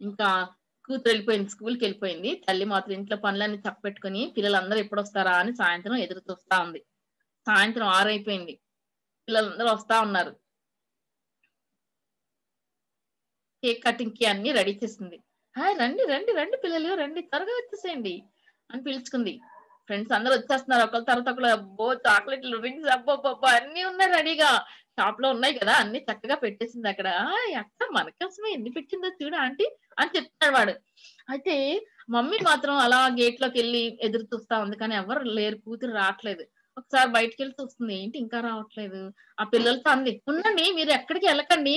ఇంకా కూతురు వెళ్ళిపోయింది స్కూల్కి వెళ్ళిపోయింది. తల్లి మాత్రం ఇంట్లో పనులన్నీ చక్కపెట్టుకుని పిల్లలందరూ ఎప్పుడు వస్తారా అని సాయంత్రం ఎదురు చూస్తా ఉంది. సాయంత్రం ఆరు అయిపోయింది పిల్లలందరూ వస్తా ఉన్నారు. కేక్ కటింగ్కి అన్ని రెడీ చేసింది. హాయ్ రండి రండి రండి పిల్లలు రండి త్వరగా వచ్చేసేయండి అని పిలుచుకుంది. ఫ్రెండ్స్ అందరూ వచ్చేస్తున్నారు. ఒకళ్ళ తర్వాత ఒకళ్ళు అబ్బో చాక్లెట్లు రింగ్స్ అబ్బో అబ్బో అన్ని ఉన్నాయి రెడీగా. షాప్లో ఉన్నాయి కదా అన్ని చక్కగా పెట్టేసింది అక్కడ. "ఆయ్, అక్క మనకోసమే ఎన్ని పెట్టిందో చూడు ఆంటీ అని చెప్తాడు వాడు. అయితే మమ్మీ మాత్రం అలా గేట్లోకి వెళ్ళి ఎదురు చూస్తా ఉంది. కానీ ఎవరు లేరు కూతురు రావట్లేదు. ఒకసారి బయటకు వెళ్ళి చూస్తుంది. ఏంటి ఇంకా రావట్లేదు? ఆ పిల్లలతో అంది ఉండండి మీరు ఎక్కడికి వెళ్ళకండి.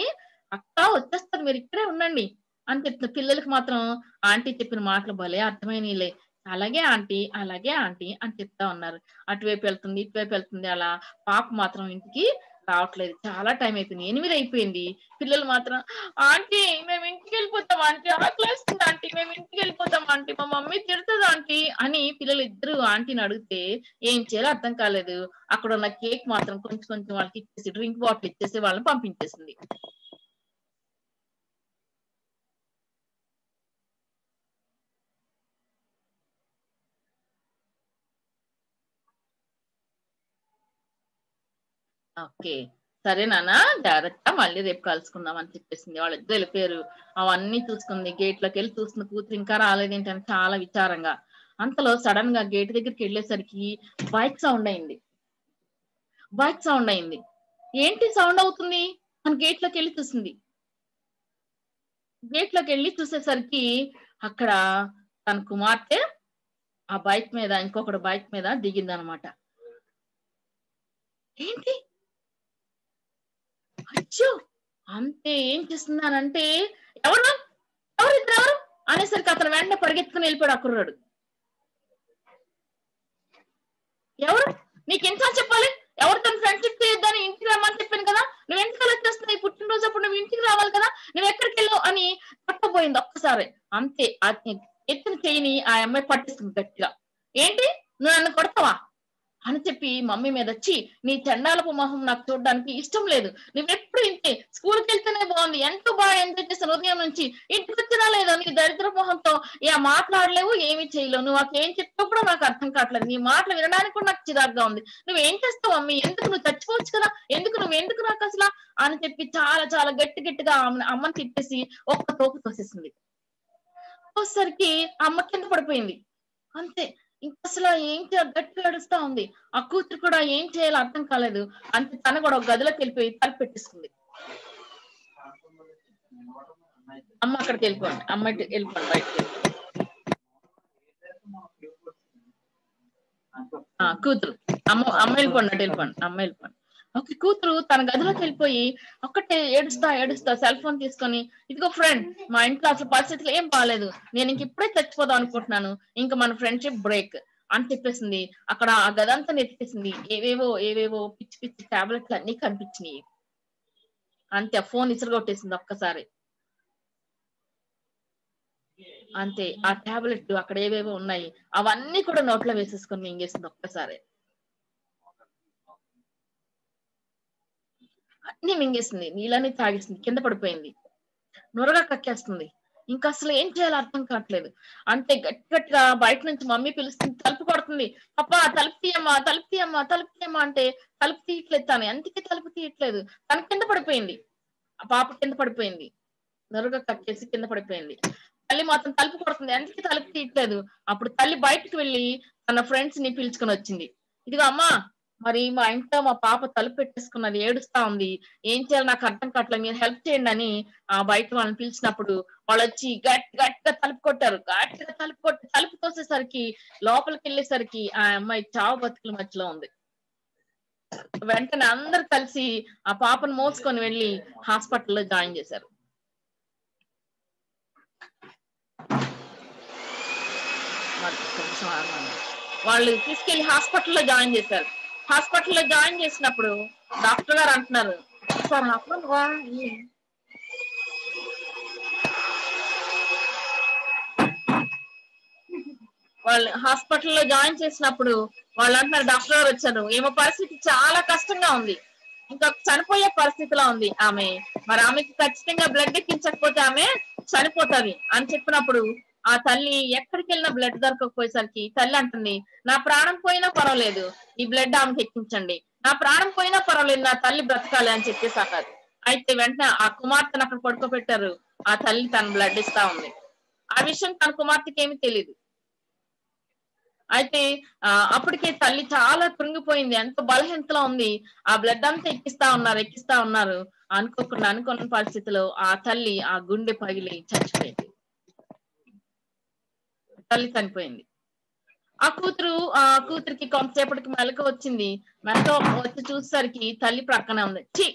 అక్క వచ్చేస్తారు మీరు ఇక్కడే ఉండండి అని చెప్తున్న పిల్లలకి మాత్రం ఆంటీ చెప్పిన మాటలు భలే అర్థమైనలే. అలాగే ఆంటీ అలాగే ఆంటీ అని చెప్తా ఉన్నారు. అటువైపు వెళ్తుంది ఇటువైపు వెళ్తుంది అలా పాప మాత్రం ఇంటికి రావట్లేదు. చాలా టైం అయిపోయింది. ఎనిమిది అయిపోయింది? పిల్లలు మాత్రం ఆంటీ మేము ఇంటికి వెళ్ళిపోతాం ఆంటీ ఆకలేస్తుంది ఆంటీ మేము ఇంటికి వెళ్ళిపోతాం ఆంటీ మా మమ్మీ తిడుతుంది ఆంటీ అని పిల్లలు ఇద్దరు ఆంటీని అడిగితే ఏం చేయాలో అర్థం కాలేదు. అక్కడ ఉన్న కేక్ మాత్రం కొంచెం కొంచెం వాళ్ళకి ఇచ్చేసి డ్రింక్ బాటిల్ ఇచ్చేసి వాళ్ళని పంపించేసింది. ఓకే. సరే నాన్న డైరెక్ట్ మళ్ళీ రేపు కలుసుకుందాం అని చెప్పేసింది. వాళ్ళిద్దరు వెళ్ళిపోయారు. అవన్నీ చూసుకుంది. గేట్లోకి వెళ్ళి చూస్తుంది కూతురు ఇంకా రాలేదేంటి అని చాలా విచారంగా. అంతలో సడన్గా గేట్ దగ్గరికి వెళ్ళేసరికి బైక్ సౌండ్ అయింది. బైక్ సౌండ్ అయింది. ఏంటి సౌండ్ అవుతుంది? అని గేట్లోకి వెళ్ళి చూసింది. గేట్లోకి వెళ్ళి చూసేసరికి అక్కడ తన కుమార్తె ఆ బైక్ మీద ఇంకొకటి బైక్ మీద దిగిందనమాట. ఏంటి? అచ్చో! అంతే ఏం చేస్తున్నానంటే ఎవరు? ఎవరు ఇద్దరు ఎవరు అనేసరికి అతను వెంటనే పరిగెత్తుకుని వెళ్ళిపోయాడు అక్కర్రాడు ఎవరు? నీకు ఎన్నిసార్లు చెప్పాలి. ఎవరితో ఫ్రెండ్షిప్ చేయొద్దని ఇంటికి రమ్మని చెప్పాను కదా. నువ్వు ఎందుకు వచ్చేస్తున్నావు ఈ పుట్టినరోజు అప్పుడు నువ్వు ఇంటికి రావాలి కదా. నువ్వు ఎక్కడికి వెళ్ళావు అని పట్టబోయింది ఒక్కసారి. అంతే ఎత్తున చేయని ఆ అమ్మాయి పట్టిస్తుంది గట్టిగా. ఏంటి? నువ్వు నన్ను కొడతావా? అని చెప్పి మమ్మీ మీద వచ్చి నీ చండాలపు మొహం నాకు చూడడానికి ఇష్టం లేదు. నువ్వెప్పుడు ఇంతే స్కూల్కి వెళ్తేనే బాగుంది. ఎంతో బాగా ఎంజాయ్ చేసిన ఉదయం నుంచి. ఇంటికి వచ్చినా లేదా? నీ దరిద్ర మొహంతో. ఏ మాట్లాడలేవు ఏమి చేయలేవు. నువ్వు ఏం చెప్తావు కూడా నాకు అర్థం కావట్లేదు. నీ మాటలు వినడానికి కూడా నాకు చిరాగ్గా ఉంది. నువ్వేం చేస్తావు మమ్మీ? ఎందుకు నువ్వు చచ్చిపోవచ్చు కదా? ఎందుకు నువ్వు ఎందుకు నాకు అసలు? అని చెప్పి చాలా చాలా గట్టి గట్టిగా అమ్మని తిట్టేసి ఒక్క తోపు తోసేసింది. వచ్చేసరికి అమ్మ కింద పడిపోయింది. అంతే. ఇంకా అసలు ఏం చేయాలి గట్టిగా ఉంది. ఆ కూతురు కూడా ఏం చేయాలో అర్థం కాలేదు. అంతే తన కూడా ఒక గదిలోకి వెళ్ళిపోయి తలుపు పెట్టేసుకుంది అమ్మ అక్కడికి వెళ్ళిపోండి. అమ్మ వెళ్ళిపోండి బయటకి కూతురు. అమ్మ అమ్మ వెళ్ళిపోండి అటు వెళ్ళిపోండి. అమ్మ వెళ్ళిపోండి. ఒక కూతురు తన గదిలోకి వెళ్ళిపోయి ఒక్కటే ఏడుస్తా ఏడుస్తా సెల్ ఫోన్ తీసుకొని ఇదిగో ఫ్రెండ్ మా ఇంట్లో అసలు పరిస్థితులు ఏం బాగాలేదు నేను ఇంక ఇప్పుడే చచ్చిపోదాం అనుకుంటున్నాను. ఇంకా మన ఫ్రెండ్షిప్ బ్రేక్. అని చెప్పేసింది. అక్కడ ఆ గదంతా నెట్టేసింది. ఏవేవో ఏవేవో పిచ్చి పిచ్చి టాబ్లెట్లు అన్ని కనిపించినాయి. అంతే ఫోన్ ఇసురుగొట్టేసింది ఒక్కసారి. అంతే ఆ టాబ్లెట్ అక్కడ ఏవేవో ఉన్నాయి. అవన్నీ కూడా నోట్లో వేసేసుకొని మింగేసింది ఒక్కసారి. అన్ని మింగేసింది. నీళ్ళని తాగేసింది. కింద పడిపోయింది. నొరగా కక్కేస్తుంది. ఇంకా అసలు ఏం చేయాలో అర్థం కావట్లేదు. అంటే గట్టి గట్టిగా బయట నుంచి మమ్మీ పిలుస్తుంది తలుపు కొడుతుంది. పప్పా తలుపు తీయమ్మా తలుపు తీయమ్మా తలుపు తీయమ్మా అంటే తలుపు తీయట్లేదు తను అందుకే తలుపు తీయట్లేదు. తన కింద పడిపోయింది. ఆ పాప కింద పడిపోయింది. నొరగా కక్కేసి కింద పడిపోయింది. తల్లి మాత్రం తలుపు కొడుతుంది. అందుకే తలుపు తీయట్లేదు. అప్పుడు తల్లి బయటకు వెళ్ళి తన ఫ్రెండ్స్ని పిలుచుకొని వచ్చింది. ఇదిగో అమ్మా మరి మా ఇంట్లో మా పాప తలుపు పెట్టేసుకున్నది ఏడుస్తా ఉంది. ఏం చేయాలి నాకు అర్థం కావట్లేదు. మీరు హెల్ప్ చేయండి అని ఆ బయట వాళ్ళని పిలిచినప్పుడు వాళ్ళు వచ్చి గట్టి గట్టిగా తలుపు కొట్టారు. గట్టిగా తలుపు కొట్టి తలుపు తోసేసరికి లోపలికి వెళ్ళేసరికి ఆ అమ్మాయి చావు బతుకుల మధ్యలో ఉంది. వెంటనే అందరు కలిసి ఆ పాపను మోసుకొని వెళ్ళి హాస్పిటల్లో జాయిన్ చేశారు. వాళ్ళు తీసుకెళ్ళి హాస్పిటల్లో జాయిన్ చేశారు. హాస్పిటల్లో జాయిన్ చేసినప్పుడు డాక్టర్ గారు అంటున్నారు. సార్ వాళ్ళు హాస్పిటల్లో జాయిన్ చేసినప్పుడు వాళ్ళు అంటున్నారు డాక్టర్ గారు వచ్చారు. ఏమో పరిస్థితి చాలా కష్టంగా ఉంది. ఇంకా చనిపోయే పరిస్థితిలో ఉంది ఆమె. మరి ఆమెకి ఖచ్చితంగా బ్లడ్ ఎక్కించకపోతే ఆమె చనిపోతుంది అని చెప్పినప్పుడు ఆ తల్లి ఎక్కడికి వెళ్ళినా బ్లడ్ దొరకకపోయేసరికి తల్లి అంటుంది నా ప్రాణం పోయినా పర్వాలేదు ఈ బ్లడ్ ఆమెకి ఎక్కించండి. నా ప్రాణం పోయినా పర్వాలేదు నా తల్లి బ్రతకాలి అని చెప్పేసి అన్నారు అయితే వెంటనే ఆ కుమార్తెను అక్కడ పడుకోబెట్టారు. ఆ తల్లి తన బ్లడ్ ఇస్తా ఉంది. ఆ విషయం తన కుమార్తెకి ఏమీ తెలియదు అయితే ఆ అప్పటికే తల్లి చాలా కృంగిపోయింది. ఎంతో బలహీనతలో ఉంది. ఆ బ్లడ్ అంతా ఎక్కిస్తా ఉన్నారు ఎక్కిస్తా ఉన్నారు. అనుకోకుండా అనుకున్న పరిస్థితిలో ఆ తల్లి ఆ గుండె పగిలి చచ్చిపోయింది. తల్లి చనిపోయింది. ఆ కూతురు ఆ కూతురికి కొంతసేపటికి మెలకు వచ్చింది. మెలకు వచ్చి చూసేసరికి తల్లి ప్రక్కనే ఉంది. ఛీ!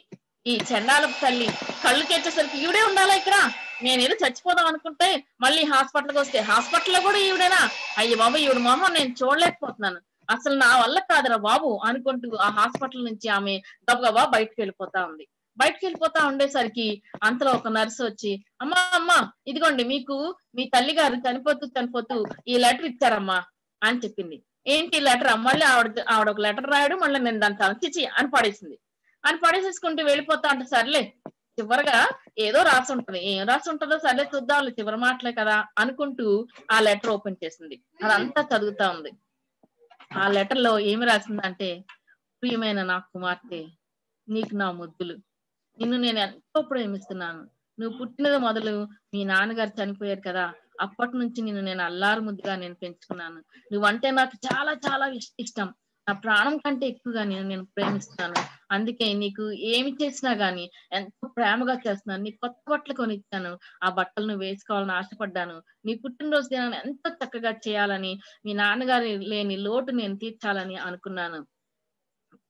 ఈ చండాలపు తల్లి కళ్ళు కెచ్చేసరికి ఈవిడే ఉండాలా ఇక్కడ? నేను ఏదో చచ్చిపోదాం అనుకుంటే మళ్ళీ హాస్పిటల్కి వస్తే హాస్పిటల్లో కూడా ఈవిడేనా? అయ్యో బాబు ఈవిడ మొహం నేను చూడలేకపోతున్నాను. అసలు నా వల్ల కాదురా బాబు అనుకుంటూ ఆ హాస్పిటల్ నుంచి ఆమె గబగబా బయటకు వెళ్ళిపోతా ఉంది. బయటకు వెళ్ళిపోతా ఉండేసరికి అంతలో ఒక నర్సు వచ్చి అమ్మా అమ్మా ఇదిగోండి మీకు మీ తల్లి గారు చనిపోతూ చనిపోతూ ఈ లెటర్ ఇచ్చారమ్మా అని చెప్పింది. ఏంటి లెటర్ మళ్ళీ ఆవిడ ఆవిడ ఒక లెటర్ రాయడం మళ్ళీ నేను దాని తలచిచి అని పడేసింది. అని పడేసేసుకుంటూ వెళ్ళిపోతా అంటే సర్లే చివరిగా ఏదో రాసి ఉంటుంది. ఏం రాసి ఉంటుందో సర్లే చూద్దాం చివరి మాటలే కదా అనుకుంటూ ఆ లెటర్ ఓపెన్ చేసింది. అదంతా చదువుతా ఉంది. ఆ లెటర్లో ఏమి రాసిందంటే ప్రియమైన నా కుమార్తె నీకు నా ముద్దులు. నిన్ను నేను ఎంతో ప్రేమిస్తున్నాను. నువ్వు పుట్టినది మొదలు మీ నాన్నగారు చనిపోయారు కదా అప్పటి నుంచి నిన్ను నేను అల్లారు ముద్దుగా నేను పెంచుకున్నాను. నువ్వంటే నాకు చాలా చాలా ఇష్టం. నా ప్రాణం కంటే ఎక్కువగా నేను నేను ప్రేమిస్తాను. అందుకే నీకు ఏమి చేసినా గానీ ఎంతో ప్రేమగా చేస్తున్నాను. నీ కొత్త బట్టలు కొనిచ్చాను. ఆ బట్టలు నువ్వు వేసుకోవాలని ఆశపడ్డాను. నీ పుట్టినరోజు దినాన్ని ఎంతో చక్కగా చేయాలని మీ నాన్నగారి లేని లోటు నేను తీర్చాలని అనుకున్నాను.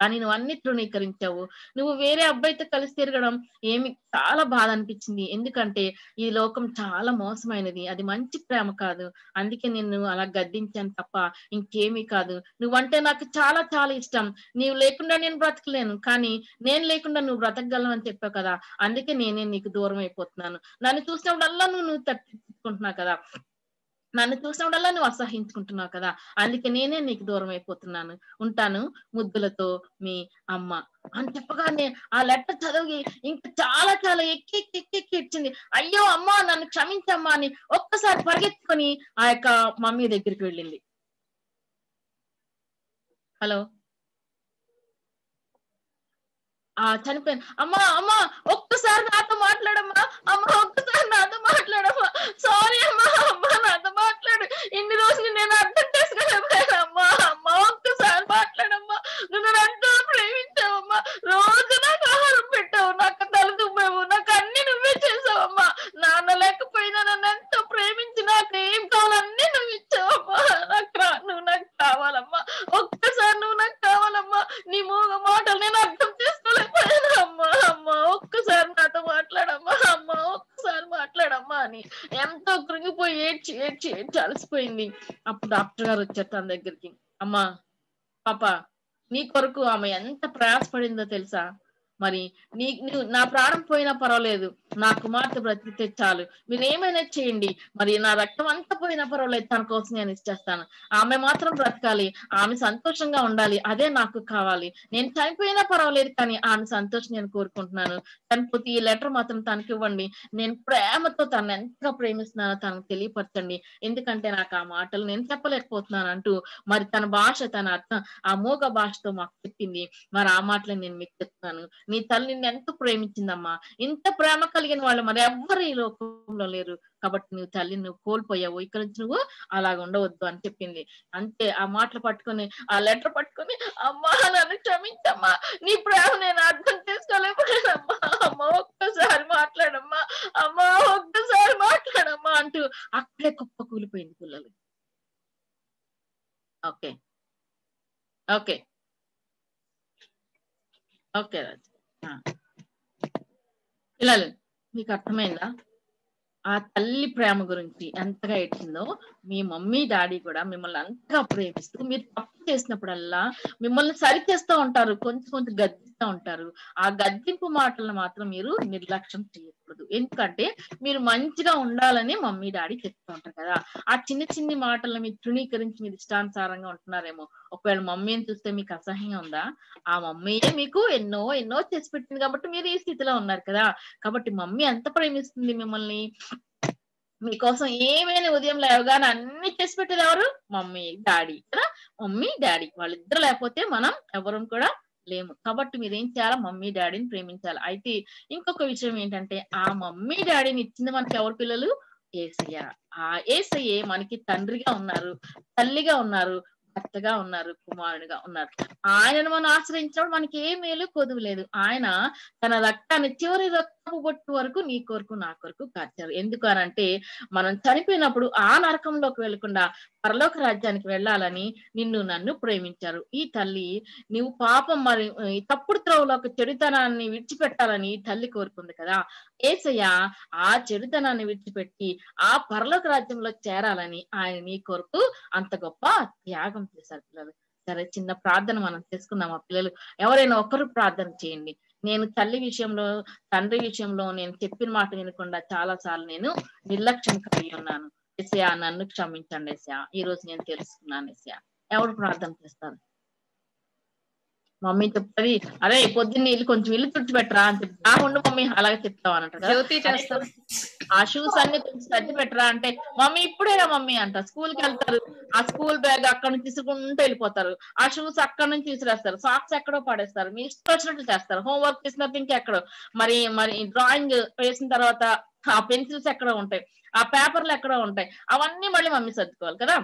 కానీ నువ్వు అన్ని తృణీకరించావు. నువ్వు వేరే అబ్బాయితో కలిసి తిరగడం ఏమి చాలా బాధ అనిపించింది. ఎందుకంటే ఈ లోకం చాలా మోసమైనది. అది మంచి ప్రేమ కాదు. అందుకే నేను అలా గద్దించాను తప్ప ఇంకేమీ కాదు. నువ్వంటే నాకు చాలా చాలా ఇష్టం. నీవు లేకుండా నేను బ్రతకలేను. కానీ నేను లేకుండా నువ్వు బ్రతకగలను అని చెప్పావు కదా. అందుకే నేనే నీకు దూరం అయిపోతున్నాను. నన్ను చూసినప్పుడల్లా నువ్వు నువ్వు తట్టుకుంటున్నావు కదా. నన్ను చూసినప్పుడల్లా నువ్వు అసహించుకుంటున్నావు కదా? అందుకే నేనే నీకు దూరం అయిపోతున్నాను. ఉంటాను ముద్దులతో మీ అమ్మ. అని చెప్పగానే ఆ లెటర్ చదివి ఇంకా చాలా చాలా ఎక్కి ఎక్కి ఎక్కి ఎక్కి ఇచ్చింది అయ్యో అమ్మా నన్ను క్షమించమ్మా అని ఒక్కసారి పరిగెత్తుకొని ఆ యొక్క మమ్మీ దగ్గరికి వెళ్ళింది. హలో? ఆ చనిపోయాను. అమ్మా అమ్మా ఒక్కసారి నాతో మాట్లాడమ్మా. అమ్మా ఒక్కసారి నాతో మాట్లాడమ్మా. సారీ అమ్మా అమ్మా నాతో మాట్లాడు. ఇన్ని రోజులు నేను అర్థం చేసుకోలేకపోయాను అమ్మా అమ్మా ఒక్కసారి మాట్లాడమ్మా. నువ్వు నన్ను ఎంతో ప్రేమించావమ్మా రోజు నాకు ఆహారం పెట్టావు నాకు తల దుమ్మావు నాకు అన్ని నువ్వే చేసావమ్మా నాన్న లేకపోయినా నన్ను ఎంతో ప్రేమించి నాకు ఏం కావాలన్నీ నువ్వు ఇచ్చావమ్మా నాకు రా- నువ్వు నాకు కావాలమ్మా ఒక్కసారి నువ్వు నాకు కావాలమ్మా నీ మూగ మాటలు నేను అర్థం చేసుకోలేకపోయాను అమ్మా అమ్మా ఒక్కసారి నాతో మాట్లాడమ్మా అమ్మా ఒక్కసారి మాట్లాడమ్మా అని. ఎంతో కృంగిపోయి ఏడ్చి ఏడ్చి ఏడ్చి అలసిపోయింది. అప్పుడు డాక్టర్ గారు వచ్చారు తన దగ్గరికి. అమ్మా పాప నీ కొరకు ఆమె ఎంత ప్రయాసపడిందో తెలుసా? మరి నీ నువ్వు నా ప్రాణం పోయినా పర్వాలేదు. నా కుమార్తె బ్రతికితే చాలు. మీరు ఏమైనా చేయండి. మరి నా రక్తం అంతా పోయినా పర్వాలేదు. తన కోసం నేను ఇచ్చేస్తాను. ఆమె మాత్రం బ్రతకాలి. ఆమె సంతోషంగా ఉండాలి. అదే నాకు కావాలి. నేను చనిపోయినా పర్వాలేదు కానీ ఆమె సంతోషం నేను కోరుకుంటున్నాను. చనిపోతే ఈ లెటర్ మాత్రం తనకి ఇవ్వండి. నేను ప్రేమతో తను ఎంతగా ప్రేమిస్తున్నానో తనకు తెలియపరచండి. ఎందుకంటే నాకు ఆ మాటలు నేను చెప్పలేకపోతున్నాను అంటూ మరి తన భాష తన అర్థం ఆ మూగ భాషతో మాకు చెప్పింది. మరి ఆ మాటలు నేను మీకు చెప్తున్నాను. నీ తల్లి నిన్ను ప్రేమించిందమ్మా? ఇంత ప్రేమ కలిగిన వాళ్ళు మరి ఎవ్వరు ఈ లోకంలో లేరు. కాబట్టి నువ్వు తల్లిని నువ్వు కోల్పోయావు. ఇక్కడ నుంచి నువ్వు అలాగ ఉండవద్దు అని చెప్పింది. అంతే ఆ మాటలు పట్టుకొని ఆ లెటర్ పట్టుకొని అమ్మా నన్ను క్షమించమ్మా. నీ ప్రేమ నేను అర్థం చేసుకోలేకపోయానమ్మా. అమ్మా ఒక్కసారి మాట్లాడమ్మా. అమ్మా ఒక్కసారి మాట్లాడమ్మా అంటూ అక్కడే కుప్ప కూలిపోయింది పిల్లలు. ఓకే. ఓకే. ఓకే రాజు. పిల్లలు మీకు అర్థమైందా? ఆ తల్లి ప్రేమ గురించి ఎంతగా ఏడ్చిందో మీ మమ్మీ డాడీ కూడా మిమ్మల్ని అంతగా ప్రేమిస్తూ మీరు తప్పు చేసినప్పుడల్లా మిమ్మల్ని సరిచేస్తూ ఉంటారు కొంచెం కొంచెం గద్దిస్తూ ఉంటారు. ఆ గద్దింపు మాటలను మాత్రం మీరు నిర్లక్ష్యం చేయకూడదు. ఎందుకంటే మీరు మంచిగా ఉండాలని మమ్మీ డాడీ చెప్తూ ఉంటారు కదా. ఆ చిన్న చిన్ని మాటలను మీరు తృణీకరించి మీరు ఇష్టానుసారంగా ఉంటున్నారేమో ఒకవేళ మమ్మీని చూస్తే మీకు అసహ్యంగా ఉందా? ఆ మమ్మీయే మీకు ఎన్నో ఎన్నో చేసి పెట్టింది కాబట్టి మీరు ఈ స్థితిలో ఉన్నారు కదా. కాబట్టి మమ్మీ ఎంత ప్రేమిస్తుంది మిమ్మల్ని? మీకోసం ఏమైనా ఉదయం లేవగానే అన్ని చేసి పెట్టేది ఎవరు? మమ్మీ డాడీ కదా? Mummy daddy. వాళ్ళిద్దరు లేకపోతే మనం ఎవరు కూడా లేము. కాబట్టి మీరు ఏం చేయాలి? మమ్మీ డాడీని ప్రేమించాలి. అయితే ఇంకొక విషయం ఏంటంటే ఆ మమ్మీ డాడీని ఇచ్చింది మనకి ఎవరు పిల్లలు? ఏసయ్య. ఆ ఏసయ్యే మనకి తండ్రిగా ఉన్నారు తల్లిగా ఉన్నారు. భర్తగా ఉన్నారు కుమారుడిగా ఉన్నారు. ఆయనను మనం ఆశ్రయించినప్పుడు మనకి ఏ మేలు కొదువు లేదు. ఆయన తన రక్తాన్ని చివరి రక్త బొట్టు వరకు నీ కొరకు నా కొరకు కాచారు. ఎందుకు అనంటే మనం చనిపోయినప్పుడు ఆ నరకంలోకి వెళ్ళకుండా పరలోక రాజ్యానికి వెళ్ళాలని నిన్ను నన్ను ప్రేమించారు. ఈ తల్లి నువ్వు పాపం మరి తప్పుడు త్రోవలోకి చెడుతనాన్ని విడిచిపెట్టాలని ఈ తల్లి కోరుకుంది కదా. ఏసయ్య ఆ చెడుతనాన్ని విడిచిపెట్టి ఆ పరలోక రాజ్యంలో చేరాలని ఆయన నీ కొరకు అంత గొప్ప త్యాగం చేశారు పిల్లలు. సరే చిన్న ప్రార్థన మనం చేసుకుందాం ఆ పిల్లలు? ఎవరైనా ఒకరు ప్రార్థన చేయండి. నేను తల్లి విషయంలో తండ్రి విషయంలో నేను చెప్పిన మాట వినకుండా చాలా సార్లు నేను నిర్లక్ష్యం కలిగి ఉన్నాను ఎస్యా నన్ను క్షమించండి ఎస్యా ఈ రోజు నేను తెలుసుకున్నాను ఎస్యా ఎవరు ప్రార్థన చేస్తారు మమ్మీ చెప్తుంది అరే పొద్దున్న ఇల్లు కొంచెం ఇల్లు తుడిచి పెట్టరా అని చెప్తా "ఆ, ఉండు మమ్మీ అలాగే చెప్తావు అని అంటారు జ్యోతి కదా. చేస్తారు. ఆ షూస్ అన్ని కొంచెం సర్ది పెట్టరా అంటే మమ్మీ ఇప్పుడేనా మమ్మీ అంట. స్కూల్కి వెళ్తారు. ఆ స్కూల్ బ్యాగ్ అక్కడ నుంచి తీసుకుంటూ వెళ్ళిపోతారు. ఆ షూస్ అక్కడ నుంచి విసిరేస్తారు సాక్స్ ఎక్కడో పడేస్తారు. మీ ఇష్టం వచ్చినట్టు చేస్తారు. హోంవర్క్ చేసినప్పుడు ఇంకెక్కడో మరి మరి డ్రాయింగ్ వేసిన తర్వాత ఆ పెన్సిల్స్ ఎక్కడో ఉంటాయి. ఆ పేపర్లు ఎక్కడో ఉంటాయి. అవన్నీ మళ్ళీ మమ్మీ సర్దుకోవాలి కదా.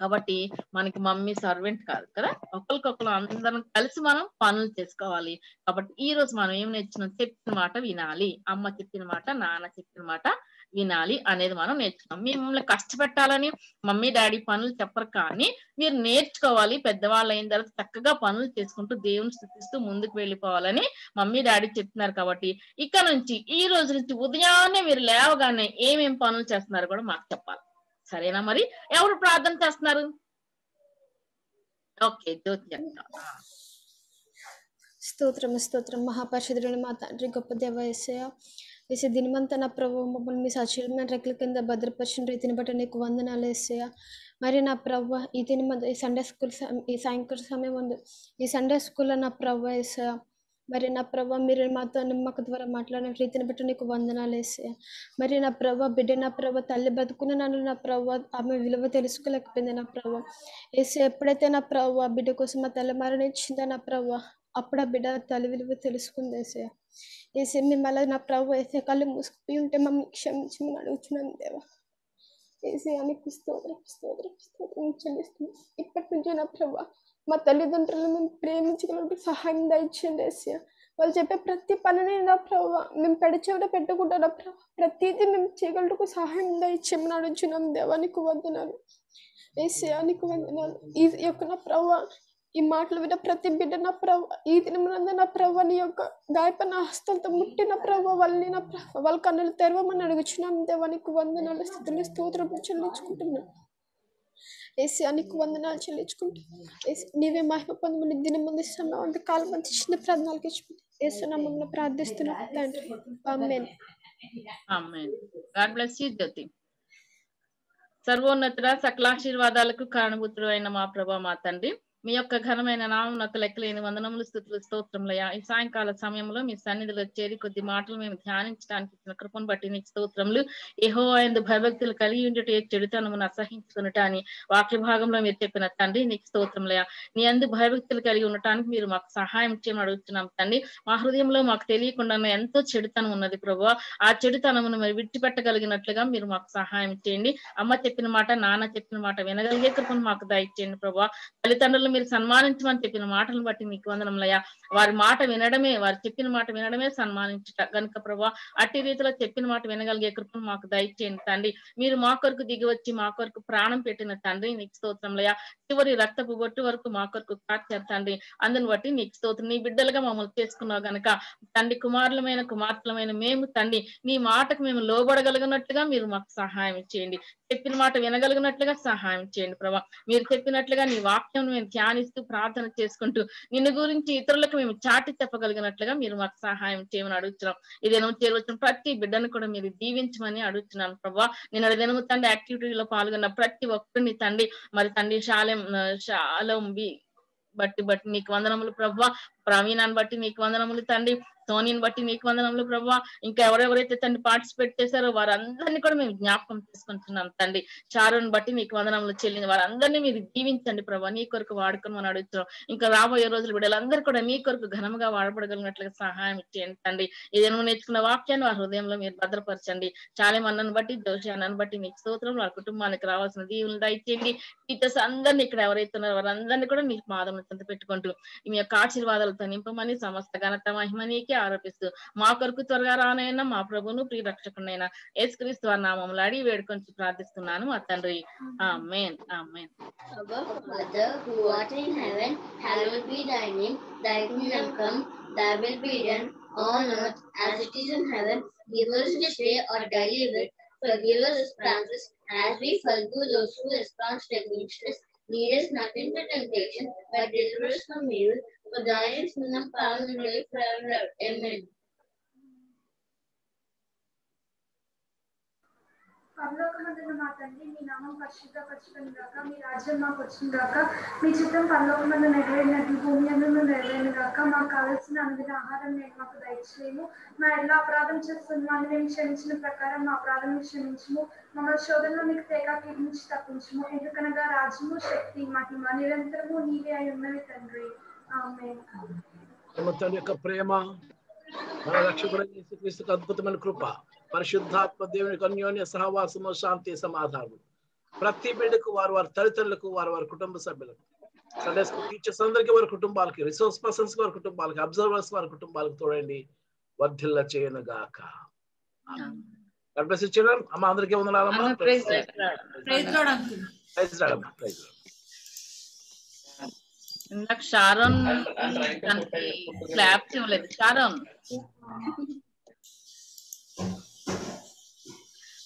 కాబట్టి మనకి మమ్మీ సర్వెంట్ కాదు కదా? ఒకరికొకరు అందరం కలిసి మనం పనులు చేసుకోవాలి. కాబట్టి ఈ రోజు మనం ఏం నేర్చుకున్నాం? చెప్పిన మాట వినాలి. అమ్మ చెప్పిన మాట నాన్న చెప్పిన మాట వినాలి అనేది మనం నేర్చుకున్నాం. మిమ్మల్ని కష్టపెట్టాలని మమ్మీ డాడీ పనులు చెప్పరు కానీ మీరు నేర్చుకోవాలి. పెద్దవాళ్ళు అయిన తర్వాత చక్కగా పనులు చేసుకుంటూ దేవుని స్థుతిస్తూ ముందుకు వెళ్ళిపోవాలని మమ్మీ డాడీ చెప్తున్నారు కాబట్టి ఇక్కడ నుంచి ఈ రోజు నుంచి ఉదయాన్నే మీరు లేవగానే ఏమేం పనులు చేస్తున్నారు కూడా మాకు చెప్పాలి. సరేనా మరి? ఎవరు ప్రార్థన చేస్తున్నారు? ఓకే జ్యోతి స్తోత్రం స్తోత్రం. మహాపరిషుదుడు మా తండ్రి గొప్ప దేవ ఏసయ వేసే దినమంతా నా ప్రభు మమ్మల్ని మీ సచీలమైన రెక్కల కింద భద్రపరిచిన రీతిని బట్టి నీకు వందనాలు వేసేయ మరి నా ప్రవ్వ ఈ దిన ఈ సండే స్కూల్ ఈ సాయంకాల సమయం ఉంది ఈ సండే స్కూల్లో నా ప్రవ్వ వేసయ మరి నా ప్రభ మీరు మాతో నిమ్మక ద్వారా మాట్లాడిన రీతిని బట్టి నీకు వందనాలు వేసేయ మరి నా ప్రభ బిడ్డ నా ప్రభ తల్లి బతుకున్న నన్ను నా ప్రభ ఆమె విలువ తెలుసుకోలేకపోయింది నా ప్రభ. వేసే ఎప్పుడైతే నా ప్రభ బిడ్డ కోసం మా తల్లి మరణించిందో నా ప్రభ అప్పుడు ఆ బిడ్డ తల్లి విలువ తెలుసుకుంది వేసే. ఏసే మిమ్మల్ని నా ప్రభు వేసే కళ్ళు మూసుకుపోయి ఉంటే మమ్మల్ని క్షమించమని అడుగుతున్నాం దేవా. వేసే అని స్తోత్రం స్తోత్రం స్తోత్రం చెల్లిస్తుంది ఇప్పటి నుంచే నా ప్రభా మా తల్లిదండ్రులను మేము ప్రేమించగలిగే సహాయం దయచేయండి ఏసే వాళ్ళు చెప్పే ప్రతి పనిని నా ప్రభావ మేము పెడచెవిట పెట్టకుండా ప్రభావ ప్రతిదీ మేము చేయగలకు సహాయం దయచేయమని అడుగుతున్నాం దేవానికి నీకు వందనాలు. ఏసే వందనాలు. ఈ యొక్క నా ప్రభావ ఈ మాటలు విన్న ప్రతి బిడ్డ నా ప్రభు ఈ దినమునందు నా ప్రభు నీ యొక్క గాయపన హస్తంతో ముట్టిన ప్రభు వాళ్ళని నా ప్రభు వాళ్ళ కన్నులు తెరవమని అడుగుచున్నాం. దేవానికి వందనాలు. స్థితిని స్తోత్రం చెల్లించుకుంటున్నాం. ఏసీ నీకు వందనాలు చెల్లించుకుంటూ ఏసీ నీవే మహిమ పొందమని దినం ముందు సమయం అంత కాలం అంత చిన్న ప్రార్థనలకు ఇచ్చి ఏసు నమ్మని ప్రార్థిస్తున్నాం తండ్రి amen amen God bless you Jyothi సర్వోన్నతుడ సకలాశీర్వాదాలకు కారణభూతుడు అయిన మా ప్రభా మా తండ్రి మీ యొక్క ఘనమైన నామనకు లెక్కలేని వందనములు స్థుతులు స్తోత్రములయ్యా ఈ సాయంకాల సమయంలో మీ సన్నిధిలో చేరి కొద్ది మాటలు మేము ధ్యానించడానికి ఇచ్చిన కృపను బట్టి నీకు స్తోత్రములు ఏహో ఎందు భయభక్తులు కలిగి ఉండుట ఏ చెడుతనమును అసహించుకునుట అని వాక్య భాగంలో మీరు చెప్పిన తండ్రి నీకు స్తోత్రములయ్యా నీ అందు భయభక్తులు కలిగి ఉండటానికి మీరు మాకు సహాయం చేయమని అడుగుతున్నాం తండ్రి. మా హృదయంలో మాకు తెలియకుండా ఎంతో చెడుతనం ఉన్నది ప్రభు ఆ చెడుతనమును మీరు విడిచిపెట్టగలిగినట్లుగా మీరు మాకు సహాయం చేయండి. అమ్మ చెప్పిన మాట నాన్న చెప్పిన మాట వినగలిగే కృపను మాకు దయచేయండి ప్రభు తల్లిదండ్రులు మీరు సన్మానించమని చెప్పిన మాటలను బట్టి మీకు వందనములయ్యా. వారి మాట వినడమే వారు చెప్పిన మాట వినడమే సన్మానించుట. గనుక ప్రభా అట్టి రీతిలో చెప్పిన మాట వినగలిగే కృపను మాకు దయచేయండి తండ్రి. మీరు మా కొరకు దిగి వచ్చి మా కొరకు ప్రాణం పెట్టిన తండ్రి నీకు స్తోత్రంలయ్యా చివరి రక్తపు బొట్టు వరకు మా కొరకు కాచారు తండ్రి. అందుని బట్టి నీకు స్తోత్రం. నీ బిడ్డలుగా మమ్మల్ని చేసుకున్నావు గనక తండ్రి కుమారులమైన కుమార్తెలమైన మేము తండ్రి నీ మాటకు మేము లోబడగలిగినట్లుగా మీరు మాకు సహాయం చేయండి. చెప్పిన మాట వినగలిగినట్లుగా సహాయం చేయండి ప్రభా. మీరు చెప్పినట్లుగా నీ వాక్యం మేము ధ్యానిస్తూ ప్రార్థన చేసుకుంటూ నిన్ను గురించి ఇతరులకు మేము చాటి చెప్పగలిగినట్లుగా మీరు మాకు సహాయం చేయమని అడుగుతున్నాం. ఈ చేరవచ్చిన ప్రతి బిడ్డను కూడా మీరు దీవించమని అడుగుతున్నాను ప్రభా. నేను దినము తండ్రి యాక్టివిటీలో పాల్గొన్న ప్రతి ఒక్కరిని తండ్రి మరి తండ్రి శాలం శాలం బి బట్టి బట్టి నీకు వందనములు ప్రభా. ప్రవీణాన్ని బట్టి నీకు వందనములు తండ్రి. సోనిని బట్టి నీకు వందనంలో ప్రభా. ఇంకా ఎవరెవరైతే తండ్రి పార్టిసిపేట్ చేశారో వారందరినీ కూడా మేము జ్ఞాపకం చేసుకుంటున్నాం తండ్రి. చారుని బట్టి నీకు వందనంలో చెల్లింది. వారందరినీ మీరు దీవించండి ప్రభా. నీ కొరకు వాడుకొని మనం అడుగుతున్నాం. ఇంకా రాబోయే రోజులు బిడ్డలందరూ కూడా నీ కొరకు ఘనంగా వాడబడగలిగినట్లుగా సహాయం ఇచ్చేయండి తండ్రి. ఏదైనా నేర్చుకున్న వాక్యాన్ని వారి హృదయంలో మీరు భద్రపరచండి. చాలే అన్నను బట్టి దోషాన్ని బట్టి మీకు స్తోత్రం. వారి కుటుంబానికి రావాల్సిన దీవులు దయచేయండి. టీచర్స్ అందరినీ ఇక్కడ ఎవరైతే ఉన్నారో వారందరినీ కూడా మీకు పాదం చెంత పెట్టుకుంటూ మీ యొక్క ఆశీర్వాదాలతో నింపమని సమస్త ఘనత మహిమ నీకే ఆరోపిస్తూ మా కొరకు త్వరగా రానైనా మా ప్రభును ప్రియ రక్షకునైనా యేసుక్రీస్తు వారి నామములు అడిగి వేడుకొని ప్రార్థిస్తున్నాను మా తండ్రి amen amen Our Father thy will be done on earth as it is in heaven. Give us this day our daily bread. Forgive us our trespasses as we forgive those who trespass against us. Lead us not into temptation, but deliver us from evil. For thine is the forever. Amen. పరలోకమందున మా తండ్రి మీ నామం పరిశుద్ధపరచుకుని గాక మీ రాజ్యం మాకు వచ్చిన గాక మీ చిత్తం పరలోకమందు నెరవేరినట్లు భూమి అందులో నెరవేరిన గాక మాకు కావలసిన అనుదిన ఆహారం నేను మాకు దయచేయము మా ఎలా అపరాధం చేస్తున్నామని మేము క్షమించిన ప్రకారం మా అపరాధం క్షమించము మమ్మల్ని శోధనలో మీకు తేగా నుంచి తప్పించము ఎందుకనగా రాజ్యము శక్తి మహిమ నిరంతరము నీవే అయి ఉన్నవి తండ్రి తండ్రి యొక్క ప్రేమ మన యేసుక్రీస్తుకు అద్భుతమైన కృప పరిశుద్ధాత్మ దేవునికి అన్యోన్య సహవాసము శాంతి సమాధానం ప్రతి బిడ్డకు వారు వారి తల్లిదండ్రులకు వారు వారి కుటుంబ సభ్యులకు సండే స్కూల్ టీచర్స్ అందరికీ వారి కుటుంబాలకి రిసోర్స్ పర్సన్స్ వారి కుటుంబాలకి అబ్జర్వర్స్ వారి కుటుంబాలకు తోడండి. వర్ధిల్ల చేయను గాక చిల్డ్రన్ అమ్మ అందరికీ వందనాలమ్మా. ప్రైజ్ అంకుల్ ప్రైజ్ రాడమ్మా ప్రైజ్ ఇందాక షారోన్ దానికి క్లాప్స్ ఇవ్వలేదు Sharon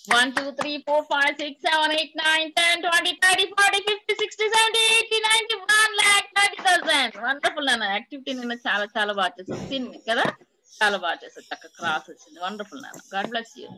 one two three four five six seven eight nine ten twenty thirty forty fifty sixty seventy eighty ninety one lakh thirty thousand wonderful అన్న activity నిన్న చాలా చాలా బాగా చేసావు తిని కదా చాలా బాగా చేసావు చక్క క్రాస్ వచ్చింది వండర్ఫుల్ నాన్న గాడ్ బ్లెస్ యూ